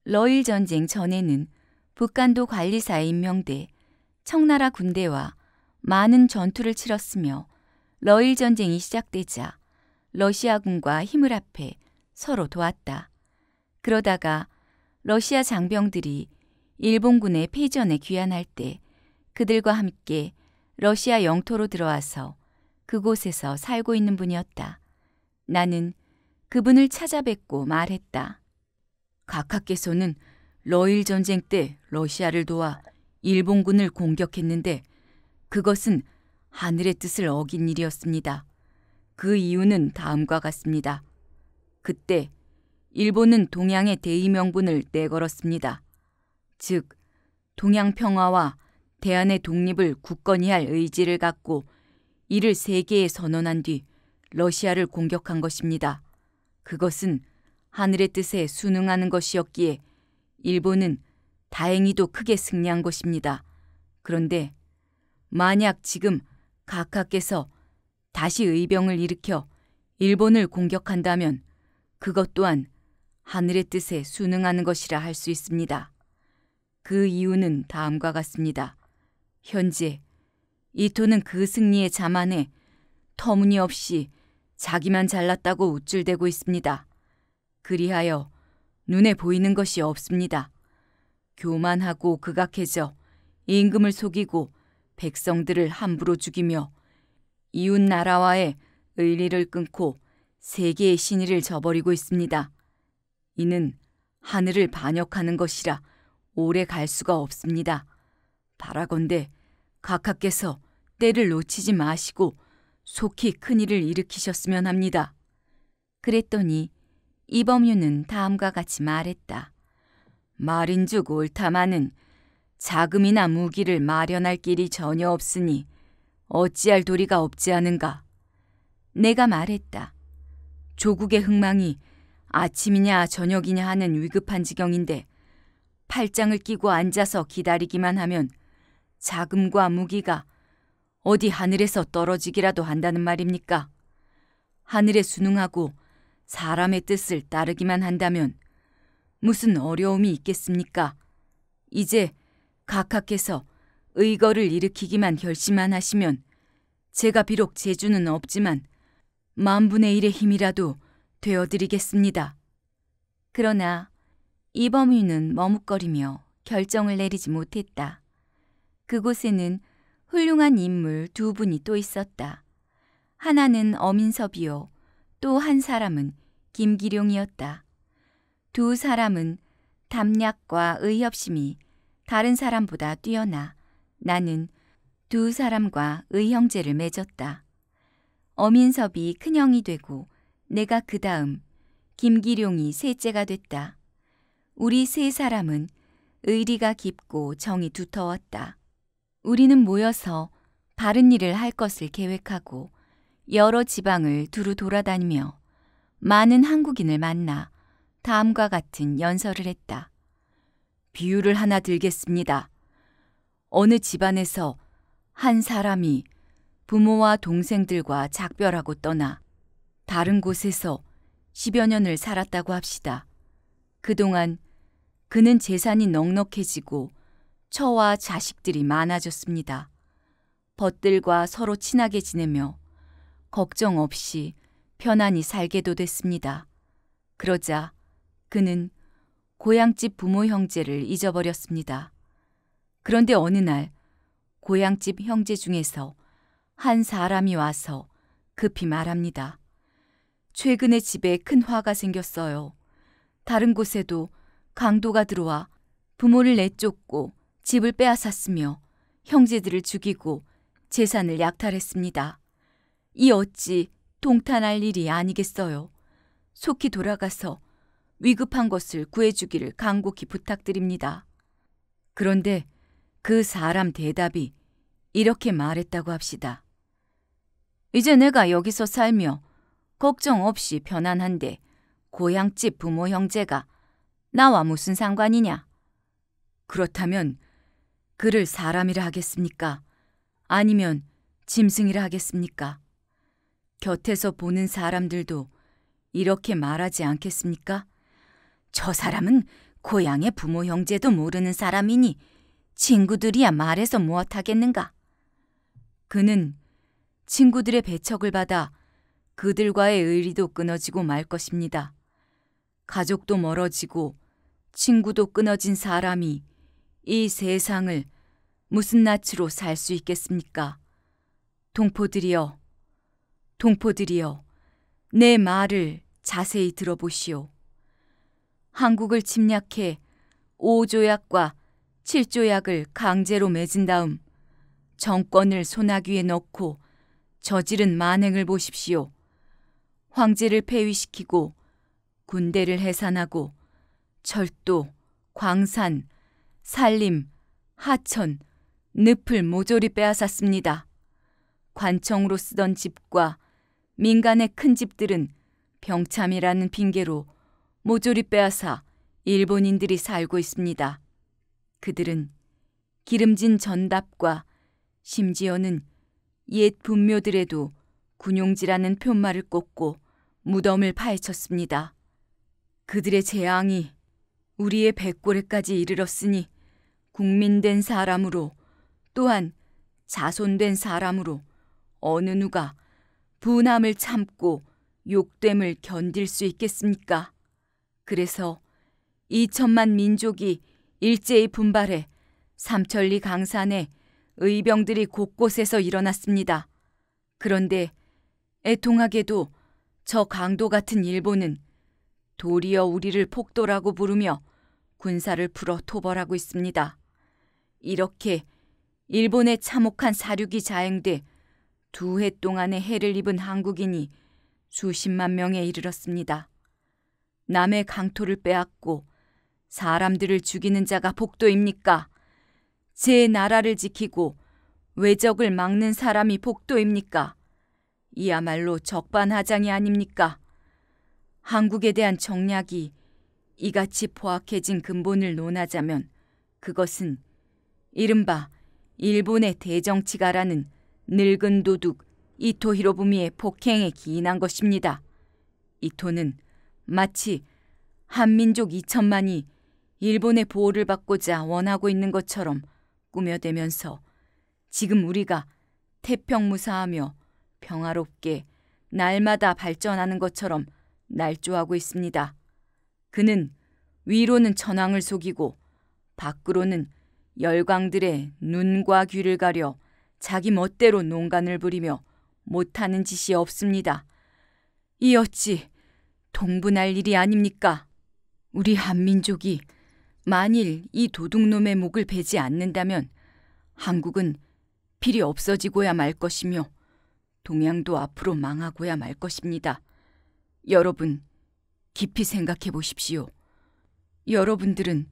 러일 전쟁 전에는 북간도 관리사에 임명돼 청나라 군대와 많은 전투를 치렀으며 러일 전쟁이 시작되자 러시아군과 힘을 합해 서로 도왔다. 그러다가 러시아 장병들이 일본군의 패전에 귀환할 때 그들과 함께 러시아 영토로 들어와서 그곳에서 살고 있는 분이었다. 나는 그분을 찾아뵙고 말했다. 각하께서는 러일 전쟁 때 러시아를 도와 일본군을 공격했는데 그것은 하늘의 뜻을 어긴 일이었습니다. 그 이유는 다음과 같습니다. 그때 일본은 동양의 대의명분을 내걸었습니다. 즉, 동양 평화와 대한의 독립을 굳건히 할 의지를 갖고 이를 세계에 선언한 뒤 러시아를 공격한 것입니다. 그것은 하늘의 뜻에 순응하는 것이었기에 일본은 다행히도 크게 승리한 것입니다. 그런데 만약 지금 각하께서 다시 의병을 일으켜 일본을 공격한다면 그것 또한 하늘의 뜻에 순응하는 것이라 할 수 있습니다. 그 이유는 다음과 같습니다. 현재 이토는 그 승리에 자만해 터무니없이 자기만 잘났다고 우쭐대고 있습니다. 그리하여 눈에 보이는 것이 없습니다. 교만하고 극악해져 임금을 속이고 백성들을 함부로 죽이며 이웃 나라와의 의리를 끊고 세계의 신의를 저버리고 있습니다. 이는 하늘을 반역하는 것이라 오래 갈 수가 없습니다. 바라건대 각하께서 때를 놓치지 마시고 속히 큰일을 일으키셨으면 합니다. 그랬더니 이범유는 다음과 같이 말했다. 말인즉 옳다마는 자금이나 무기를 마련할 길이 전혀 없으니 어찌할 도리가 없지 않은가. 내가 말했다. 조국의 흥망이 아침이냐 저녁이냐 하는 위급한 지경인데 팔짱을 끼고 앉아서 기다리기만 하면 자금과 무기가 어디 하늘에서 떨어지기라도 한다는 말입니까? 하늘에 순응하고 사람의 뜻을 따르기만 한다면 무슨 어려움이 있겠습니까? 이제 각하께서 의거를 일으키기만 결심만 하시면 제가 비록 재주는 없지만 만분의 일의 힘이라도 되어드리겠습니다. 그러나 이범유는 머뭇거리며 결정을 내리지 못했다. 그곳에는 훌륭한 인물 두 분이 또 있었다. 하나는 어민섭이요. 또 한 사람은 김기룡이었다. 두 사람은 담략과 의협심이 다른 사람보다 뛰어나 나는 두 사람과 의형제를 맺었다. 어민섭이 큰형이 되고 내가 그 다음 김기룡이 셋째가 됐다. 우리 세 사람은 의리가 깊고 정이 두터웠다. 우리는 모여서 바른 일을 할 것을 계획하고 여러 지방을 두루 돌아다니며 많은 한국인을 만나 다음과 같은 연설을 했다. 비유를 하나 들겠습니다. 어느 집안에서 한 사람이 부모와 동생들과 작별하고 떠나 다른 곳에서 10여 년을 살았다고 합시다. 그동안 그는 재산이 넉넉해지고 처와 자식들이 많아졌습니다. 벗들과 서로 친하게 지내며 걱정 없이 편안히 살게도 됐습니다. 그러자 그는 고향집 부모 형제를 잊어버렸습니다. 그런데 어느 날 고향집 형제 중에서 한 사람이 와서 급히 말합니다. 최근에 집에 큰 화가 생겼어요. 다른 곳에도 강도가 들어와 부모를 내쫓고 집을 빼앗았으며 형제들을 죽이고 재산을 약탈했습니다. 이 어찌 동탄할 일이 아니겠어요. 속히 돌아가서 위급한 것을 구해주기를 간곡히 부탁드립니다. 그런데 그 사람 대답이 이렇게 말했다고 합시다. 이제 내가 여기서 살며 걱정 없이 편안한데 고향집 부모 형제가 나와 무슨 상관이냐? 그렇다면 그를 사람이라 하겠습니까? 아니면 짐승이라 하겠습니까? 곁에서 보는 사람들도 이렇게 말하지 않겠습니까? 저 사람은 고향의 부모 형제도 모르는 사람이니 친구들이야 말해서 무엇하겠는가? 그는 친구들의 배척을 받아 그들과의 의리도 끊어지고 말 것입니다. 가족도 멀어지고 친구도 끊어진 사람이 이 세상을 무슨 낯으로 살 수 있겠습니까? 동포들이여, 동포들이여, 내 말을 자세히 들어보시오. 한국을 침략해 5조약과 7조약을 강제로 맺은 다음 정권을 소나귀에 넣고 저지른 만행을 보십시오. 황제를 폐위시키고 군대를 해산하고 철도, 광산, 산림, 하천, 늪을 모조리 빼앗았습니다. 관청으로 쓰던 집과 민간의 큰 집들은 병참이라는 핑계로 모조리 빼앗아 일본인들이 살고 있습니다. 그들은 기름진 전답과 심지어는 옛 분묘들에도 군용지라는 표말을 꽂고 무덤을 파헤쳤습니다. 그들의 재앙이 우리의 백골에까지 이르렀으니 국민된 사람으로 또한 자손된 사람으로 어느 누가 분함을 참고 욕됨을 견딜 수 있겠습니까? 그래서 이천만 민족이 일제히 분발해 삼천리 강산에 의병들이 곳곳에서 일어났습니다. 그런데 애통하게도 저 강도 같은 일본은 도리어 우리를 폭도라고 부르며 군사를 풀어 토벌하고 있습니다. 이렇게 일본의 참혹한 사륙이 자행돼 두 해 동안의 해를 입은 한국인이 수십만 명에 이르렀습니다. 남의 강토를 빼앗고 사람들을 죽이는 자가 복도입니까? 제 나라를 지키고 외적을 막는 사람이 복도입니까? 이야말로 적반하장이 아닙니까? 한국에 대한 정략이 이같이 포악해진 근본을 논하자면 그것은 이른바 일본의 대정치가라는 늙은 도둑 이토 히로부미의 폭행에 기인한 것입니다. 이토는 마치 한민족 2천만이 일본의 보호를 받고자 원하고 있는 것처럼 꾸며대면서 지금 우리가 태평무사하며 평화롭게 날마다 발전하는 것처럼 날조하고 있습니다. 그는 위로는 천황을 속이고 밖으로는 열광들의 눈과 귀를 가려 자기 멋대로 농간을 부리며 못하는 짓이 없습니다. 이 어찌 동분할 일이 아닙니까? 우리 한민족이 만일 이 도둑놈의 목을 베지 않는다면 한국은 필이 없어지고야 말 것이며 동양도 앞으로 망하고야 말 것입니다. 여러분, 깊이 생각해 보십시오. 여러분들은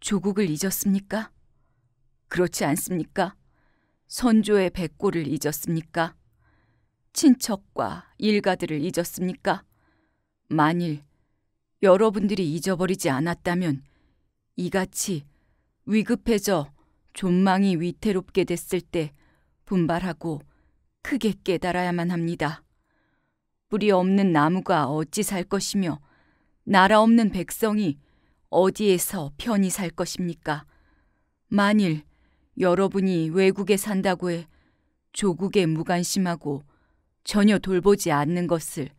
조국을 잊었습니까? 그렇지 않습니까? 선조의 백골을 잊었습니까? 친척과 일가들을 잊었습니까? 만일 여러분들이 잊어버리지 않았다면 이같이 위급해져 존망이 위태롭게 됐을 때 분발하고 크게 깨달아야만 합니다. 뿌리 없는 나무가 어찌 살 것이며 나라 없는 백성이 어디에서 편히 살 것입니까? 만일 여러분이 외국에 산다고 해 조국에 무관심하고 전혀 돌보지 않는 것을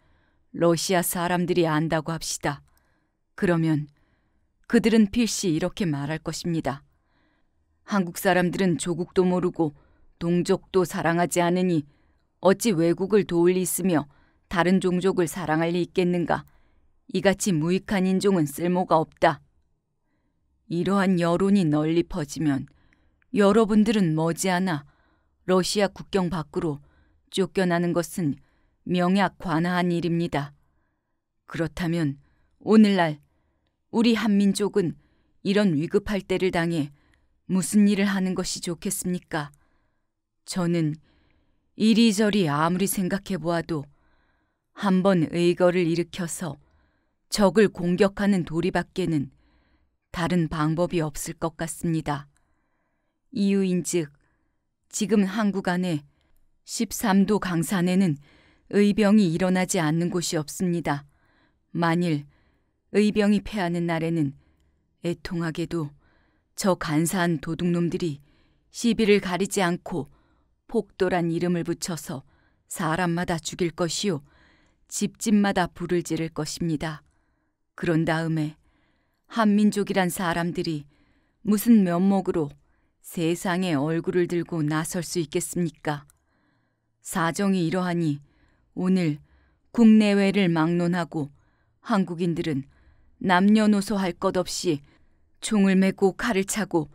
러시아 사람들이 안다고 합시다. 그러면 그들은 필시 이렇게 말할 것입니다. 한국 사람들은 조국도 모르고 동족도 사랑하지 않으니 어찌 외국을 도울 리 있으며 다른 종족을 사랑할 리 있겠는가? 이같이 무익한 인종은 쓸모가 없다. 이러한 여론이 널리 퍼지면 여러분들은 머지않아 러시아 국경 밖으로 쫓겨나는 것은 명약 관화한 일입니다. 그렇다면 오늘날 우리 한민족은 이런 위급할 때를 당해 무슨 일을 하는 것이 좋겠습니까? 저는 이리저리 아무리 생각해 보아도 한 번 의거를 일으켜서 적을 공격하는 도리밖에는 다른 방법이 없을 것 같습니다. 이유인즉 지금 한국 안에 13도 강산에는 의병이 일어나지 않는 곳이 없습니다. 만일 의병이 패하는 날에는 애통하게도 저 간사한 도둑놈들이 시비를 가리지 않고 폭도란 이름을 붙여서 사람마다 죽일 것이요. 집집마다 불을 지를 것입니다. 그런 다음에 한민족이란 사람들이 무슨 면목으로 세상에 얼굴을 들고 나설 수 있겠습니까? 사정이 이러하니 오늘 국내외를 막론하고 한국인들은 남녀노소 할 것 없이 총을 메고 칼을 차고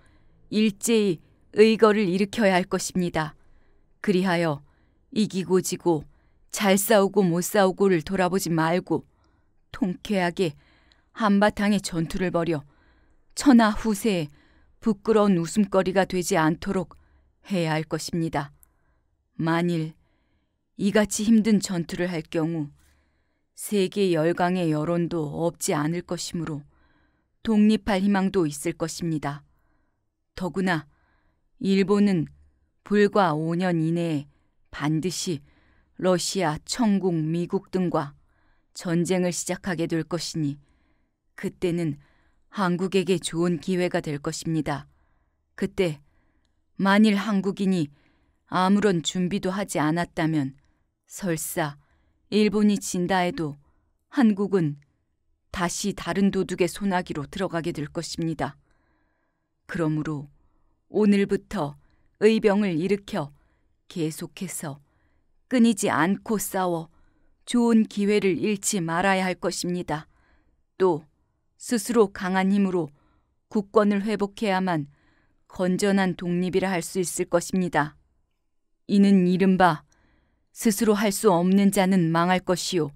일제히 의거를 일으켜야 할 것입니다. 그리하여 이기고 지고 잘 싸우고 못 싸우고를 돌아보지 말고 통쾌하게 한바탕의 전투를 벌여 천하 후세에 부끄러운 웃음거리가 되지 않도록 해야 할 것입니다. 만일 이같이 힘든 전투를 할 경우 세계 열강의 여론도 없지 않을 것이므로 독립할 희망도 있을 것입니다. 더구나 일본은 불과 5년 이내에 반드시 러시아, 청국, 미국 등과 전쟁을 시작하게 될 것이니 그때는 한국에게 좋은 기회가 될 것입니다. 그때 만일 한국인이 아무런 준비도 하지 않았다면 설사 일본이 진다 해도 한국은 다시 다른 도둑의 소나기로 들어가게 될 것입니다. 그러므로 오늘부터 의병을 일으켜 계속해서 끊이지 않고 싸워 좋은 기회를 잃지 말아야 할 것입니다. 또 스스로 강한 힘으로 국권을 회복해야만 건전한 독립이라 할 수 있을 것입니다. 이는 이른바 스스로 할 수 없는 자는 망할 것이요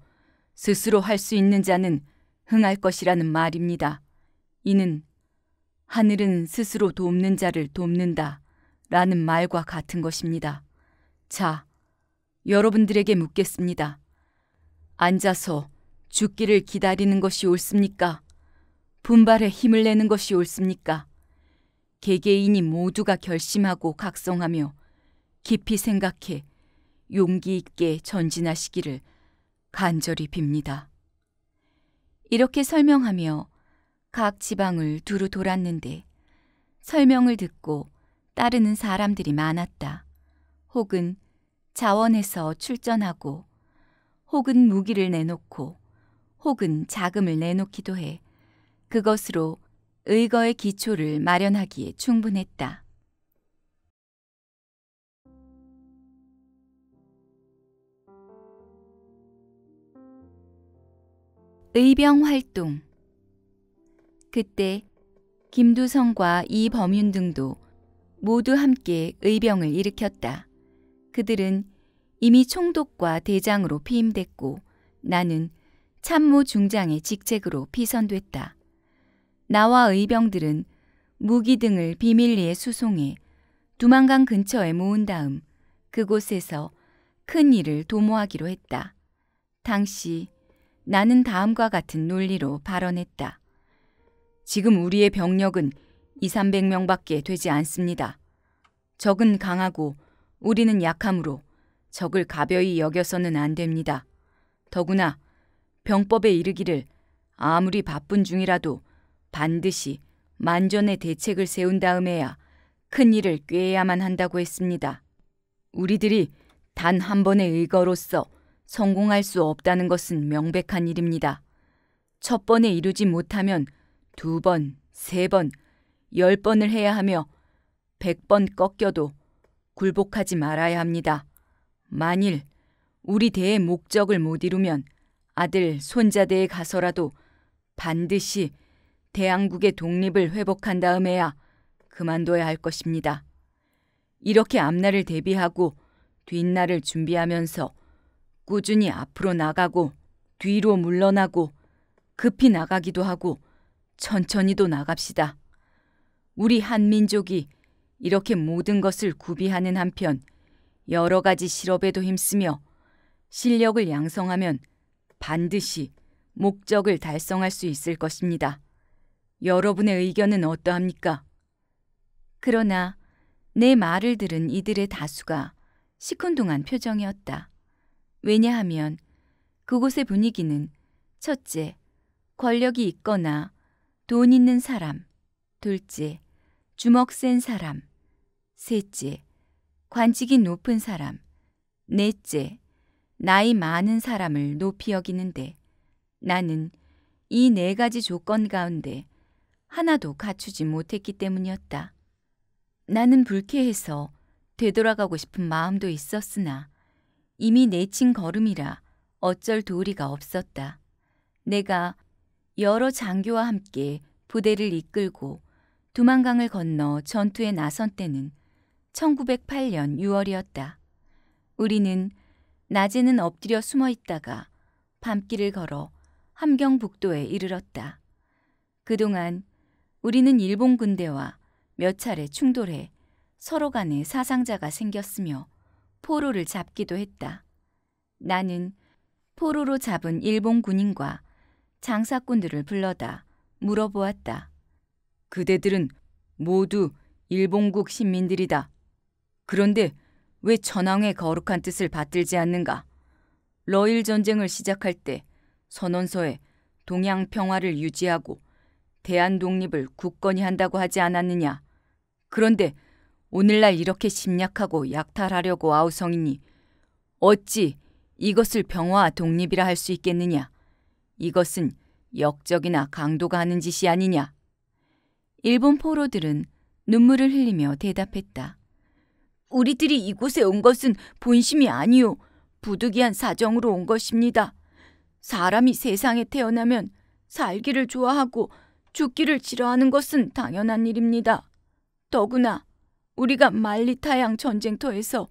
스스로 할 수 있는 자는 흥할 것이라는 말입니다. 이는 하늘은 스스로 돕는 자를 돕는다 라는 말과 같은 것입니다. 자, 여러분들에게 묻겠습니다. 앉아서 죽기를 기다리는 것이 옳습니까? 분발에 힘을 내는 것이 옳습니까? 개개인이 모두가 결심하고 각성하며 깊이 생각해 용기 있게 전진하시기를 간절히 빕니다. 이렇게 설명하며 각 지방을 두루 돌았는데 설명을 듣고 따르는 사람들이 많았다. 혹은 자원해서 출전하고 혹은 무기를 내놓고 혹은 자금을 내놓기도 해 그것으로 의거의 기초를 마련하기에 충분했다. 의병 활동 그때 김두성과 이범윤 등도 모두 함께 의병을 일으켰다. 그들은 이미 총독과 대장으로 피임됐고 나는 참모 중장의 직책으로 피선됐다. 나와 의병들은 무기 등을 비밀리에 수송해 두만강 근처에 모은 다음 그곳에서 큰 일을 도모하기로 했다. 당시 나는 다음과 같은 논리로 발언했다. 지금 우리의 병력은 2, 300명밖에 되지 않습니다. 적은 강하고 우리는 약하므로 적을 가벼이 여겨서는 안 됩니다. 더구나 병법에 이르기를 아무리 바쁜 중이라도 반드시 만전의 대책을 세운 다음에야 큰 일을 꾀해야만 한다고 했습니다. 우리들이 단 한 번의 의거로서 성공할 수 없다는 것은 명백한 일입니다. 첫 번에 이루지 못하면 두 번, 세 번, 열 번을 해야 하며 백 번 꺾여도 굴복하지 말아야 합니다. 만일 우리 대의 목적을 못 이루면 아들, 손자대에 가서라도 반드시 대한국의 독립을 회복한 다음에야 그만둬야 할 것입니다. 이렇게 앞날을 대비하고 뒷날을 준비하면서 꾸준히 앞으로 나가고 뒤로 물러나고 급히 나가기도 하고 천천히도 나갑시다. 우리 한민족이 이렇게 모든 것을 구비하는 한편 여러 가지 실업에도 힘쓰며 실력을 양성하면 반드시 목적을 달성할 수 있을 것입니다. 여러분의 의견은 어떠합니까? 그러나 내 말을 들은 이들의 다수가 시큰둥한 표정이었다. 왜냐하면 그곳의 분위기는 첫째, 권력이 있거나 돈 있는 사람, 둘째, 주먹 센 사람, 셋째, 관직이 높은 사람, 넷째, 나이 많은 사람을 높이 여기는데 나는 이 네 가지 조건 가운데 하나도 갖추지 못했기 때문이었다. 나는 불쾌해서 되돌아가고 싶은 마음도 있었으나 이미 내친 걸음이라 어쩔 도리가 없었다. 내가 여러 장교와 함께 부대를 이끌고 두만강을 건너 전투에 나선 때는 1908년 6월이었다. 우리는 낮에는 엎드려 숨어 있다가 밤길을 걸어 함경북도에 이르렀다. 그동안 우리는 일본 군대와 몇 차례 충돌해 서로 간에 사상자가 생겼으며 포로를 잡기도 했다. 나는 포로로 잡은 일본 군인과 장사꾼들을 불러다 물어보았다. 그대들은 모두 일본국 신민들이다. 그런데 왜 천황의 거룩한 뜻을 받들지 않는가? 러일 전쟁을 시작할 때 선언서에 동양 평화를 유지하고 대한 독립을 굳건히 한다고 하지 않았느냐? 그런데 오늘날 이렇게 심약하고 약탈하려고 아우성이니 어찌 이것을 평화와 독립이라 할 수 있겠느냐? 이것은 역적이나 강도가 하는 짓이 아니냐? 일본 포로들은 눈물을 흘리며 대답했다. 우리들이 이곳에 온 것은 본심이 아니요. 부득이한 사정으로 온 것입니다. 사람이 세상에 태어나면 살기를 좋아하고 죽기를 싫어하는 것은 당연한 일입니다. 더구나 우리가 말리타양 전쟁터에서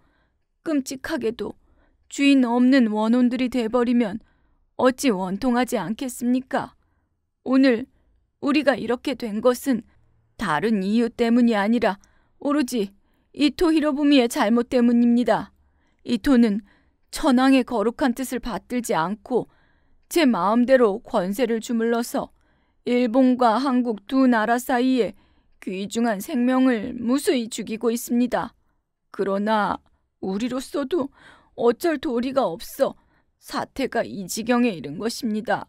끔찍하게도 주인 없는 원혼들이 돼버리면 어찌 원통하지 않겠습니까? 오늘 우리가 이렇게 된 것은 다른 이유 때문이 아니라 오로지 이토 히로부미의 잘못 때문입니다. 이토는 천황의 거룩한 뜻을 받들지 않고 제 마음대로 권세를 주물러서 일본과 한국 두 나라 사이에 귀중한 생명을 무수히 죽이고 있습니다. 그러나 우리로서도 어쩔 도리가 없어 사태가 이 지경에 이른 것입니다.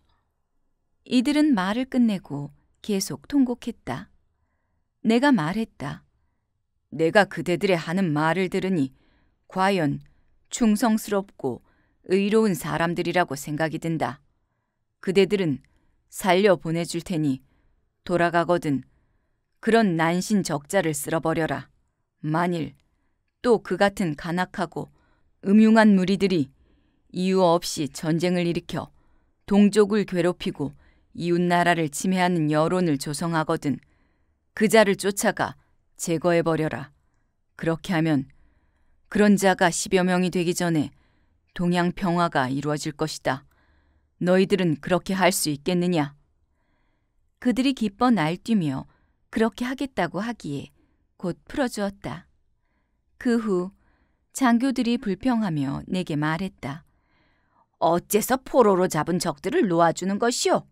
이들은 말을 끝내고 계속 통곡했다. 내가 말했다. 내가 그대들의 하는 말을 들으니 과연 충성스럽고 의로운 사람들이라고 생각이 든다. 그대들은 살려 보내줄 테니 돌아가거든 그런 난신 적자를 쓸어버려라. 만일 또 그 같은 간악하고 음흉한 무리들이 이유 없이 전쟁을 일으켜 동족을 괴롭히고 이웃 나라를 침해하는 여론을 조성하거든 그 자를 쫓아가 제거해 버려라. 그렇게 하면 그런 자가 10여 명이 되기 전에 동양 평화가 이루어질 것이다. 너희들은 그렇게 할 수 있겠느냐? 그들이 기뻐 날뛰며 그렇게 하겠다고 하기에 곧 풀어주었다. 그 후 장교들이 불평하며 내게 말했다. 어째서 포로로 잡은 적들을 놓아주는 것이오?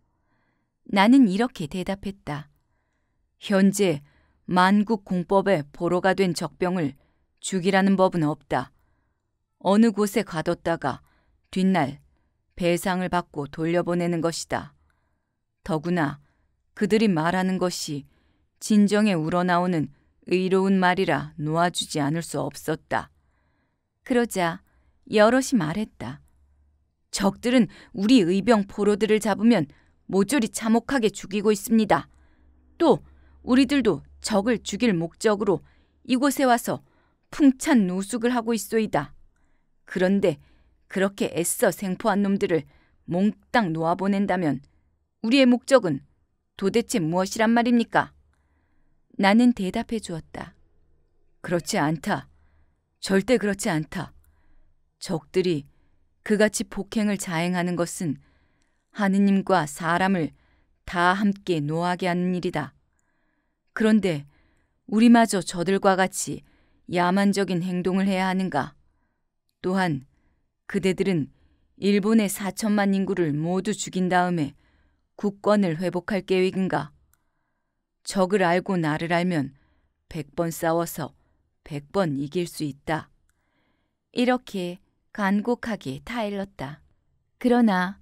나는 이렇게 대답했다. 현재 만국 공법에 포로가 된 적병을 죽이라는 법은 없다. 어느 곳에 가뒀다가 뒷날 배상을 받고 돌려보내는 것이다. 더구나 그들이 말하는 것이 진정에 우러나오는 의로운 말이라 놓아주지 않을 수 없었다. 그러자 여럿이 말했다. 적들은 우리 의병 포로들을 잡으면 모조리 참혹하게 죽이고 있습니다. 또 우리들도 적을 죽일 목적으로 이곳에 와서 풍찬 노숙을 하고 있소이다. 그런데 그렇게 애써 생포한 놈들을 몽땅 놓아보낸다면 우리의 목적은 도대체 무엇이란 말입니까? 나는 대답해 주었다. 그렇지 않다. 절대 그렇지 않다. 적들이 그같이 폭행을 자행하는 것은 하느님과 사람을 다 함께 노하게 하는 일이다. 그런데 우리마저 저들과 같이 야만적인 행동을 해야 하는가? 또한 그대들은 일본의 4천만 인구를 모두 죽인 다음에 국권을 회복할 계획인가? 적을 알고 나를 알면 100번 싸워서 100번 이길 수 있다. 이렇게 간곡하게 타일렀다. 그러나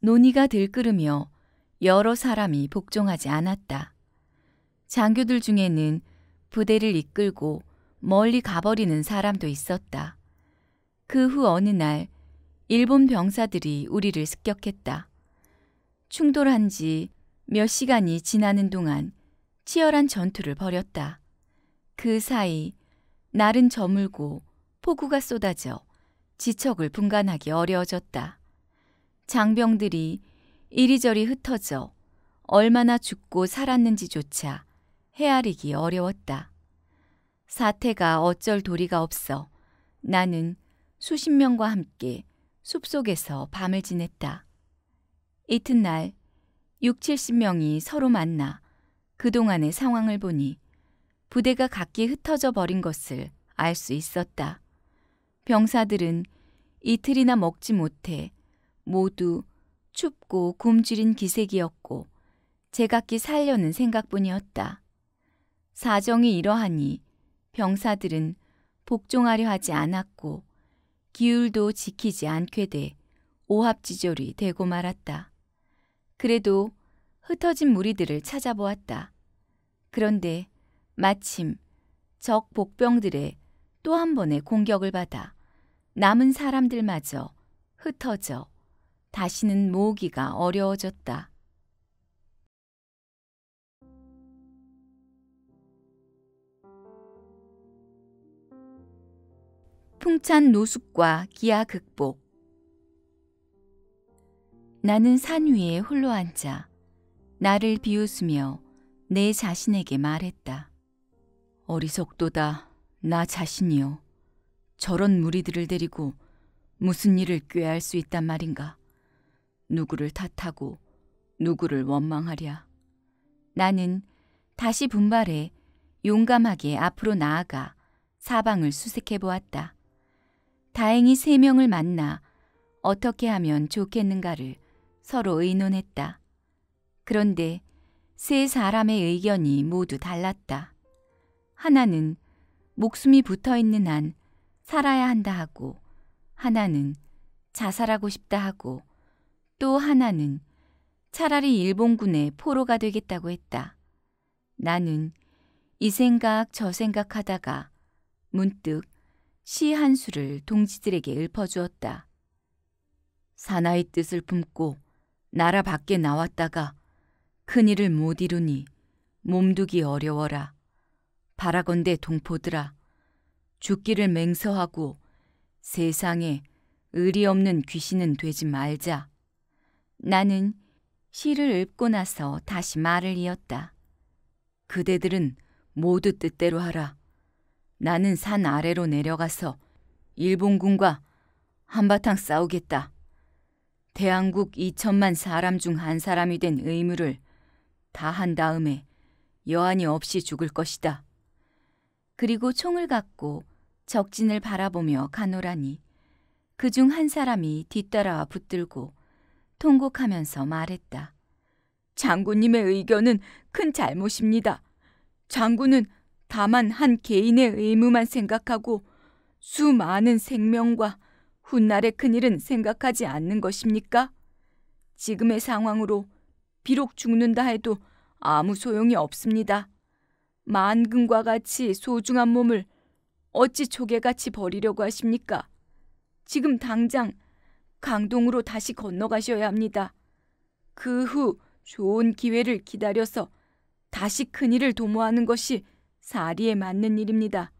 논의가 들끓으며 여러 사람이 복종하지 않았다. 장교들 중에는 부대를 이끌고 멀리 가버리는 사람도 있었다. 그 후 어느 날 일본 병사들이 우리를 습격했다. 충돌한 지 몇 시간이 지나는 동안 치열한 전투를 벌였다. 그 사이 날은 저물고 폭우가 쏟아져 지척을 분간하기 어려워졌다. 장병들이 이리저리 흩어져 얼마나 죽고 살았는지조차 헤아리기 어려웠다. 사태가 어쩔 도리가 없어 나는 수십 명과 함께 숲속에서 밤을 지냈다. 이튿날 6, 70명이 서로 만나 그동안의 상황을 보니 부대가 각기 흩어져 버린 것을 알 수 있었다. 병사들은 이틀이나 먹지 못해 모두 춥고 굶주린 기색이었고 제각기 살려는 생각뿐이었다. 사정이 이러하니 병사들은 복종하려 하지 않았고 기율도 지키지 않게 돼 오합지졸이 되고 말았다. 그래도 흩어진 무리들을 찾아보았다. 그런데 마침 적 복병들의 또 한 번의 공격을 받아 남은 사람들마저 흩어져 다시는 모으기가 어려워졌다. 풍찬 노숙과 기아 극복 나는 산 위에 홀로 앉아 나를 비웃으며 내 자신에게 말했다. 어리석도다 나 자신이요. 저런 무리들을 데리고 무슨 일을 꾀할 수 있단 말인가. 누구를 탓하고 누구를 원망하랴. 나는 다시 분발해 용감하게 앞으로 나아가 사방을 수색해 보았다. 다행히 세 명을 만나 어떻게 하면 좋겠는가를 서로 의논했다. 그런데 세 사람의 의견이 모두 달랐다. 하나는 목숨이 붙어 있는 한 살아야 한다 하고, 하나는 자살하고 싶다 하고, 또 하나는 차라리 일본군의 포로가 되겠다고 했다. 나는 이 생각 저 생각 하다가 문득 시 한 수를 동지들에게 읊어주었다. 사나이 뜻을 품고 나라 밖에 나왔다가 큰일을 못 이루니 몸두기 어려워라. 바라건대 동포들아 죽기를 맹서하고 세상에 의리 없는 귀신은 되지 말자. 나는 시를 읊고 나서 다시 말을 이었다. 그대들은 모두 뜻대로 하라. 나는 산 아래로 내려가서 일본군과 한바탕 싸우겠다. 대한국 2천만 사람 중 한 사람이 된 의무를 다 한 다음에 여한이 없이 죽을 것이다. 그리고 총을 갖고 적진을 바라보며 가노라니 그 중 한 사람이 뒤따라와 붙들고 통곡하면서 말했다. 장군님의 의견은 큰 잘못입니다. 장군은 다만 한 개인의 의무만 생각하고 수많은 생명과 훗날의 큰일은 생각하지 않는 것입니까? 지금의 상황으로 비록 죽는다 해도 아무 소용이 없습니다. 만금과 같이 소중한 몸을 어찌 조개같이 버리려고 하십니까? 지금 당장 강동으로 다시 건너가셔야 합니다. 그 후 좋은 기회를 기다려서 다시 큰일을 도모하는 것이 사리에 맞는 일입니다.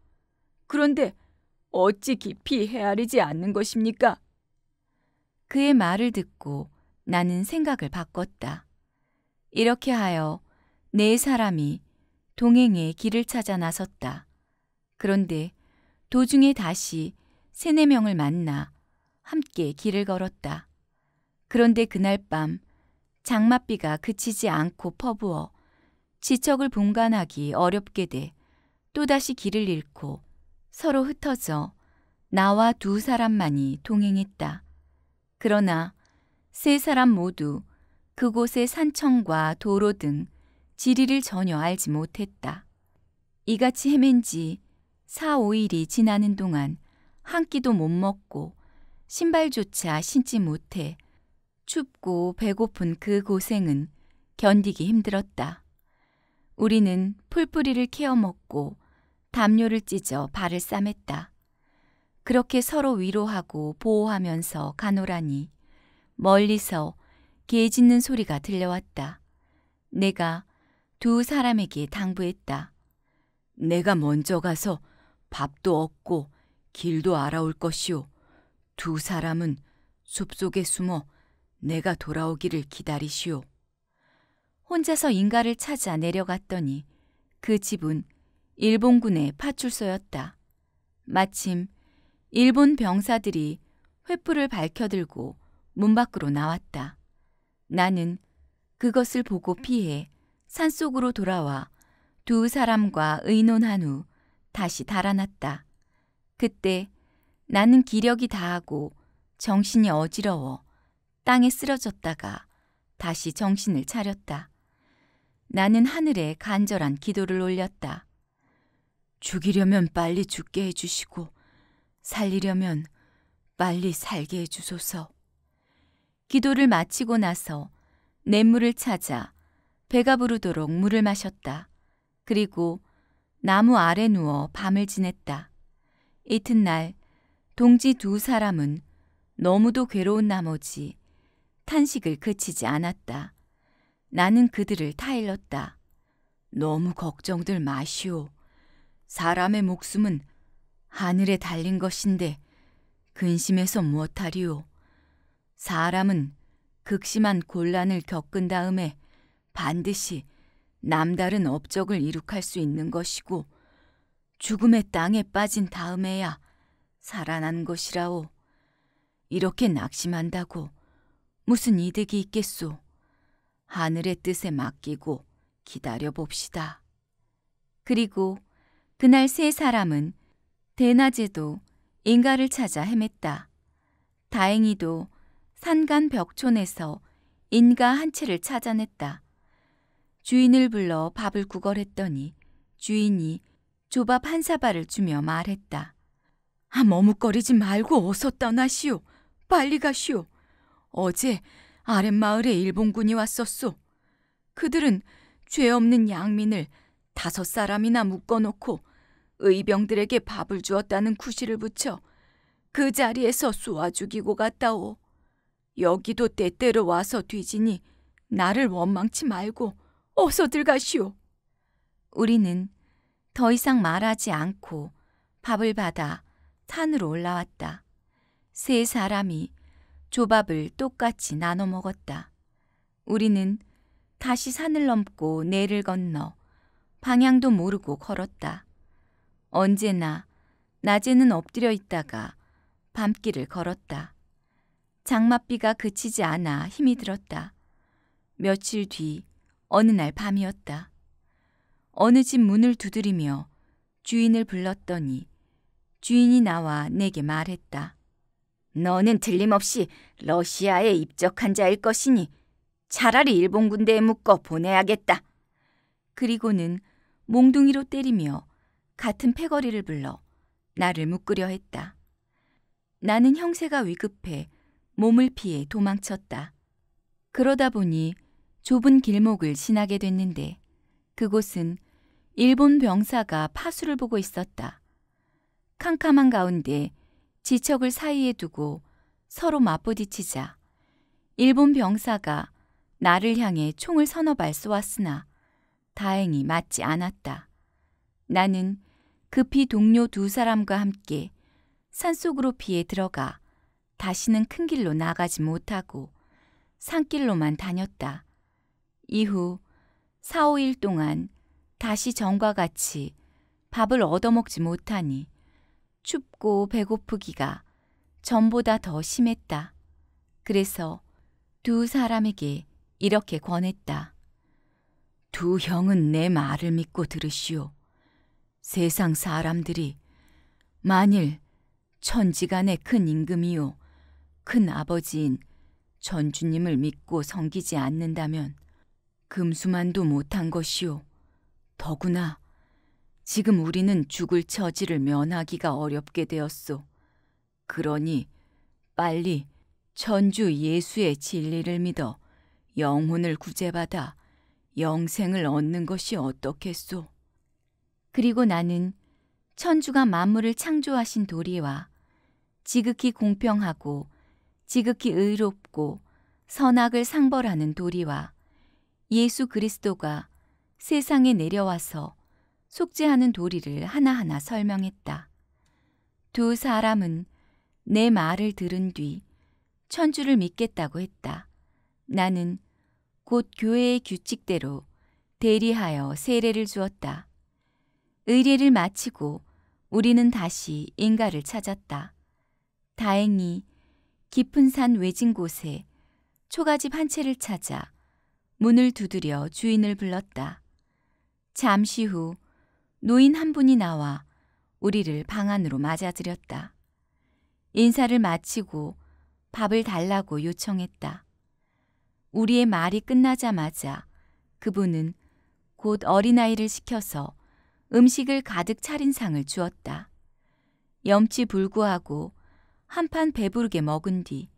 그런데 어찌 깊이 헤아리지 않는 것입니까? 그의 말을 듣고 나는 생각을 바꿨다. 이렇게 하여 네 사람이 동행의 길을 찾아 나섰다. 그런데 도중에 다시 세네 명을 만나 함께 길을 걸었다. 그런데 그날 밤 장맛비가 그치지 않고 퍼부어 지척을 분간하기 어렵게 돼 또다시 길을 잃고 서로 흩어져 나와 두 사람만이 동행했다. 그러나 세 사람 모두 그곳의 산청과 도로 등 지리를 전혀 알지 못했다. 이같이 헤맨 지 4, 5일이 지나는 동안 한 끼도 못 먹고 신발조차 신지 못해 춥고 배고픈 그 고생은 견디기 힘들었다. 우리는 풀뿌리를 캐어 먹고 담요를 찢어 발을 싸맸다. 그렇게 서로 위로하고 보호하면서 가노라니 멀리서 개 짖는 소리가 들려왔다. 내가 두 사람에게 당부했다. 내가 먼저 가서 밥도 얻고 길도 알아올 것이오. 두 사람은 숲속에 숨어 내가 돌아오기를 기다리시오. 혼자서 인가를 찾아 내려갔더니 그 집은 일본군의 파출소였다. 마침 일본 병사들이 횃불을 밝혀들고 문 밖으로 나왔다. 나는 그것을 보고 피해 산속으로 돌아와 두 사람과 의논한 후 다시 달아났다. 그때 나는 기력이 다하고 정신이 어지러워 땅에 쓰러졌다가 다시 정신을 차렸다. 나는 하늘에 간절한 기도를 올렸다. 죽이려면 빨리 죽게 해주시고 살리려면 빨리 살게 해주소서. 기도를 마치고 나서 냇물을 찾아 배가 부르도록 물을 마셨다. 그리고 나무 아래 누워 밤을 지냈다. 이튿날 동지 두 사람은 너무도 괴로운 나머지 탄식을 그치지 않았다. 나는 그들을 타일렀다. 너무 걱정들 마시오. 사람의 목숨은 하늘에 달린 것인데 근심해서 무엇하리오. 사람은 극심한 곤란을 겪은 다음에 반드시 남다른 업적을 이룩할 수 있는 것이고 죽음의 땅에 빠진 다음에야 살아난 것이라오. 이렇게 낙심한다고 무슨 이득이 있겠소. 하늘의 뜻에 맡기고 기다려 봅시다. 그리고 그날 세 사람은 대낮에도 인가를 찾아 헤맸다. 다행히도 산간 벽촌에서 인가 한 채를 찾아냈다. 주인을 불러 밥을 구걸했더니 주인이 조밥 한 사발을 주며 말했다. 아, 머뭇거리지 말고 어서 떠나시오. 빨리 가시오. 어제 아랫마을에 일본군이 왔었소. 그들은 죄 없는 양민을 다섯 사람이나 묶어놓고 의병들에게 밥을 주었다는 구실을 붙여 그 자리에서 쏘아 죽이고 갔다오. 여기도 때때로 와서 뒤지니 나를 원망치 말고 어서들 가시오. 우리는 더 이상 말하지 않고 밥을 받아 산으로 올라왔다. 세 사람이 조밥을 똑같이 나눠 먹었다. 우리는 다시 산을 넘고 내를 건너 방향도 모르고 걸었다. 언제나 낮에는 엎드려 있다가 밤길을 걸었다. 장맛비가 그치지 않아 힘이 들었다. 며칠 뒤 어느 날 밤이었다. 어느 집 문을 두드리며 주인을 불렀더니 주인이 나와 내게 말했다. 너는 틀림없이 러시아에 입적한 자일 것이니 차라리 일본 군대에 묶어 보내야겠다. 그리고는 몽둥이로 때리며 같은 패거리를 불러 나를 묶으려 했다. 나는 형세가 위급해 몸을 피해 도망쳤다. 그러다 보니 좁은 길목을 지나게 됐는데 그곳은 일본 병사가 파수를 보고 있었다. 캄캄한 가운데 지척을 사이에 두고 서로 맞부딪히자 일본 병사가 나를 향해 총을 서너 발 쏘았으나 다행히 맞지 않았다. 나는 급히 동료 두 사람과 함께 산속으로 피해 들어가 다시는 큰 길로 나가지 못하고 산길로만 다녔다. 이후 4, 5일 동안 다시 전과 같이 밥을 얻어먹지 못하니 춥고 배고프기가 전보다 더 심했다. 그래서 두 사람에게 이렇게 권했다. 두 형은 내 말을 믿고 들으시오. 세상 사람들이 만일 천지간의 큰 임금이요, 큰 아버지인 전주님을 믿고 섬기지 않는다면 금수만도 못한 것이오. 더구나 지금 우리는 죽을 처지를 면하기가 어렵게 되었소. 그러니 빨리 천주 예수의 진리를 믿어 영혼을 구제받아 영생을 얻는 것이 어떻겠소? 그리고 나는 천주가 만물을 창조하신 도리와 지극히 공평하고 지극히 의롭고 선악을 상벌하는 도리와 예수 그리스도가 세상에 내려와서 속죄하는 도리를 하나하나 설명했다. 두 사람은 내 말을 들은 뒤 천주를 믿겠다고 했다. 나는 곧 교회의 규칙대로 대리하여 세례를 주었다. 의례를 마치고 우리는 다시 인가를 찾았다. 다행히 깊은 산 외진 곳에 초가집 한 채를 찾아 문을 두드려 주인을 불렀다. 잠시 후 노인 한 분이 나와 우리를 방 안으로 맞아들였다. 인사를 마치고 밥을 달라고 요청했다. 우리의 말이 끝나자마자 그분은 곧 어린아이를 시켜서 음식을 가득 차린 상을 주었다. 염치 불구하고 한판 배부르게 먹은 뒤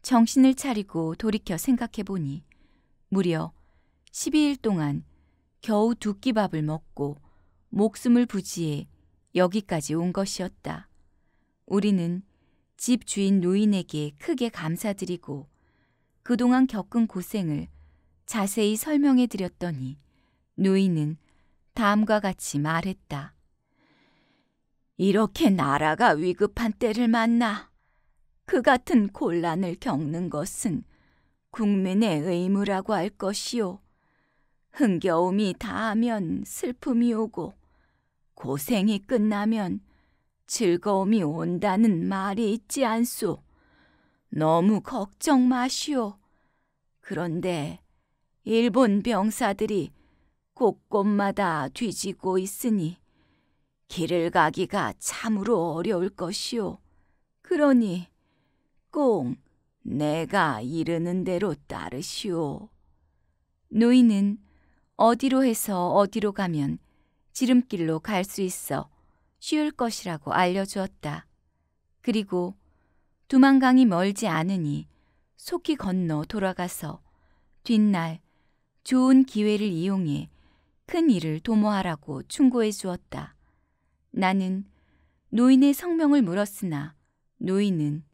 정신을 차리고 돌이켜 생각해 보니 무려 12일 동안 겨우 두 끼 밥을 먹고 목숨을 부지해 여기까지 온 것이었다. 우리는 집 주인 노인에게 크게 감사드리고 그동안 겪은 고생을 자세히 설명해 드렸더니 노인은 다음과 같이 말했다. 이렇게 나라가 위급한 때를 만나 그 같은 곤란을 겪는 것은 국민의 의무라고 할 것이요. 흥겨움이 다하면 슬픔이 오고 고생이 끝나면 즐거움이 온다는 말이 있지 않소. 너무 걱정 마시오. 그런데 일본 병사들이 곳곳마다 뒤지고 있으니 길을 가기가 참으로 어려울 것이오. 그러니 꼭 내가 이르는 대로 따르시오. 노인은 어디로 해서 어디로 가면 지름길로 갈 수 있어 쉬울 것이라고 알려주었다. 그리고 두만강이 멀지 않으니 속히 건너 돌아가서 뒷날 좋은 기회를 이용해 큰 일을 도모하라고 충고해 주었다. 나는 노인의 성명을 물었으나 노인은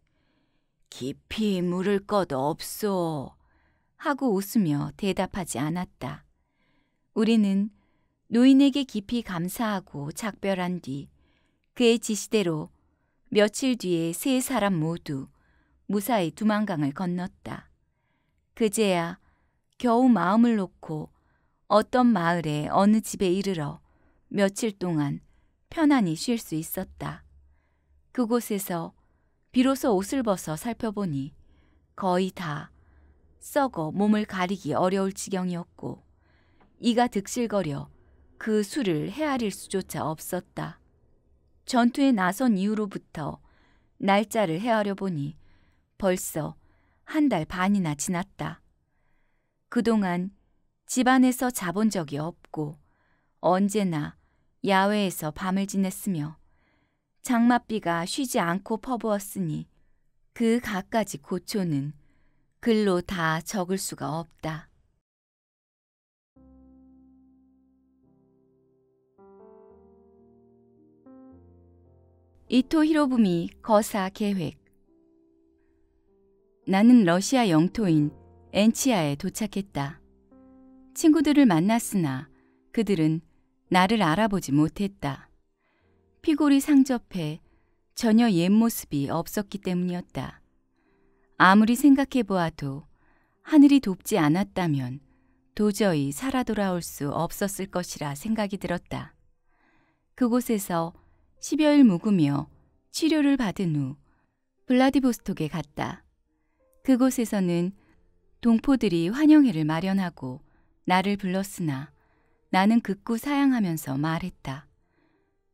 깊이 물을 것 없소 하고 웃으며 대답하지 않았다. 우리는 노인에게 깊이 감사하고 작별한 뒤 그의 지시대로 며칠 뒤에 세 사람 모두 무사히 두만강을 건넜다. 그제야 겨우 마음을 놓고 어떤 마을에 어느 집에 이르러 며칠 동안 편안히 쉴 수 있었다. 그곳에서 비로소 옷을 벗어 살펴보니 거의 다 썩어 몸을 가리기 어려울 지경이었고 이가 득실거려 그 수를 헤아릴 수조차 없었다. 전투에 나선 이후로부터 날짜를 헤아려 보니 벌써 한 달 반이나 지났다. 그동안 집안에서 자본 적이 없고 언제나 야외에서 밤을 지냈으며 장맛비가 쉬지 않고 퍼부었으니 그 갖가지 고초는 글로 다 적을 수가 없다. 이토 히로부미 거사 계획 나는 러시아 영토인 엔치아에 도착했다. 친구들을 만났으나 그들은 나를 알아보지 못했다. 피골이 상접해 전혀 옛 모습이 없었기 때문이었다. 아무리 생각해 보아도 하늘이 돕지 않았다면 도저히 살아 돌아올 수 없었을 것이라 생각이 들었다. 그곳에서 10여일 묵으며 치료를 받은 후 블라디보스톡에 갔다. 그곳에서는 동포들이 환영회를 마련하고 나를 불렀으나 나는 극구 사양하면서 말했다.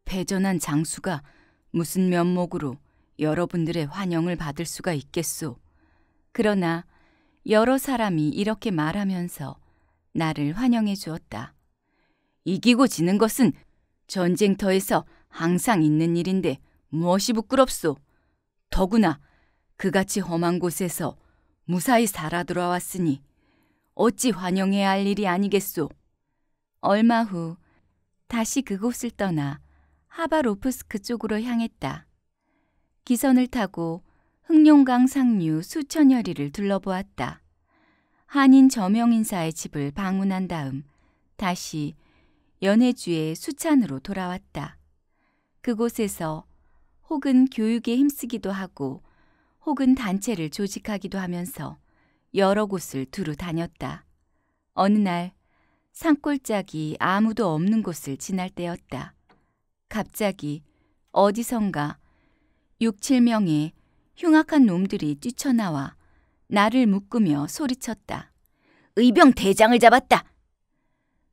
패전한 장수가 무슨 면목으로 여러분들의 환영을 받을 수가 있겠소. 그러나 여러 사람이 이렇게 말하면서 나를 환영해 주었다. 이기고 지는 것은 전쟁터에서 항상 있는 일인데 무엇이 부끄럽소. 더구나 그같이 험한 곳에서 무사히 살아 돌아왔으니 어찌 환영해야 할 일이 아니겠소. 얼마 후 다시 그곳을 떠나 하바로프스크 쪽으로 향했다. 기선을 타고 흑룡강 상류 수천여 리를 둘러보았다. 한인 저명인사의 집을 방문한 다음 다시 연해주의 수찬으로 돌아왔다. 그곳에서 혹은 교육에 힘쓰기도 하고 혹은 단체를 조직하기도 하면서 여러 곳을 두루 다녔다. 어느 날 산골짜기 아무도 없는 곳을 지날 때였다. 갑자기 어디선가 6, 7명의 흉악한 놈들이 뛰쳐나와 나를 묶으며 소리쳤다. 의병 대장을 잡았다.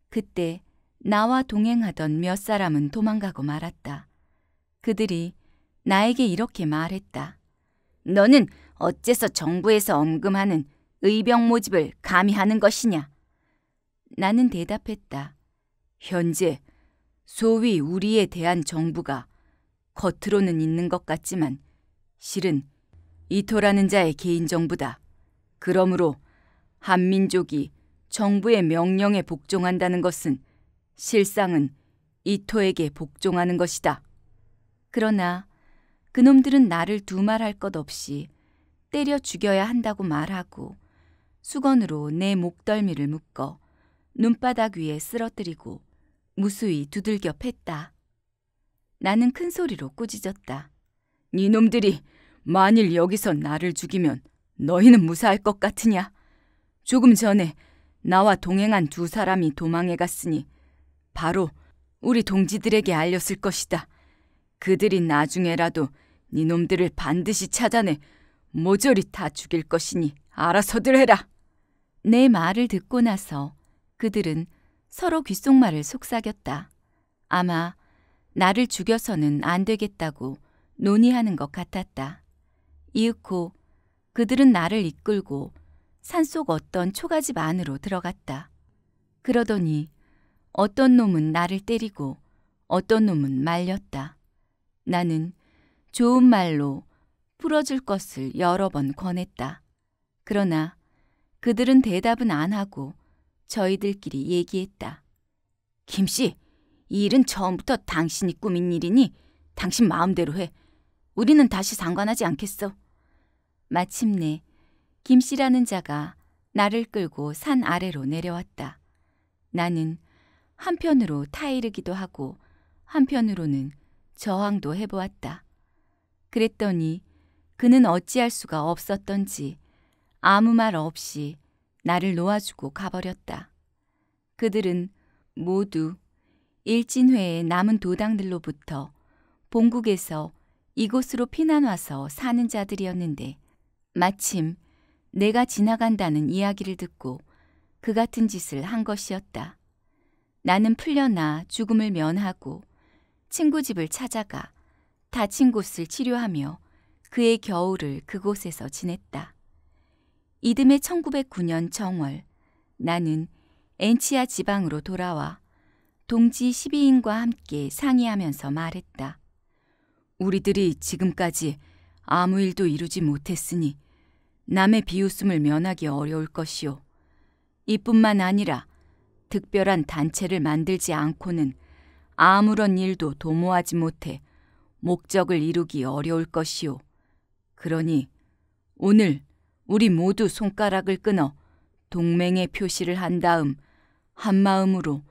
그때 나와 동행하던 몇 사람은 도망가고 말았다. 그들이 나에게 이렇게 말했다. 너는 어째서 정부에서 언금하는 의병 모집을 감히 하는 것이냐? 나는 대답했다. 현재 소위 우리에 대한 정부가 겉으로는 있는 것 같지만 실은 이토라는 자의 개인 정부다. 그러므로 한민족이 정부의 명령에 복종한다는 것은 실상은 이토에게 복종하는 것이다. 그러나 그놈들은 나를 두말할 것 없이 때려 죽여야 한다고 말하고 수건으로 내 목덜미를 묶어 눈바닥 위에 쓰러뜨리고 무수히 두들겨 팼다. 나는 큰 소리로 꾸짖었다. 니놈들이 만일 여기서 나를 죽이면 너희는 무사할 것 같으냐? 조금 전에 나와 동행한 두 사람이 도망해 갔으니 바로 우리 동지들에게 알렸을 것이다. 그들이 나중에라도 니놈들을 반드시 찾아내 모조리 다 죽일 것이니 알아서들 해라. 내 말을 듣고 나서 그들은 서로 귓속말을 속삭였다. 아마 나를 죽여서는 안 되겠다고 논의하는 것 같았다. 이윽고 그들은 나를 이끌고 산속 어떤 초가집 안으로 들어갔다. 그러더니 어떤 놈은 나를 때리고 어떤 놈은 말렸다. 나는 좋은 말로 풀어줄 것을 여러 번 권했다. 그러나 그들은 대답은 안 하고 저희들끼리 얘기했다. 김 씨, 이 일은 처음부터 당신이 꾸민 일이니 당신 마음대로 해. 우리는 다시 상관하지 않겠어. 마침내 김 씨라는 자가 나를 끌고 산 아래로 내려왔다. 나는 한편으로 타이르기도 하고 한편으로는 저항도 해보았다. 그랬더니 그는 어찌할 수가 없었던지 아무 말 없이 나를 놓아주고 가버렸다. 그들은 모두 일진회의 남은 도당들로부터 본국에서 이곳으로 피난 와서 사는 자들이었는데 마침 내가 지나간다는 이야기를 듣고 그 같은 짓을 한 것이었다. 나는 풀려나 죽음을 면하고 친구 집을 찾아가 다친 곳을 치료하며 그의 겨울을 그곳에서 지냈다. 이듬해 1909년 정월 나는 엔치아 지방으로 돌아와 동지 12인과 함께 상의하면서 말했다. 우리들이 지금까지 아무 일도 이루지 못했으니 남의 비웃음을 면하기 어려울 것이오. 이뿐만 아니라 특별한 단체를 만들지 않고는 아무런 일도 도모하지 못해 목적을 이루기 어려울 것이오. 그러니 오늘 우리 모두 손가락을 끊어 동맹의 표시를 한 다음 한 마음으로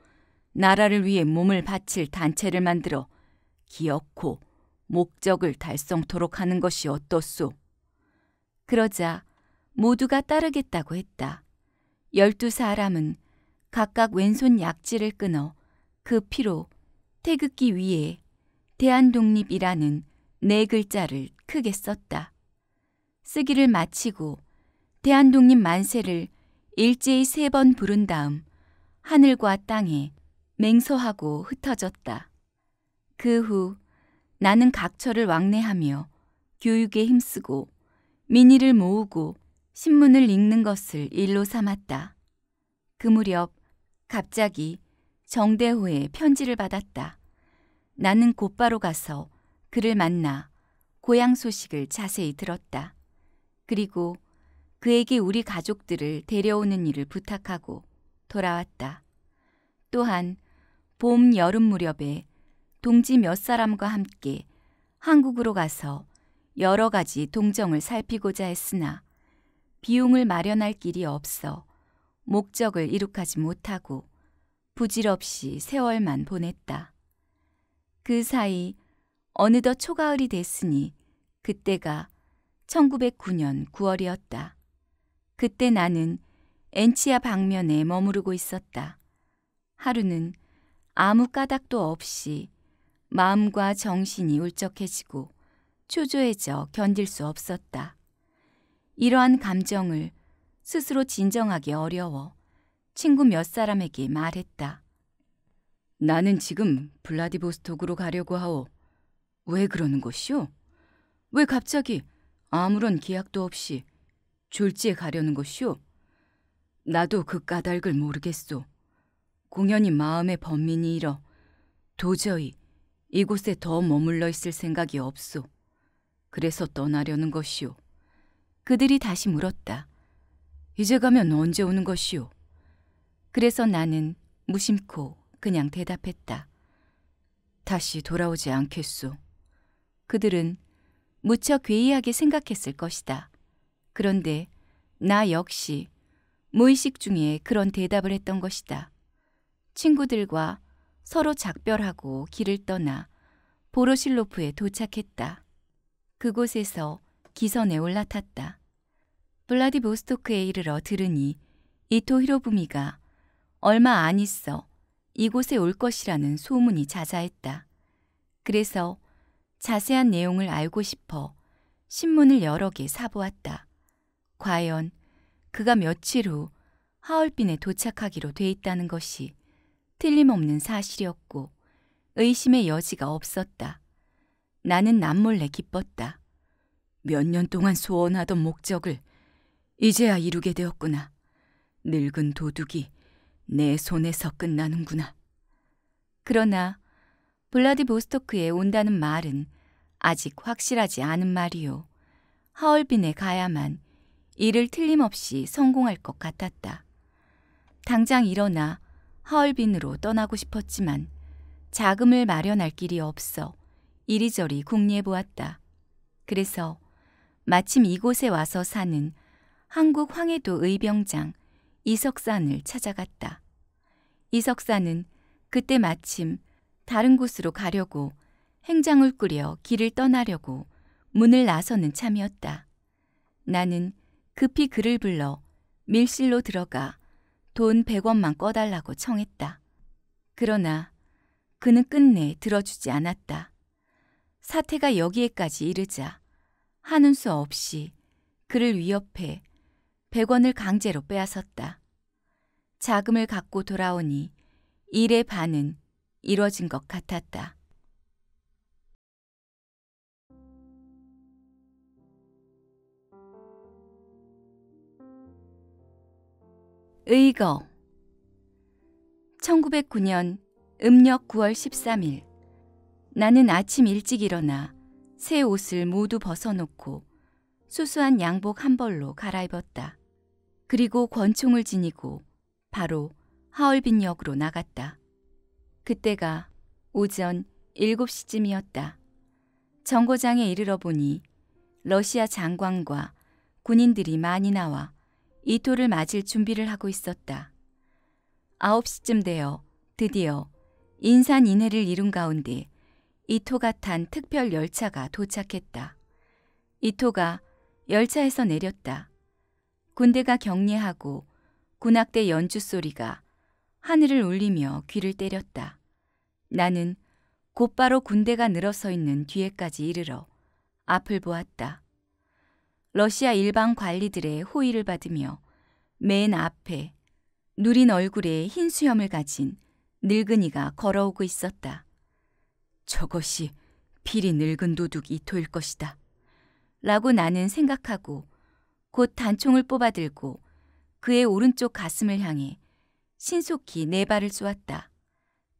나라를 위해 몸을 바칠 단체를 만들어 기어코 목적을 달성토록 하는 것이 어떻소? 그러자 모두가 따르겠다고 했다. 열두 사람은 각각 왼손 약지를 끊어 그 피로 태극기 위에 대한독립이라는 네 글자를 크게 썼다. 쓰기를 마치고 대한독립 만세를 일제히 세 번 부른 다음 하늘과 땅에 맹서하고 흩어졌다. 그 후 나는 각처를 왕래하며 교육에 힘쓰고 민의를 모으고 신문을 읽는 것을 일로 삼았다. 그 무렵 갑자기 정대호의 편지를 받았다. 나는 곧바로 가서 그를 만나 고향 소식을 자세히 들었다. 그리고 그에게 우리 가족들을 데려오는 일을 부탁하고 돌아왔다. 또한 봄, 여름 무렵에 동지 몇 사람과 함께 한국으로 가서 여러 가지 동정을 살피고자 했으나 비용을 마련할 길이 없어 목적을 이룩하지 못하고 부질없이 세월만 보냈다. 그 사이 어느덧 초가을이 됐으니 그때가 1909년 9월이었다. 그때 나는 엔치아 방면에 머무르고 있었다. 하루는 아무 까닭도 없이 마음과 정신이 울적해지고 초조해져 견딜 수 없었다. 이러한 감정을 스스로 진정하기 어려워 친구 몇 사람에게 말했다. 나는 지금 블라디보스톡으로 가려고 하오. 왜 그러는 것이오? 왜 갑자기 아무런 기약도 없이 졸지에 가려는 것이오? 나도 그 까닭을 모르겠소. 공연히 마음의 번민이 일어 도저히 이곳에 더 머물러 있을 생각이 없소. 그래서 떠나려는 것이오. 그들이 다시 물었다. 이제 가면 언제 오는 것이오? 그래서 나는 무심코 그냥 대답했다. 다시 돌아오지 않겠소. 그들은 무척 괴이하게 생각했을 것이다. 그런데 나 역시 무의식 중에 그런 대답을 했던 것이다. 친구들과 서로 작별하고 길을 떠나 보로실로프에 도착했다. 그곳에서 기선에 올라탔다. 블라디보스토크에 이르러 들으니 이토 히로부미가 얼마 안 있어 이곳에 올 것이라는 소문이 자자했다. 그래서 자세한 내용을 알고 싶어 신문을 여러 개 사보았다. 과연 그가 며칠 후 하얼빈에 도착하기로 돼 있다는 것이 틀림없는 사실이었고 의심의 여지가 없었다. 나는 남몰래 기뻤다. 몇 년 동안 소원하던 목적을 이제야 이루게 되었구나. 늙은 도둑이 내 손에서 끝나는구나. 그러나 블라디보스토크에 온다는 말은 아직 확실하지 않은 말이요. 하얼빈에 가야만 이를 틀림없이 성공할 것 같았다. 당장 일어나 하얼빈으로 떠나고 싶었지만 자금을 마련할 길이 없어 이리저리 궁리해 보았다. 그래서 마침 이곳에 와서 사는 한국 황해도 의병장 이석산을 찾아갔다. 이석산은 그때 마침 다른 곳으로 가려고 행장을 꾸려 길을 떠나려고 문을 나서는 참이었다. 나는 급히 그를 불러 밀실로 들어가 돈 100원만 꺼달라고 청했다. 그러나 그는 끝내 들어주지 않았다. 사태가 여기에까지 이르자 하는 수 없이 그를 위협해 100원을 강제로 빼앗았다. 자금을 갖고 돌아오니 일의 반은 이뤄진 것 같았다. 의거 1909년 음력 9월 13일 나는 아침 일찍 일어나 새 옷을 모두 벗어놓고 수수한 양복 한 벌로 갈아입었다. 그리고 권총을 지니고 바로 하얼빈역으로 나갔다. 그때가 오전 7시쯤이었다. 정거장에 이르러 보니 러시아 장관과 군인들이 많이 나와 이토를 맞을 준비를 하고 있었다. 9시쯤 되어 드디어 인산 인해를 이룬 가운데 이토가 탄 특별 열차가 도착했다. 이토가 열차에서 내렸다. 군대가 격리하고 군악대 연주 소리가 하늘을 울리며 귀를 때렸다. 나는 곧바로 군대가 늘어서 있는 뒤에까지 이르러 앞을 보았다. 러시아 일방 관리들의 호의를 받으며 맨 앞에 누린 얼굴에 흰 수염을 가진 늙은이가 걸어오고 있었다. 저것이 필히 늙은 도둑 이토일 것이다. 라고 나는 생각하고 곧 단총을 뽑아들고 그의 오른쪽 가슴을 향해 신속히 네 발을 쏘았다.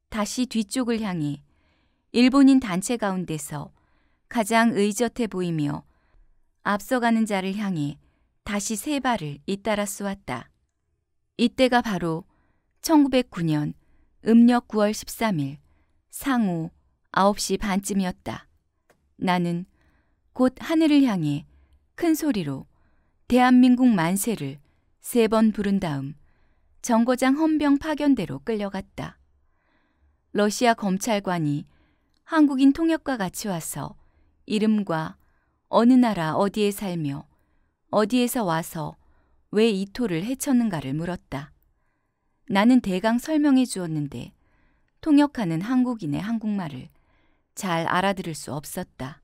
다시 뒤쪽을 향해 일본인 단체 가운데서 가장 의젓해 보이며 앞서가는 자를 향해 다시 세 발을 잇따라 쏘았다. 이때가 바로 1909년 음력 9월 13일 상호 9시 반쯤이었다. 나는 곧 하늘을 향해 큰 소리로 대한민국 만세를 세 번 부른 다음 정거장 헌병 파견대로 끌려갔다. 러시아 검찰관이 한국인 통역과 같이 와서 이름과 어느 나라 어디에 살며 어디에서 와서 왜 이토를 해쳤는가를 물었다. 나는 대강 설명해 주었는데 통역하는 한국인의 한국말을 잘 알아들을 수 없었다.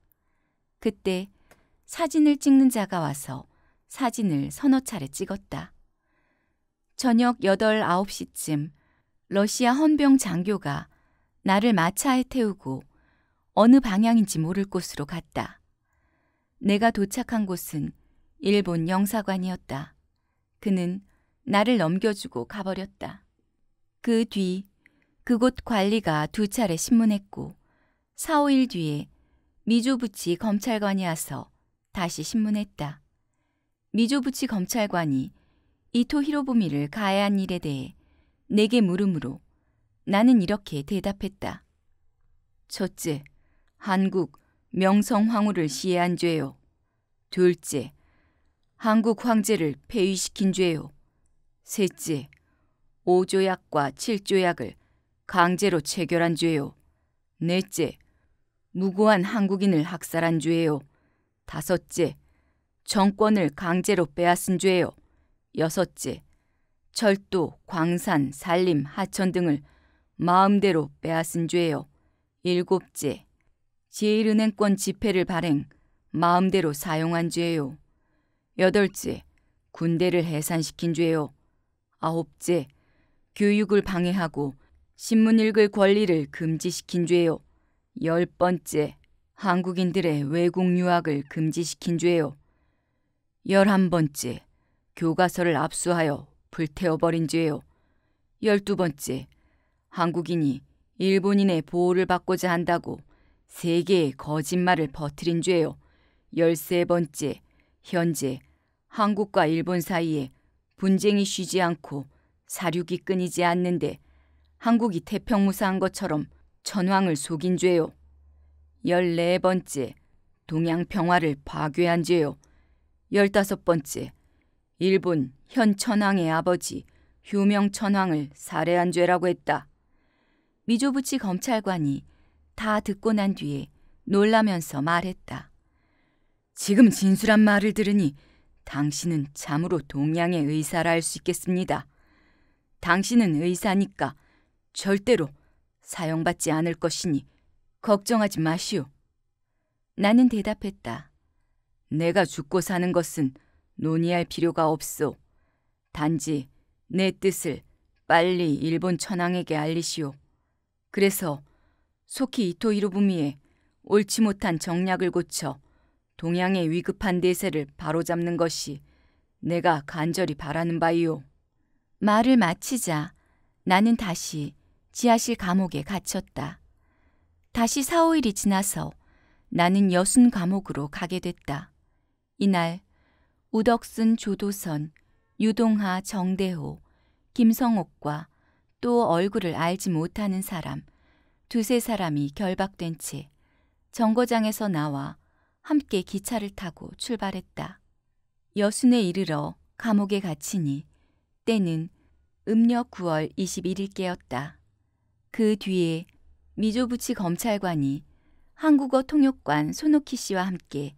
그때 사진을 찍는 자가 와서 사진을 서너 차례 찍었다. 저녁 8, 9시쯤 러시아 헌병 장교가 나를 마차에 태우고 어느 방향인지 모를 곳으로 갔다. 내가 도착한 곳은 일본 영사관이었다. 그는 나를 넘겨주고 가버렸다. 그 뒤 그곳 관리가 두 차례 신문했고 4, 5일 뒤에 미조부치 검찰관이 와서 다시 신문했다. 미조부치 검찰관이 이토 히로부미를 가해한 일에 대해 내게 물으므로 나는 이렇게 대답했다. 첫째, 한국 명성 황후를 시해한 죄요. 둘째, 한국 황제를 폐위시킨 죄요. 셋째, 5조약과 7조약을 강제로 체결한 죄요. 넷째, 무고한 한국인을 학살한 죄요. 다섯째, 정권을 강제로 빼앗은 죄요. 여섯째, 철도, 광산, 산림, 하천 등을 마음대로 빼앗은 죄요. 일곱째, 제1은행권 지폐를 발행, 마음대로 사용한 죄요. 여덟째, 군대를 해산시킨 죄요. 아홉째, 교육을 방해하고 신문 읽을 권리를 금지시킨 죄요. 열 번째, 한국인들의 외국 유학을 금지시킨 죄요. 열한 번째, 교과서를 압수하여 불태워버린 죄요. 열두 번째, 한국인이 일본인의 보호를 받고자 한다고 세계의 거짓말을 퍼뜨린 죄요. 열세 번째, 현재 한국과 일본 사이에 분쟁이 쉬지 않고 사륙이 끊이지 않는데 한국이 태평무사한 것처럼 천황을 속인 죄요. 열네 번째, 동양 평화를 파괴한 죄요. 열다섯 번째, 일본 현 천황의 아버지 휴명 천황을 살해한 죄라고 했다. 미조부치 검찰관이 다 듣고 난 뒤에 놀라면서 말했다. 지금 진술한 말을 들으니 당신은 참으로 동양의 의사라 할 수 있겠습니다. 당신은 의사니까 절대로 사용받지 않을 것이니 걱정하지 마시오. 나는 대답했다. 내가 죽고 사는 것은 논의할 필요가 없소. 단지 내 뜻을 빨리 일본 천황에게 알리시오. 그래서 속히 이토 히로부미의 옳지 못한 정략을 고쳐 동양의 위급한 대세를 바로잡는 것이 내가 간절히 바라는 바이오. 말을 마치자 나는 다시 지하실 감옥에 갇혔다. 다시 4, 5일이 지나서 나는 여순 감옥으로 가게 됐다. 이날 우덕순 조도선, 유동하 정대호, 김성옥과 또 얼굴을 알지 못하는 사람 두세 사람이 결박된 채 정거장에서 나와 함께 기차를 타고 출발했다. 여순에 이르러 감옥에 갇히니 때는 음력 9월 21일께였다. 그 뒤에 미조부치 검찰관이 한국어 통역관 손오키 씨와 함께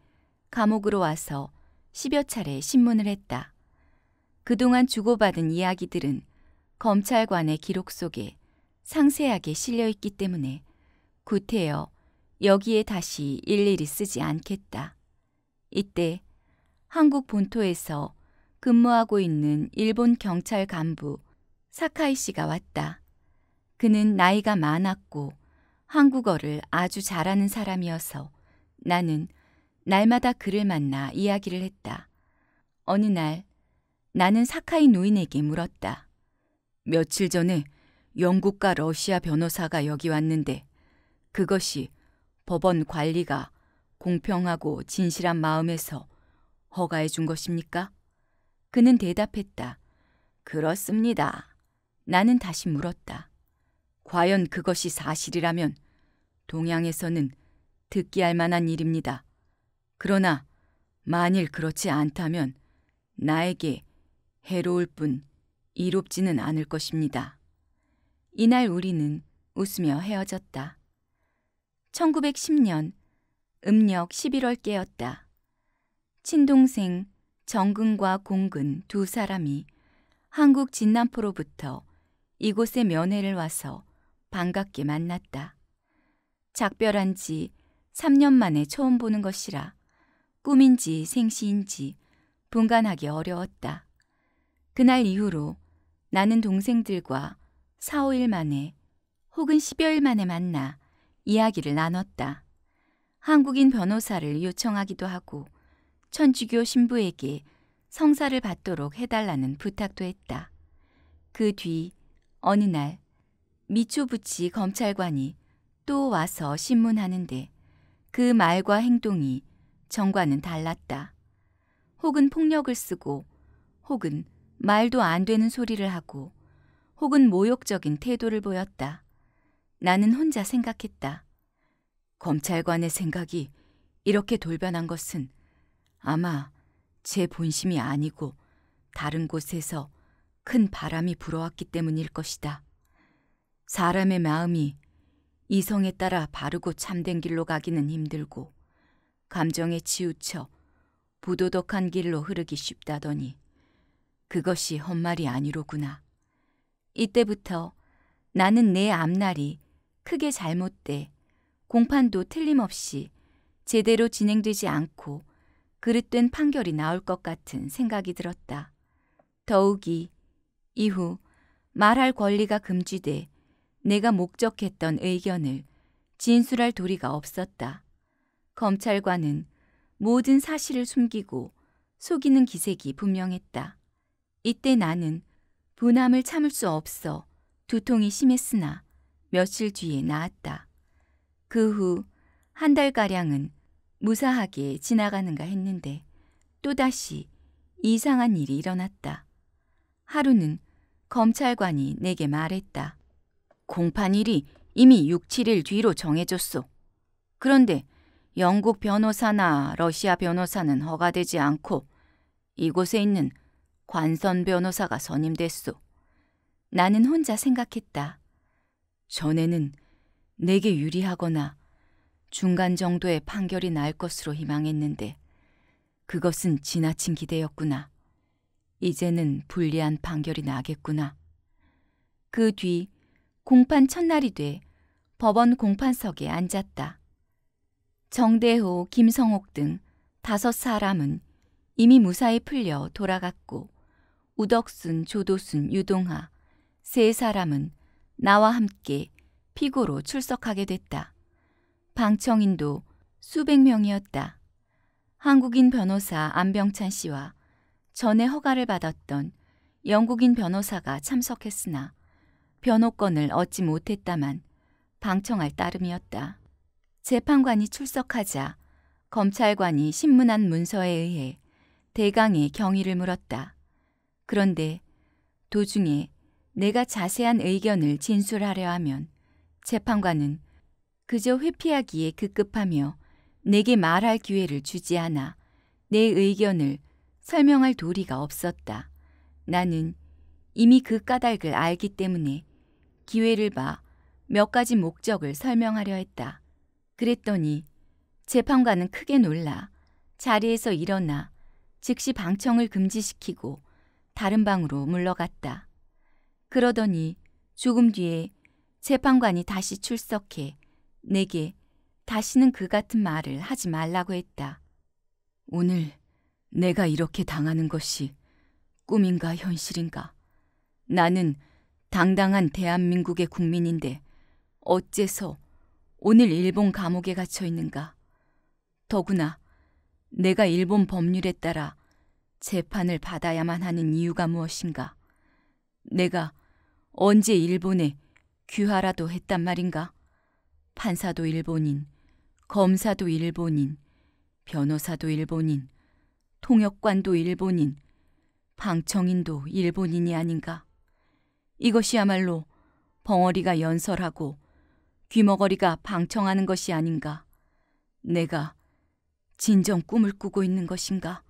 감옥으로 와서 10여 차례 신문을 했다. 그동안 주고받은 이야기들은 검찰관의 기록 속에 상세하게 실려 있기 때문에 구태여 여기에 다시 일일이 쓰지 않겠다. 이때 한국 본토에서 근무하고 있는 일본 경찰 간부 사카이 씨가 왔다. 그는 나이가 많았고 한국어를 아주 잘하는 사람이어서 나는 날마다 그를 만나 이야기를 했다. 어느 날 나는 사카이 노인에게 물었다. 며칠 전에 영국과 러시아 변호사가 여기 왔는데 그것이 법원 관리가 공평하고 진실한 마음에서 허가해 준 것입니까? 그는 대답했다. 그렇습니다. 나는 다시 물었다. 과연 그것이 사실이라면 동양에서는 듣기 할 만한 일입니다. 그러나 만일 그렇지 않다면 나에게 해로울 뿐 이롭지는 않을 것입니다. 이날 우리는 웃으며 헤어졌다. 1910년 음력 11월 깨었다. 친동생 정근과 공근 두 사람이 한국 진남포로부터 이곳에 면회를 와서 반갑게 만났다. 작별한 지 3년 만에 처음 보는 것이라 꿈인지 생시인지 분간하기 어려웠다. 그날 이후로 나는 동생들과 4, 5일 만에 혹은 10여일 만에 만나 이야기를 나눴다. 한국인 변호사를 요청하기도 하고 천주교 신부에게 성사를 받도록 해달라는 부탁도 했다. 그 뒤 어느 날 미초부치 검찰관이 또 와서 신문하는데 그 말과 행동이 정과는 달랐다. 혹은 폭력을 쓰고 혹은 말도 안 되는 소리를 하고 혹은 모욕적인 태도를 보였다. 나는 혼자 생각했다. 검찰관의 생각이 이렇게 돌변한 것은 아마 제 본심이 아니고 다른 곳에서 큰 바람이 불어왔기 때문일 것이다. 사람의 마음이 이성에 따라 바르고 참된 길로 가기는 힘들고 감정에 치우쳐 부도덕한 길로 흐르기 쉽다더니 그것이 헛말이 아니로구나. 이때부터 나는 내 앞날이 크게 잘못돼 공판도 틀림없이 제대로 진행되지 않고 그릇된 판결이 나올 것 같은 생각이 들었다. 더욱이 이후 말할 권리가 금지돼 내가 목적했던 의견을 진술할 도리가 없었다. 검찰관은 모든 사실을 숨기고 속이는 기색이 분명했다. 이때 나는 분함을 참을 수 없어 두통이 심했으나 며칠 뒤에 나았다. 그 후 한 달가량은 무사하게 지나가는가 했는데 또다시 이상한 일이 일어났다. 하루는 검찰관이 내게 말했다. 공판 일이 이미 6, 7일 뒤로 정해졌소. 그런데 영국 변호사나 러시아 변호사는 허가되지 않고 이곳에 있는 관선 변호사가 선임됐소. 나는 혼자 생각했다. 전에는 내게 유리하거나 중간 정도의 판결이 날 것으로 희망했는데 그것은 지나친 기대였구나. 이제는 불리한 판결이 나겠구나. 그 뒤 공판 첫날이 돼 법원 공판석에 앉았다. 정대호, 김성옥 등 다섯 사람은 이미 무사히 풀려 돌아갔고 우덕순, 조도순, 유동하 세 사람은 나와 함께 피고로 출석하게 됐다. 방청인도 수백 명이었다. 한국인 변호사 안병찬 씨와 전에 허가를 받았던 영국인 변호사가 참석했으나 변호권을 얻지 못했다만 방청할 따름이었다. 재판관이 출석하자 검찰관이 신문한 문서에 의해 대강의 경위를 물었다. 그런데 도중에 내가 자세한 의견을 진술하려 하면 재판관은 그저 회피하기에 급급하며 내게 말할 기회를 주지 않아 내 의견을 설명할 도리가 없었다. 나는 이미 그 까닭을 알기 때문에 기회를 봐 몇 가지 목적을 설명하려 했다. 그랬더니 재판관은 크게 놀라 자리에서 일어나 즉시 방청을 금지시키고 다른 방으로 물러갔다. 그러더니 조금 뒤에 재판관이 다시 출석해 내게 다시는 그 같은 말을 하지 말라고 했다. 오늘 내가 이렇게 당하는 것이 꿈인가 현실인가? 나는 당당한 대한민국의 국민인데 어째서 오늘 일본 감옥에 갇혀 있는가? 더구나 내가 일본 법률에 따라 재판을 받아야만 하는 이유가 무엇인가? 내가 언제 일본에 귀화라도 했단 말인가? 판사도 일본인, 검사도 일본인, 변호사도 일본인, 통역관도 일본인, 방청인도 일본인이 아닌가? 이것이야말로 벙어리가 연설하고 귀머거리가 방청하는 것이 아닌가? 내가 진정 꿈을 꾸고 있는 것인가?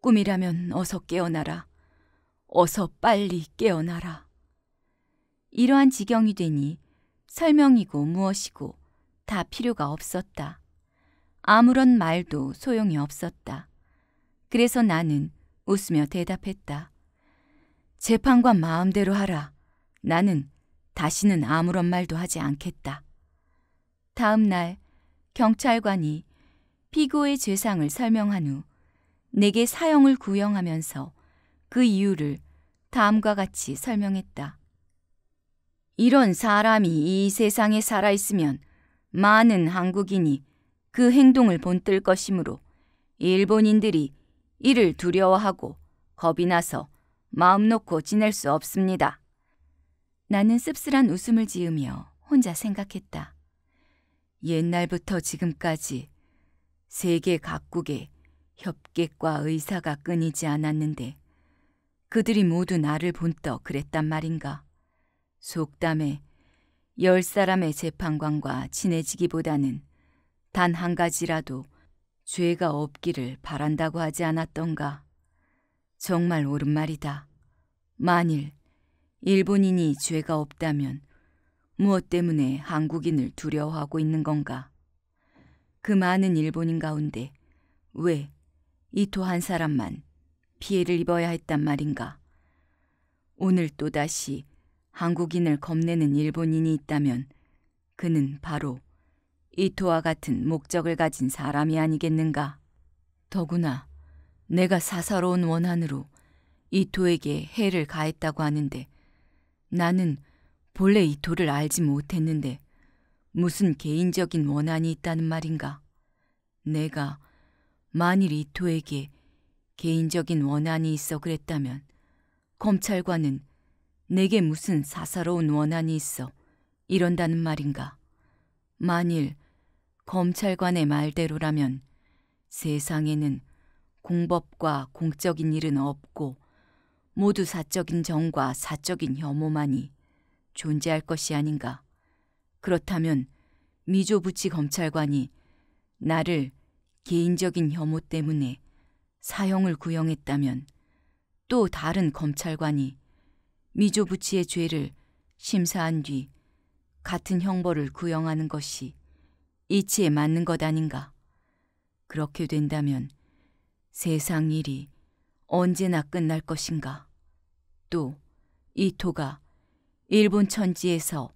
꿈이라면 어서 깨어나라. 어서 빨리 깨어나라. 이러한 지경이 되니 설명이고 무엇이고 다 필요가 없었다. 아무런 말도 소용이 없었다. 그래서 나는 웃으며 대답했다. 재판관 마음대로 하라. 나는 다시는 아무런 말도 하지 않겠다. 다음 날 경찰관이 피고의 죄상을 설명한 후 내게 사형을 구형하면서 그 이유를 다음과 같이 설명했다. 이런 사람이 이 세상에 살아있으면 많은 한국인이 그 행동을 본뜰 것이므로 일본인들이 이를 두려워하고 겁이 나서 마음 놓고 지낼 수 없습니다. 나는 씁쓸한 웃음을 지으며 혼자 생각했다. 옛날부터 지금까지 세계 각국에 협객과 의사가 끊이지 않았는데 그들이 모두 나를 본떠 그랬단 말인가. 속담에 열 사람의 재판관과 친해지기보다는 단 한 가지라도 죄가 없기를 바란다고 하지 않았던가. 정말 옳은 말이다. 만일 일본인이 죄가 없다면 무엇 때문에 한국인을 두려워하고 있는 건가? 그 많은 일본인 가운데 왜 이토 한 사람만 피해를 입어야 했단 말인가? 오늘 또다시 한국인을 겁내는 일본인이 있다면 그는 바로 이토와 같은 목적을 가진 사람이 아니겠는가? 더구나 내가 사사로운 원한으로 이토에게 해를 가했다고 하는데 나는 본래 이토를 알지 못했는데 무슨 개인적인 원한이 있다는 말인가? 내가 만일 이토에게 개인적인 원한이 있어 그랬다면 검찰관은 내게 무슨 사사로운 원한이 있어 이런다는 말인가? 만일 검찰관의 말대로라면 세상에는 공법과 공적인 일은 없고 모두 사적인 정과 사적인 혐오만이 존재할 것이 아닌가. 그렇다면 미조 부치 검찰관이 나를 개인적인 혐오 때문에 사형을 구형했다면 또 다른 검찰관이 미조 부치의 죄를 심사한 뒤 같은 형벌을 구형하는 것이 이치에 맞는 것 아닌가. 그렇게 된다면 세상 일이 언제나 끝날 것인가. 또 이토가 일본 천지에서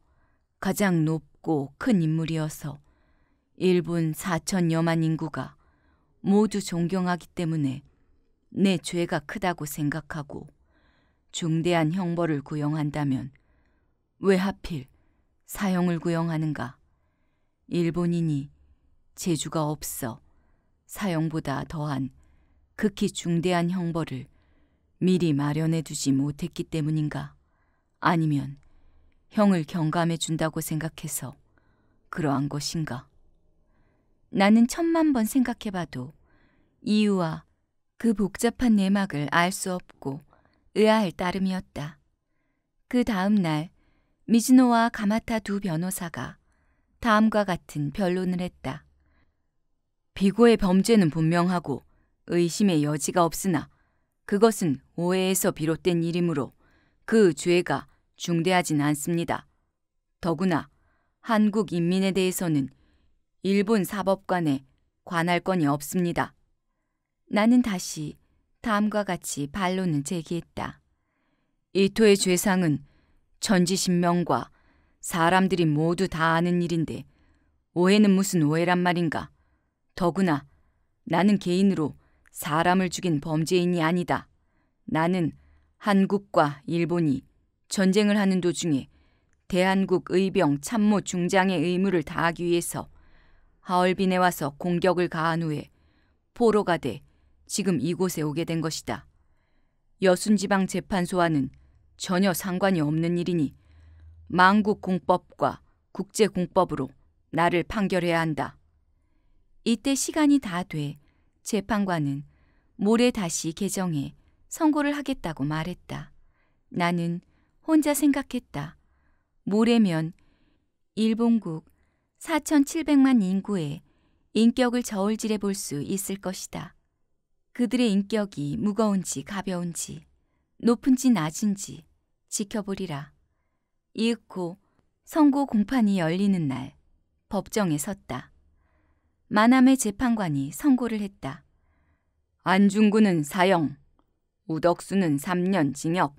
가장 높고 큰 인물이어서 일본 4천여만 인구가 모두 존경하기 때문에 내 죄가 크다고 생각하고 중대한 형벌을 구형한다면 왜 하필 사형을 구형하는가? 일본인이 재주가 없어 사형보다 더한 극히 중대한 형벌을 미리 마련해 두지 못했기 때문인가? 아니면 형을 경감해 준다고 생각해서 그러한 것인가? 나는 천만 번 생각해 봐도 이유와 그 복잡한 내막을 알 수 없고 의아할 따름이었다. 그 다음 날 미즈노와 가마타 두 변호사가 다음과 같은 변론을 했다. 비고의 범죄는 분명하고 의심의 여지가 없으나 그것은 오해에서 비롯된 일이므로 그 죄가 중대하진 않습니다. 더구나 한국 인민에 대해서는 일본 사법관에 관할 건이 없습니다. 나는 다시 다음과 같이 반론을 제기했다. 이토의 죄상은 천지신명과 사람들이 모두 다 아는 일인데 오해는 무슨 오해란 말인가. 더구나 나는 개인으로 사람을 죽인 범죄인이 아니다. 나는 한국과 일본이 전쟁을 하는 도중에 대한국 의병 참모 중장의 의무를 다하기 위해서 하얼빈에 와서 공격을 가한 후에 포로가 돼 지금 이곳에 오게 된 것이다. 여순지방 재판소와는 전혀 상관이 없는 일이니 망국 공법과 국제 공법으로 나를 판결해야 한다. 이때 시간이 다 돼 재판관은 모레 다시 개정해 선고를 하겠다고 말했다. 나는 혼자 생각했다. 모레면 일본국 4,700만 인구의 인격을 저울질해 볼 수 있을 것이다. 그들의 인격이 무거운지 가벼운지 높은지 낮은지 지켜보리라. 이윽고 선고 공판이 열리는 날 법정에 섰다. 만남의 재판관이 선고를 했다. 안중구는 사형, 우덕수는 3년 징역,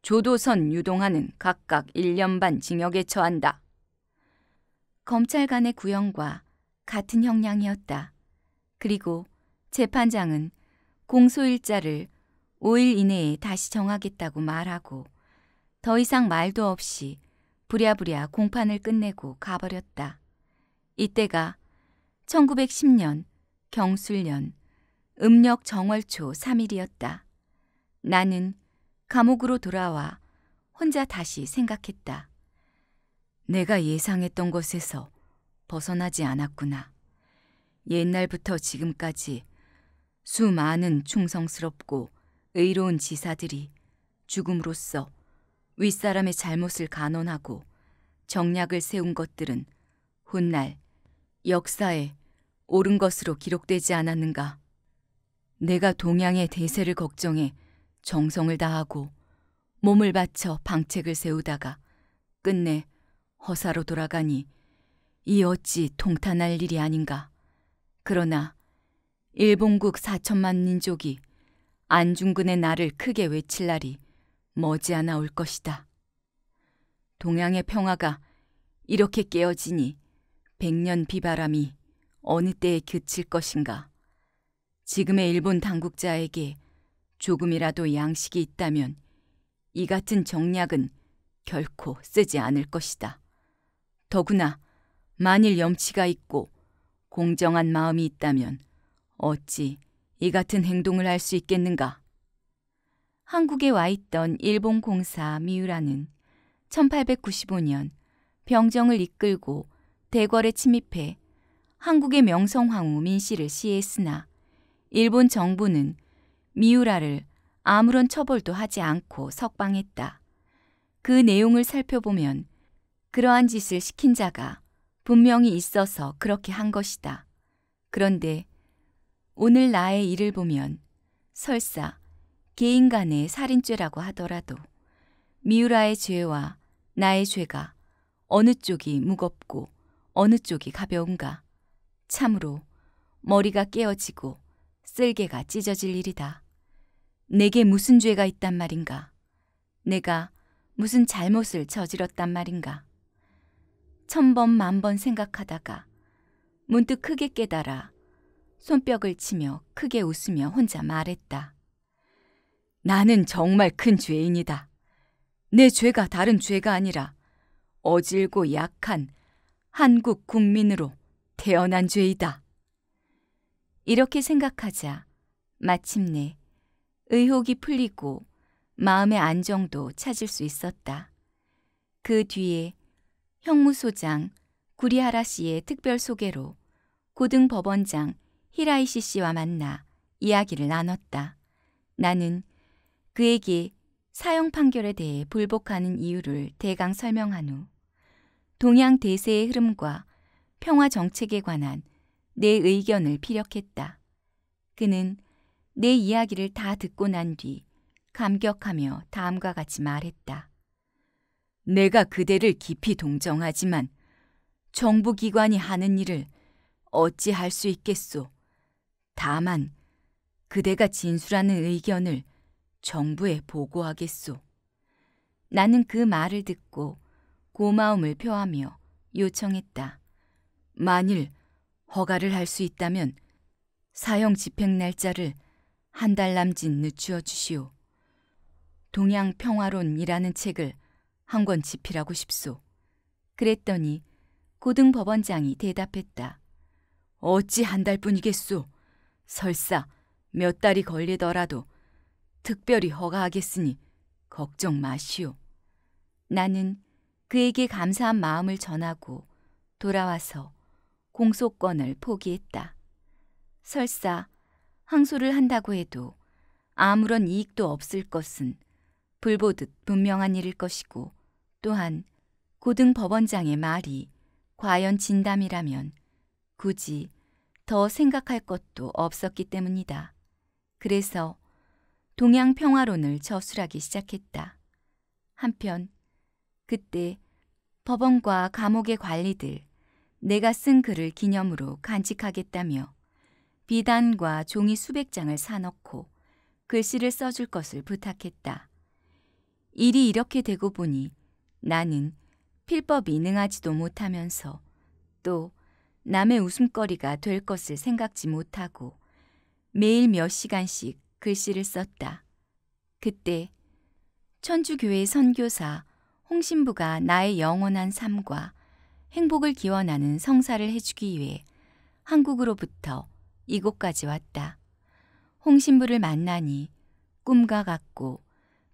조도선 유동하는 각각 1년 반 징역에 처한다. 검찰관의 구형과 같은 형량이었다. 그리고 재판장은 공소일자를 5일 이내에 다시 정하겠다고 말하고 더 이상 말도 없이 부랴부랴 공판을 끝내고 가버렸다. 이때가 1910년 경술년 음력 정월초 3일이었다. 나는 감옥으로 돌아와 혼자 다시 생각했다. 내가 예상했던 것에서 벗어나지 않았구나. 옛날부터 지금까지 수많은 충성스럽고 의로운 지사들이 죽음으로써 윗사람의 잘못을 간언하고 정략을 세운 것들은 훗날 역사에 옳은 것으로 기록되지 않았는가. 내가 동양의 대세를 걱정해 정성을 다하고 몸을 바쳐 방책을 세우다가 끝내 허사로 돌아가니 이 어찌 통탄할 일이 아닌가. 그러나 일본국 사천만 민족이 안중근의 날을 크게 외칠 날이 머지않아 올 것이다. 동양의 평화가 이렇게 깨어지니 백년 비바람이 어느 때에 그칠 것인가. 지금의 일본 당국자에게 조금이라도 양식이 있다면 이 같은 정략은 결코 쓰지 않을 것이다. 더구나 만일 염치가 있고 공정한 마음이 있다면 어찌 이 같은 행동을 할 수 있겠는가? 한국에 와 있던 일본 공사 미우라는 1895년 병정을 이끌고 대궐에 침입해 한국의 명성황후 민씨를 시해했으나 일본 정부는 미우라를 아무런 처벌도 하지 않고 석방했다. 그 내용을 살펴보면 그러한 짓을 시킨 자가 분명히 있어서 그렇게 한 것이다. 그런데 오늘 나의 일을 보면 설사 개인 간의 살인죄라고 하더라도 미우라의 죄와 나의 죄가 어느 쪽이 무겁고 어느 쪽이 가벼운가. 참으로 머리가 깨어지고 쓸개가 찢어질 일이다. 내게 무슨 죄가 있단 말인가? 내가 무슨 잘못을 저질렀단 말인가? 천번 만번 생각하다가 문득 크게 깨달아 손뼉을 치며 크게 웃으며 혼자 말했다. 나는 정말 큰 죄인이다. 내 죄가 다른 죄가 아니라 어질고 약한 한국 국민으로 태어난 죄이다. 이렇게 생각하자 마침내 의혹이 풀리고 마음의 안정도 찾을 수 있었다. 그 뒤에 형무소장 구리하라 씨의 특별 소개로 고등법원장 히라이시 씨와 만나 이야기를 나눴다. 나는 그에게 사형 판결에 대해 불복하는 이유를 대강 설명한 후 동양 대세의 흐름과 평화 정책에 관한 내 의견을 피력했다. 그는 내 이야기를 다 듣고 난 뒤 감격하며 다음과 같이 말했다. 내가 그대를 깊이 동정하지만 정부 기관이 하는 일을 어찌 할 수 있겠소. 다만 그대가 진술하는 의견을 정부에 보고하겠소. 나는 그 말을 듣고 고마움을 표하며 요청했다. 만일 허가를 할 수 있다면 사형 집행 날짜를 한 달 남짓 늦추어 주시오. 동양 평화론이라는 책을 한 권 집필하고 싶소. 그랬더니 고등법원장이 대답했다. 어찌 한 달뿐이겠소. 설사 몇 달이 걸리더라도 특별히 허가하겠으니 걱정 마시오. 나는 그에게 감사한 마음을 전하고 돌아와서 공소권을 포기했다. 설사 항소를 한다고 해도 아무런 이익도 없을 것은 불보듯 분명한 일일 것이고 또한 고등법원장의 말이 과연 진담이라면 굳이 더 생각할 것도 없었기 때문이다. 그래서 동양 평화론을 저술하기 시작했다. 한편 그때 법원과 감옥의 관리들 내가 쓴 글을 기념으로 간직하겠다며 비단과 종이 수백 장을 사놓고 글씨를 써줄 것을 부탁했다. 일이 이렇게 되고 보니 나는 필법이 능하지도 못하면서 또 남의 웃음거리가 될 것을 생각지 못하고 매일 몇 시간씩 글씨를 썼다. 그때 천주교회 선교사 홍신부가 나의 영원한 삶과 행복을 기원하는 성사를 해주기 위해 한국으로부터 이곳까지 왔다. 홍신부를 만나니 꿈과 같고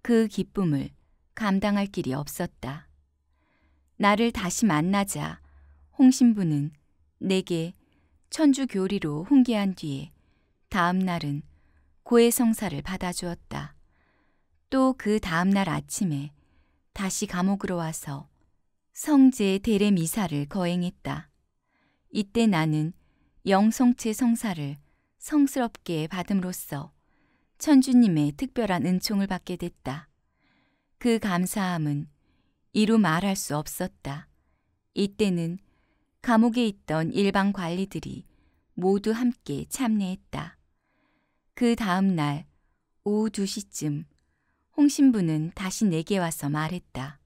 그 기쁨을 감당할 길이 없었다. 나를 다시 만나자 홍신부는 내게 천주 교리로 훈계한 뒤에 다음 날은 고해 성사를 받아주었다. 또 그 다음 날 아침에 다시 감옥으로 와서 성제 대례 미사를 거행했다. 이때 나는 영성체 성사를 성스럽게 받음으로써 천주님의 특별한 은총을 받게 됐다. 그 감사함은 이루 말할 수 없었다. 이때는 감옥에 있던 일반 관리들이 모두 함께 참례했다. 그 다음 날 오후 2시쯤 홍신부는 다시 내게 와서 말했다.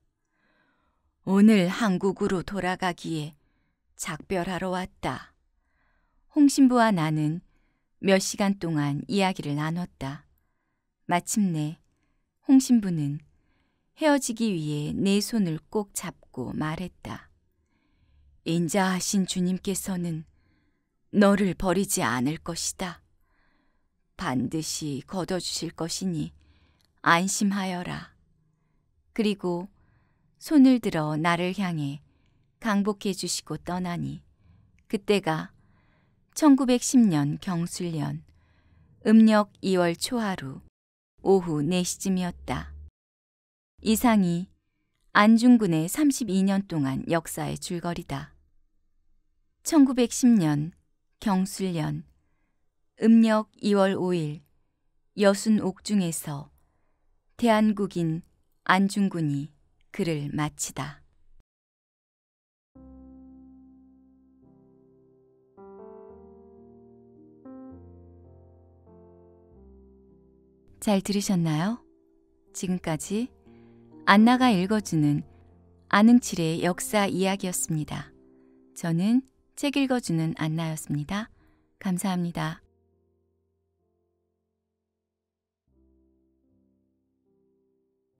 오늘 한국으로 돌아가기에 작별하러 왔다. 홍신부와 나는 몇 시간 동안 이야기를 나눴다. 마침내 홍신부는 헤어지기 위해 내 손을 꼭 잡고 말했다. 인자하신 주님께서는 너를 버리지 않을 것이다. 반드시 걷어주실 것이니 안심하여라. 그리고 손을 들어 나를 향해 강복해 주시고 떠나니 그때가 1910년 경술년 음력 2월 초하루 오후 4시쯤이었다. 이상이 안중근의 32년 동안 역사의 줄거리다. 1910년 경술년 음력 2월 5일 여순 옥중에서 대한국인 안중근이 글을 마치다. 잘 들으셨나요? 지금까지 안나가 읽어주는 안흥칠의 역사 이야기였습니다. 저는 책 읽어주는 안나였습니다. 감사합니다.